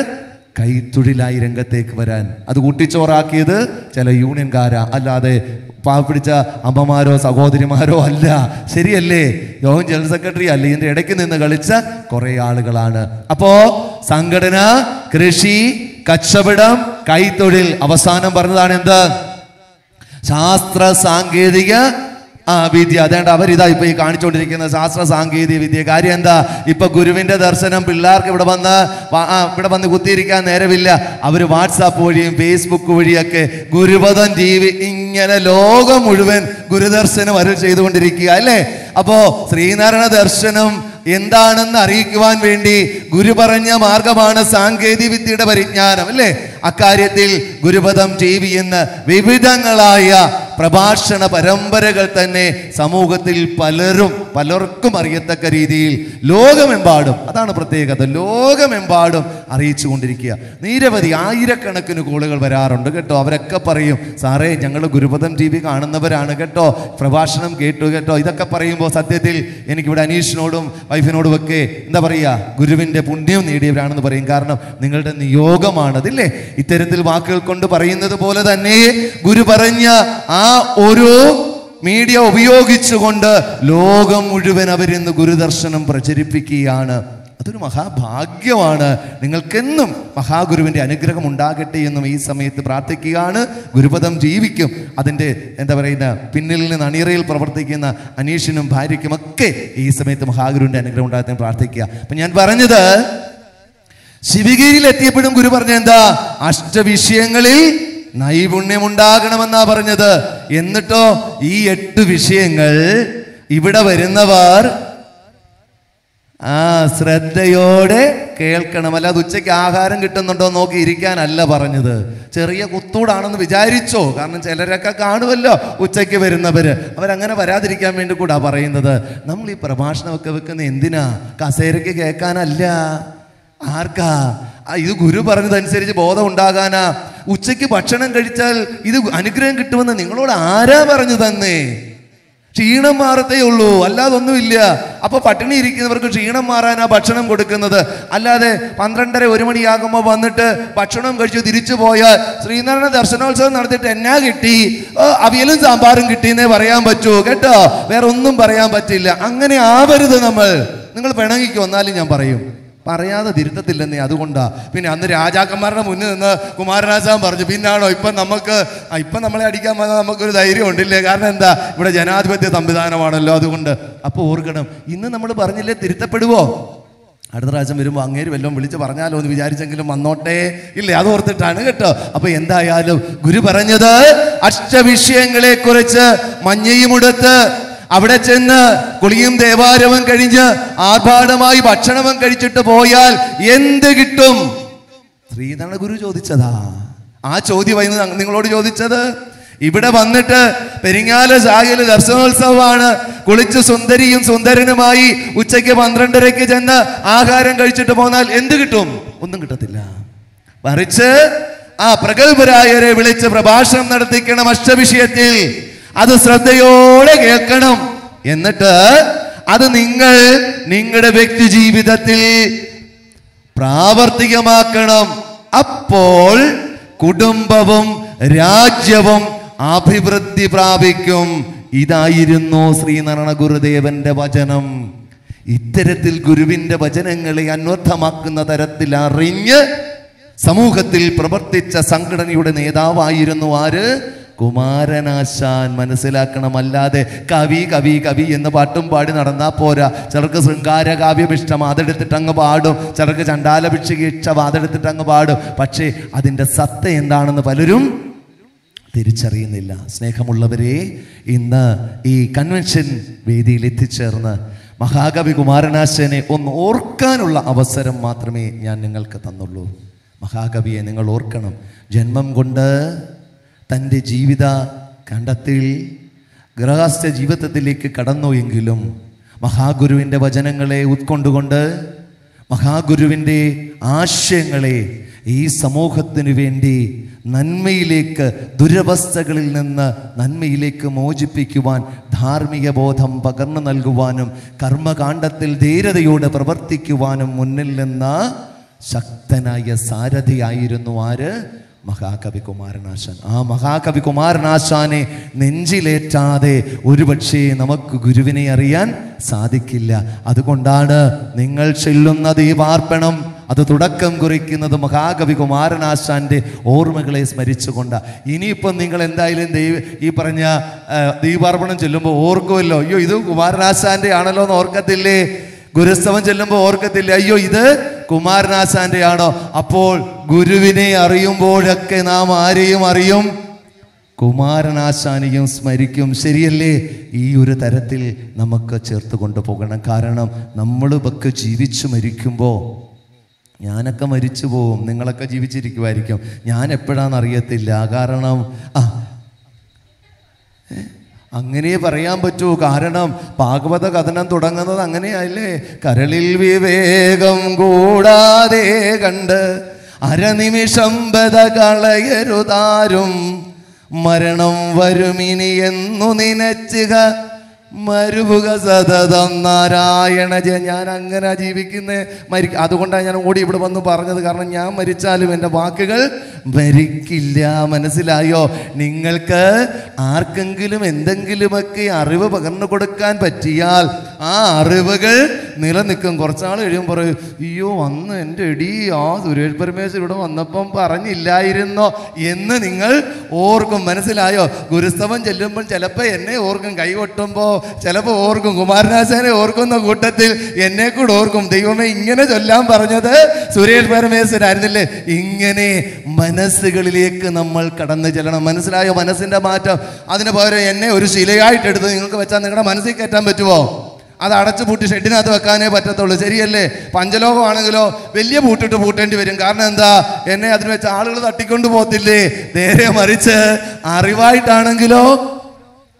കൈത്തൊഴിലായി രംഗത്തേക്ക് വരാൻ. അത് കൂട്ടിച്ചോറാക്കിയത് ചില യൂണിയൻകാരാ. അല്ലാതെ പാവപ്പിടിച്ച അമ്മമാരോ സഹോദരിമാരോ അല്ല. ശരിയല്ലേ? യോഗം ജനറൽ സെക്രട്ടറി അല്ലേ? ഇതിന്റെ ഇടയ്ക്ക് നിന്ന് കളിച്ച കുറേ ആളുകളാണ്. അപ്പോൾ സംഘടന കൃഷി കച്ചവടം കൈത്തൊഴിൽ അവസാനം പറഞ്ഞതാണ് എന്ത്? ശാസ്ത്ര സാങ്കേതിക ആ വിദ്യ. അതേണ്ട അവരിതാ ഇപ്പൊ ഈ കാണിച്ചുകൊണ്ടിരിക്കുന്ന ശാസ്ത്ര സാങ്കേതിക വിദ്യ. കാര്യം എന്താ? ഇപ്പൊ ഗുരുവിന്റെ ദർശനം പിള്ളേർക്ക് ഇവിടെ വന്ന് ഇവിടെ വന്ന് കുത്തിയിരിക്കാൻ നേരമില്ല. അവർ വാട്സാപ്പ് വഴിയും ഫേസ്ബുക്ക് വഴിയൊക്കെ ഗുരുപദം ടി വി ഇങ്ങനെ ലോകം മുഴുവൻ ഗുരുദർശനം അരുൾ ചെയ്തുകൊണ്ടിരിക്കുക അല്ലേ? അപ്പോ ശ്രീനാരായണ ദർശനം എന്താണെന്ന് അറിയിക്കുവാൻ വേണ്ടി ഗുരു പറഞ്ഞ മാർഗമാണ് സാങ്കേതിക വിദ്യയുടെ പരിജ്ഞാനം അല്ലേ? അക്കാര്യത്തിൽ ഗുരുപദം ടി വി എന്ന് വിവിധങ്ങളായ പ്രഭാഷണ പരമ്പരകൾ തന്നെ സമൂഹത്തിൽ പലരും പലർക്കും അറിയത്തക്ക രീതിയിൽ ലോകമെമ്പാടും അതാണ് പ്രത്യേകത ലോകമെമ്പാടും അറിയിച്ചു കൊണ്ടിരിക്കുക നിരവധി ആയിരക്കണക്കിന് കോളുകൾ വരാറുണ്ട് കേട്ടോ. അവരൊക്കെ പറയും സാറേ ഞങ്ങൾ ഗുരുപദം ടി വി കാണുന്നവരാണ് കേട്ടോ. പ്രഭാഷണം കേട്ടു കേട്ടോ. ഇതൊക്കെ പറയുമ്പോൾ സത്യത്തിൽ എനിക്കിവിടെ അനീഷിനോടും വൈഫിനോടും ഒക്കെ എന്താ പറയുക ഗുരുവിന്റെ പുണ്യം നേടിയവരാണെന്ന് പറയും. കാരണം നിങ്ങളുടെ നിയോഗമാണ് ഇല്ലേ ഇത്തരത്തിൽ വാക്കുകൾ കൊണ്ട് പറയുന്നത് പോലെ തന്നെ ഗുരു പറഞ്ഞ ആ ഒരു മീഡിയ ഉപയോഗിച്ചുകൊണ്ട് ലോകം മുഴുവൻ അവരിന്ന് ഗുരുദർശനം പ്രചരിപ്പിക്കുകയാണ്. അതൊരു മഹാഭാഗ്യമാണ്. നിങ്ങൾക്കെന്നും മഹാഗുരുവിന്റെ അനുഗ്രഹം ഉണ്ടാകട്ടെ എന്നും ഈ സമയത്ത് പ്രാർത്ഥിക്കുകയാണ്. ഗുരുപദം ജീവിക്കും. അതിന്റെ എന്താ പറയുന്ന പിന്നിൽ നിന്ന് അണിയറയിൽ പ്രവർത്തിക്കുന്ന അനീഷിനും ഭാര്യയ്ക്കും ഒക്കെ ഈ സമയത്ത് മഹാഗുരുവിന്റെ അനുഗ്രഹം ഉണ്ടാകട്ടെ പ്രാർത്ഥിക്കുക. അപ്പം ഞാൻ പറഞ്ഞത് ശിവഗിരിയിൽ എത്തിയപ്പോഴും ഗുരു പറഞ്ഞ എന്താ അഷ്ടവിഷയങ്ങളിൽ നൈപുണ്യം ഉണ്ടാകണമെന്നാ പറഞ്ഞത്. എന്നിട്ടോ ഈ എട്ട് വിഷയങ്ങൾ ഇവിടെ വരുന്നവർ ആ ശ്രദ്ധയോടെ കേൾക്കണം. അല്ലാതെ ഉച്ചയ്ക്ക് ആഹാരം കിട്ടുന്നുണ്ടോ നോക്കി ഇരിക്കാനല്ല പറഞ്ഞത്. ചെറിയ കുത്തൂടാണെന്ന് വിചാരിച്ചോ. കാരണം ചിലരൊക്കെ കാണുമല്ലോ ഉച്ചയ്ക്ക് വരുന്നവര്. അവരങ്ങനെ വരാതിരിക്കാൻ വേണ്ടി കൂടാ പറയുന്നത്. നമ്മൾ ഈ പ്രഭാഷണമൊക്കെ വെക്കുന്ന എന്തിനാ? കസേരയ്ക്ക് കേൾക്കാനല്ല. ആർക്കാ? ഇത് ഗുരു പറഞ്ഞതനുസരിച്ച് ബോധം ഉണ്ടാകാനാ ഉച്ചയ്ക്ക് ഭക്ഷണം കഴിച്ചാൽ ഇത് അനുഗ്രഹം കിട്ടുമെന്ന് നിങ്ങളോട് ആരാ പറഞ്ഞു തന്നേ? ക്ഷീണം മാറത്തേ ഉള്ളൂ അല്ലാതെ ഒന്നുമില്ല അപ്പൊ പട്ടിണി ഇരിക്കുന്നവർക്ക് ക്ഷീണം മാറാനാ ഭക്ഷണം കൊടുക്കുന്നത്. അല്ലാതെ പന്ത്രണ്ടര ഒരു മണിയാകുമ്പോൾ വന്നിട്ട് ഭക്ഷണം കഴിച്ചു തിരിച്ചു പോയാൽ ശ്രീനാരായണ ദർശനോത്സവം നടത്തിയിട്ട് എന്നാ കിട്ടി? അവിയലും സാമ്പാറും കിട്ടിയെന്നേ പറയാൻ പറ്റൂ കേട്ടോ? വേറെ ഒന്നും പറയാൻ പറ്റില്ല. അങ്ങനെ ആവരുത് നമ്മൾ. നിങ്ങൾ പിണങ്ങിക്കോ എന്നാലും ഞാൻ പറയും. പറയാതെ തിരുത്തത്തില്ലെന്നേ അതുകൊണ്ടാ. പിന്നെ അന്ന് രാജാക്കന്മാരുടെ മുന്നിൽ നിന്ന് കുമാരനാശാൻ പറഞ്ഞു പിന്നാണോ ഇപ്പം നമുക്ക് ഇപ്പം നമ്മളെ അടിക്കാൻ വന്നാൽ നമുക്കൊരു ധൈര്യം ഉണ്ടില്ലേ കാരണം എന്താ? ഇവിടെ ജനാധിപത്യ സംവിധാനമാണല്ലോ അതുകൊണ്ട്. അപ്പോൾ ഓർക്കണം ഇന്ന് നമ്മൾ പറഞ്ഞില്ലേ തിരുത്തപ്പെടുവോ? അടുത്ത പ്രാവശ്യം വരുമ്പോൾ അങ്ങേര് വല്ലതും വിളിച്ച് പറഞ്ഞാലോ എന്ന് വിചാരിച്ചെങ്കിലും വന്നോട്ടെ. ഇല്ലേ? അത് ഓർത്തിട്ടാണ് കേട്ടോ. അപ്പൊ എന്തായാലും ഗുരു പറഞ്ഞത് അഷ്ടവിഷയങ്ങളെ കുറിച്ച് മഞ്ഞയുമുടുത്ത് അവിടെ ചെന്ന് കുളിയും ദേവാരവും കഴിഞ്ഞ് ആർഭാടമായി ഭക്ഷണവും കഴിച്ചിട്ട് പോയാൽ എന്ത് കിട്ടും? ശ്രീധരണ ഗുരു ചോദിച്ചതാ. ആ ചോദ്യമായിരുന്നു നിങ്ങളോട് ചോദിച്ചത്. ഇവിടെ വന്നിട്ട് പെരിങ്ങാല സാഹിൽ ദർശനോത്സവമാണ്. കുളിച്ച് സുന്ദരിയും സുന്ദരനുമായി ഉച്ചയ്ക്ക് പന്ത്രണ്ടരയ്ക്ക് ചെന്ന് ആഹാരം കഴിച്ചിട്ട് പോന്നാൽ എന്ത് കിട്ടും? ഒന്നും കിട്ടത്തില്ല. മറിച്ച് ആ പ്രഗത്ഭരായരെ വിളിച്ച് പ്രഭാഷണം നടത്തിക്കണം അഷ്ടവിഷയത്തിൽ. അത് ശ്രദ്ധയോടെ കേൾക്കണം. എന്നിട്ട് അത് നിങ്ങൾ നിങ്ങളുടെ വ്യക്തി ജീവിതത്തിൽ പ്രാവർത്തികമാക്കണം. അപ്പോൾ കുടുംബവും രാജ്യവും അഭിവൃദ്ധി പ്രാപിക്കും. ഇതായിരുന്നു ശ്രീനാരായണ ഗുരുദേവന്റെ വചനം. ഇത്തരത്തിൽ ഗുരുവിന്റെ വചനങ്ങളെ അന്വർത്ഥമാക്കുന്ന തരത്തിൽ അറിഞ്ഞ് സമൂഹത്തിൽ പ്രവർത്തിച്ച സംഘടനയുടെ നേതാവായിരുന്നു ആര്? കുമാരനാശാൻ മനസ്സിലാക്കണം അല്ലാതെ കവി കവി കവി എന്ന് പാട്ടും പാടി നടന്നാൽ പോരാ. ചിലർക്ക് ശൃംഗാര കാവ്യം ഇഷ്ടം അതെടുത്തിട്ട് അങ്ങ് പാടും. ചിലർക്ക് ചണ്ടാല ഭിക്ഷക ഇഷ്ടം അതെടുത്തിട്ട് അങ്ങ് പാടും. പക്ഷേ അതിന്റെ സത്ത എന്താണെന്ന് പലരും തിരിച്ചറിയുന്നില്ല. സ്നേഹമുള്ളവരെ ഇന്ന് ഈ കൺവെൻഷൻ വേദിയിൽ എത്തിച്ചേർന്ന് മഹാകവി കുമാരനാശനെ ഒന്ന് ഓർക്കാനുള്ള അവസരം മാത്രമേ ഞാൻ നിങ്ങൾക്ക് തന്നുള്ളൂ. മഹാകവിയെ നിങ്ങൾ ഓർക്കണം. ജന്മം കൊണ്ട് തന്റെ ജീവിത കണ്ടത്തിൽ ഗൃഹസ്ഥ ജീവിതത്തിലേക്ക് കടന്നു എങ്കിലും മഹാഗുരുവിന്റെ വചനങ്ങളെ ഉൾക്കൊണ്ടുകൊണ്ട് മഹാഗുരുവിന്റെ ആശയങ്ങളെ ഈ സമൂഹത്തിനു വേണ്ടി നന്മയിലേക്ക് ദുരവസ്ഥകളിൽ നിന്ന് നന്മയിലേക്ക് മോചിപ്പിക്കുവാൻ ധാർമ്മിക ബോധം പകർന്നു നൽകുവാനും കർമ്മകാണ്ഡത്തിൽ ധീരതയോടെ പ്രവർത്തിക്കുവാനും മുന്നിൽ നിന്ന് ശക്തനായ സാരഥിയായിരുന്നു ആര്? മഹാകവി കുമാരനാശാൻ ആ മഹാകവി കുമാരനാശാനെ നെഞ്ചിലേറ്റാതെ ഒരുപക്ഷേ നമുക്ക് ഗുരുവിനെ അറിയാൻ സാധിക്കില്ല. അതുകൊണ്ടാണ് നിങ്ങൾ ചെല്ലുന്ന ദീപാർപ്പണം അത് തുടക്കം കുറിക്കുന്നത് മഹാകവി കുമാരനാശാന്റെ ഓർമ്മകളെ സ്മരിച്ചുകൊണ്ട്. ഇനിയിപ്പം നിങ്ങൾ എന്തായാലും ദൈവ ഈ പറഞ്ഞ ദീപാർപ്പണം ചെല്ലുമ്പോൾ ഓർക്കുമല്ലോ അയ്യോ ഇത് കുമാരനാശാന്റെ ആണല്ലോ എന്ന് ഓർക്കത്തില്ലേ? ഗുരുസ്തവം ചെല്ലുമ്പോൾ ഓർക്കത്തില്ല അയ്യോ ഇത് കുമാരനാശാന്റെ ആണോ അപ്പോൾ ഗുരുവിനെ അറിയുമ്പോഴൊക്കെ നാം ആരെയും അറിയും? കുമാരനാശാനെയും സ്മരിക്കും. ശരിയല്ലേ? ഈ ഒരു തരത്തിൽ നമുക്ക് ചേർത്ത് കൊണ്ടുപോകണം. കാരണം നമ്മളിതൊക്കെ ജീവിച്ചു മരിക്കുമ്പോൾ ഞാനൊക്കെ മരിച്ചു പോവും. നിങ്ങളൊക്കെ ജീവിച്ചിരിക്കുമായിരിക്കും. ഞാൻ എപ്പോഴാണെന്ന് അറിയത്തില്ല കാരണം ആ അങ്ങനെ പറയാൻ പറ്റൂ. കാരണം ഭാഗവത കഥനം തുടങ്ങുന്നത് അങ്ങനെയല്ലേ? കരളിൽ വിവേകം കൂടാതെ കണ്ട് അരനിമിഷം ബത കളയരുതാരും മരണം വരുമിനി എന്നു നിനച്ചുക മരുവുക സതതം നാരായണ ജയ ഞാൻ അങ്ങനെ ജീവിക്കുന്നത് മരി അതുകൊണ്ടാണ് ഞാൻ ഓടി ഇവിടെ വന്ന് പറഞ്ഞത്. കാരണം ഞാൻ മരിച്ചാലും എന്റെ വാക്കുകൾ മരിക്കില്ല. മനസ്സിലായോ? നിങ്ങൾക്ക് ആർക്കെങ്കിലും എന്തെങ്കിലുമൊക്കെ അറിവ് പകർന്നു കൊടുക്കാൻ പറ്റിയാൽ ആ അറിവുകൾ നിലനിൽക്കും. കുറച്ചാൾ കഴിയുമ്പോൾ പറയും അയ്യോ അന്ന് എന്റെ എടി ആ സുരേഷ് പരമേശ്വർ ഇവിടെ വന്നപ്പം പറഞ്ഞില്ലായിരുന്നോ? എന്ന് നിങ്ങൾ ഓർക്കും. മനസ്സിലായോ? ഗുരുസ്തവം ചെല്ലുമ്പോൾ ചിലപ്പോൾ എന്നെ ഓർക്കും. കൈ കൊട്ടുമ്പോൾ ചിലപ്പോൾ ഓർക്കും കുമാരനാശാനെ ഓർക്കുന്ന കൂട്ടത്തിൽ എന്നെ കൂടെ ഓർക്കും. ദൈവമേ ഇങ്ങനെ ചൊല്ലാൻ പറഞ്ഞത് സുരേഷ് പരമേശ്വരായിരുന്നില്ലേ? ഇങ്ങനെ മനസ്സുകളിലേക്ക് നമ്മൾ കടന്നു ചെല്ലണം. മനസ്സിലായോ? മനസ്സിന്റെ മാറ്റം. അതിന് പകരം എന്നെ ഒരു ശിലയായിട്ട് എടുത്ത് നിങ്ങൾക്ക് വെച്ചാൽ നിങ്ങളുടെ മനസ്സിൽ കയറ്റാൻ പറ്റുമോ? അത് അടച്ചു പൂട്ടി ഷെഡിനകത്ത് വെക്കാനേ പറ്റത്തുള്ളൂ. ശരിയല്ലേ? പഞ്ചലോകമാണെങ്കിലോ വലിയ പൂട്ടിട്ട് പൂട്ടേണ്ടി വരും. കാരണം എന്താ? എന്നെ അതിന് വെച്ച് ആളുകൾ തട്ടിക്കൊണ്ട് പോകത്തില്ലേ? നേരെ മറിച്ച് അറിവായിട്ടാണെങ്കിലോ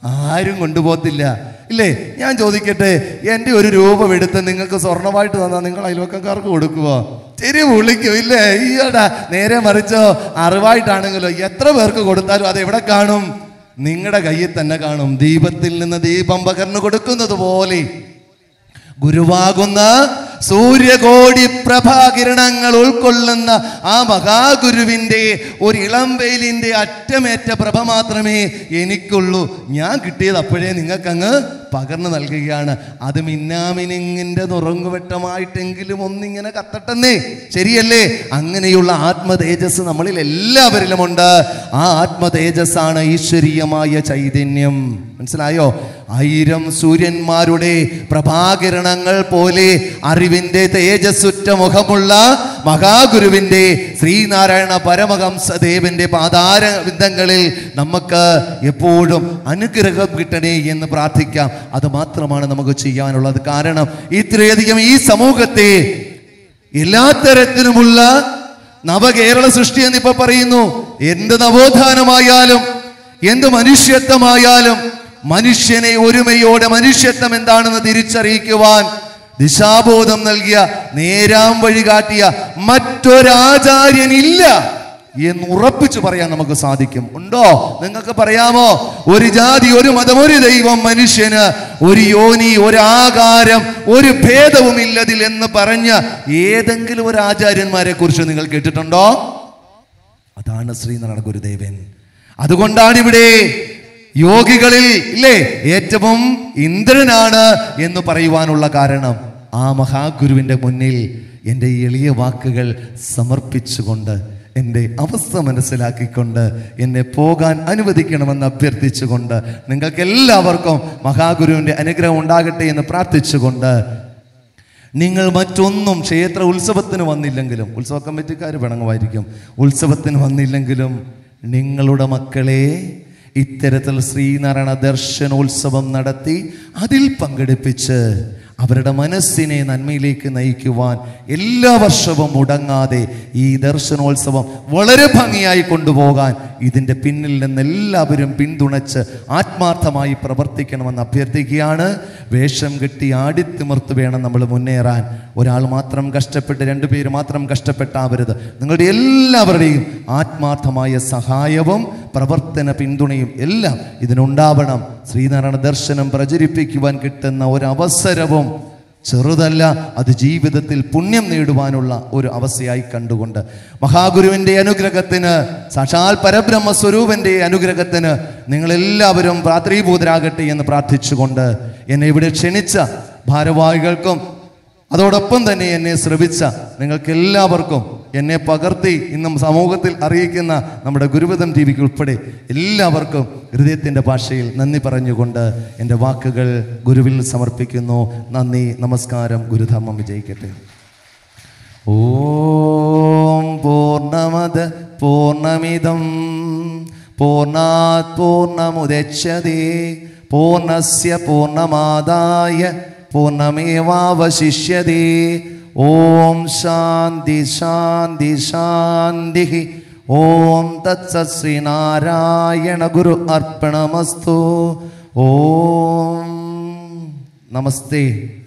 ആരും കൊണ്ടുപോകത്തില്ല. ഇല്ലേ? ഞാൻ ചോദിക്കട്ടെ എന്റെ ഒരു രൂപം എടുത്ത് നിങ്ങൾക്ക് സ്വർണമായിട്ട് തന്നാൽ നിങ്ങൾ അയൽവക്കക്കാർക്ക് കൊടുക്കുവോ? ശരി വിളിക്കും ഇല്ലേ? ഈയടാ നേരെ മറിച്ചോ. അറിവായിട്ടാണെങ്കിലോ എത്ര പേർക്ക് കൊടുത്താലും അത് എവിടെ കാണും? നിങ്ങളുടെ കയ്യിൽ തന്നെ കാണും. ദീപത്തിൽ നിന്ന് ദീപം പകർന്നു കൊടുക്കുന്നത് പോലെ ഗുരുവാകുന്ന സൂര്യകോടി പ്രഭാകിരണങ്ങൾ ഉൾക്കൊള്ളുന്ന ആ മഹാഗുരുവിന്റെ ഒരു ഇളം വെയിലിന്റെ അറ്റമേറ്റ പ്രഭ മാത്രമേ എനിക്കുള്ളൂ. ഞാൻ കിട്ടിയത് അപ്പോഴേ നിങ്ങൾക്കങ്ങ് പകർന്നു നൽകുകയാണ്. അത് മിന്നാമിനിങ്ങിന്റെ നുറങ്ങുവെട്ടമായിട്ടെങ്കിലും ഒന്നിങ്ങനെ കത്തട്ടെന്നേ. ശരിയല്ലേ? അങ്ങനെയുള്ള ആത്മതേജസ് നമ്മളിൽ എല്ലാവരിലുമുണ്ട്. ആ ആത്മതേജസ്സാണ് ഈശ്വരീയമായ ചൈതന്യം. മനസ്സിലായോ? ആയിരം സൂര്യന്മാരുടെ പ്രഭാകിരണങ്ങൾ പോലെ അറിവിന്റെ തേജസ്സുറ്റ മുഖമുള്ള മഹാഗുരുവിന്റെ ശ്രീനാരായണ പരമഹംസദേവന്റെ പാതാര വിന്ദങ്ങളിൽ നമുക്ക് എപ്പോഴും അനുഗ്രഹം കിട്ടണേ എന്ന് പ്രാർത്ഥിക്കാം. അത് മാത്രമാണ് നമുക്ക് ചെയ്യാനുള്ളത്. കാരണം ഇത്രയധികം ഈ സമൂഹത്തെ എല്ലാ തരത്തിലുമുള്ള നവകേരള സൃഷ്ടി എന്നിപ്പോ പറയുന്നു. എന്ത് നവോത്ഥാനമായാലും എന്ത് മനുഷ്യത്വമായാലും മനുഷ്യനെ ഒരുമയോടെ മനുഷ്യത്വം എന്താണെന്ന് തിരിച്ചറിയിക്കുവാൻ ദിശാബോധം നൽകിയ നേരാം വഴി കാട്ടിയ മറ്റൊരാചാര്യനില്ല എന്ന് ഉറപ്പിച്ചു പറയാൻ നമുക്ക് സാധിക്കും. ഉണ്ടോ? നിങ്ങൾക്ക് പറയാമോ? ഒരു ജാതി ഒരു മതം ഒരു ദൈവം മനുഷ്യന് ഒരു യോനി ഒരു ആകാരം ഒരു ഭേദവുമില്ലതിൽ എന്ന് പറഞ്ഞ ഏതെങ്കിലും ഒരു ആചാര്യന്മാരെ കുറിച്ച് നിങ്ങൾ കേട്ടിട്ടുണ്ടോ? അതാണ് ശ്രീനാരായണ ഗുരുദേവൻ. അതുകൊണ്ടാണ് ഇവിടെ യോഗികളിൽ ഇല്ലേ? ഏറ്റവും ഇന്ദ്രനാണ് എന്ന് പറയുവാനുള്ള കാരണം ആ മഹാഗുരുവിന്റെ മുന്നിൽ എന്റെ എളിയ വാക്കുകൾ സമർപ്പിച്ചുകൊണ്ട് എന്റെ അവസ്ഥ മനസ്സിലാക്കിക്കൊണ്ട് എന്നെ പോകാൻ അനുവദിക്കണമെന്ന് അഭ്യർത്ഥിച്ചുകൊണ്ട് നിങ്ങൾക്ക് എല്ലാവർക്കും മഹാഗുരുവിന്റെ അനുഗ്രഹം ഉണ്ടാകട്ടെ എന്ന് പ്രാർത്ഥിച്ചുകൊണ്ട് നിങ്ങൾ മറ്റൊന്നും ക്ഷേത്ര ഉത്സവത്തിന് വന്നില്ലെങ്കിലും ഉത്സവ കമ്മിറ്റിക്കാർ പിണങ്ങുമായിരിക്കും ഉത്സവത്തിന് വന്നില്ലെങ്കിലും നിങ്ങളുടെ മക്കളെ ഇത്തരത്തിൽ ശ്രീനാരായണ ദർശനോത്സവം നടത്തി അതിൽ പങ്കെടുപ്പിച്ച് അവരുടെ മനസ്സിനെ നന്മയിലേക്ക് നയിക്കുവാൻ എല്ലാ വർഷവും മുടങ്ങാതെ ഈ ദർശനോത്സവം വളരെ ഭംഗിയായി കൊണ്ടുപോകാൻ ഇതിന്റെ പിന്നിൽ നിന്ന് എല്ലാവരും പിന്തുണച്ച് ആത്മാർത്ഥമായി പ്രവർത്തിക്കണമെന്ന് അഭ്യർത്ഥിക്കുകയാണ്. വേഷം കെട്ടി ആടിത്തിമിർത്ത് വേണം നമ്മൾ മുന്നേറാൻ. ഒരാൾ മാത്രം കഷ്ടപ്പെട്ട് രണ്ടുപേര് മാത്രം കഷ്ടപ്പെട്ടാവരുത്. നിങ്ങളുടെ എല്ലാവരുടെയും ആത്മാർത്ഥമായ സഹായവും പ്രവർത്തന പിന്തുണയും എല്ലാം ഇതിനുണ്ടാവണം. ശ്രീനാരായണ ദർശനം പ്രചരിപ്പിക്കുവാൻ കിട്ടുന്ന ഒരവസരവും ചെറുതല്ല അത് ജീവിതത്തിൽ പുണ്യം നേടുവാനുള്ള ഒരു അവസ്ഥയായി കണ്ടുകൊണ്ട്. മഹാഗുരുവിന്റെ അനുഗ്രഹത്തിന് സാക്ഷാൽ പരബ്രഹ്മ സ്വരൂപന്റെ അനുഗ്രഹത്തിന് നിങ്ങളെല്ലാവരും പ്രാത്രീഭൂതരാകട്ടെ എന്ന് പ്രാർത്ഥിച്ചുകൊണ്ട് എന്നെ ഇവിടെ ക്ഷണിച്ച ഭാരവാഹികൾക്കും അതോടൊപ്പം തന്നെ എന്നെ ശ്രവിച്ച നിങ്ങൾക്ക് എല്ലാവർക്കും എന്നെ പകർത്തി ഇന്നും സമൂഹത്തിൽ അറിയിക്കുന്ന നമ്മുടെ ഗുരുവിതം ടി വിക്ക് ഉൾപ്പെടെ എല്ലാവർക്കും ഹൃദയത്തിന്റെ ഭാഷയിൽ നന്ദി പറഞ്ഞുകൊണ്ട് എന്റെ വാക്കുകൾ ഗുരുവിൽ സമർപ്പിക്കുന്നു. നന്ദി നമസ്കാരം. ഗുരുധർമ്മം വിജയിക്കട്ടെ. ഓം പൂർണമത് പൂർണമിതം പൂർണാത് പൂർണമുദച്യതേ പൂർണസ്യ പൂർണമാദായ പൂർണമേവാവശിഷ്യതേ ॐ शान्ति शान्ति शान्तिः। ॐ तत्सत्श्रीनारायणगुरु अर्पणमस्तु। ॐ नमस्ते।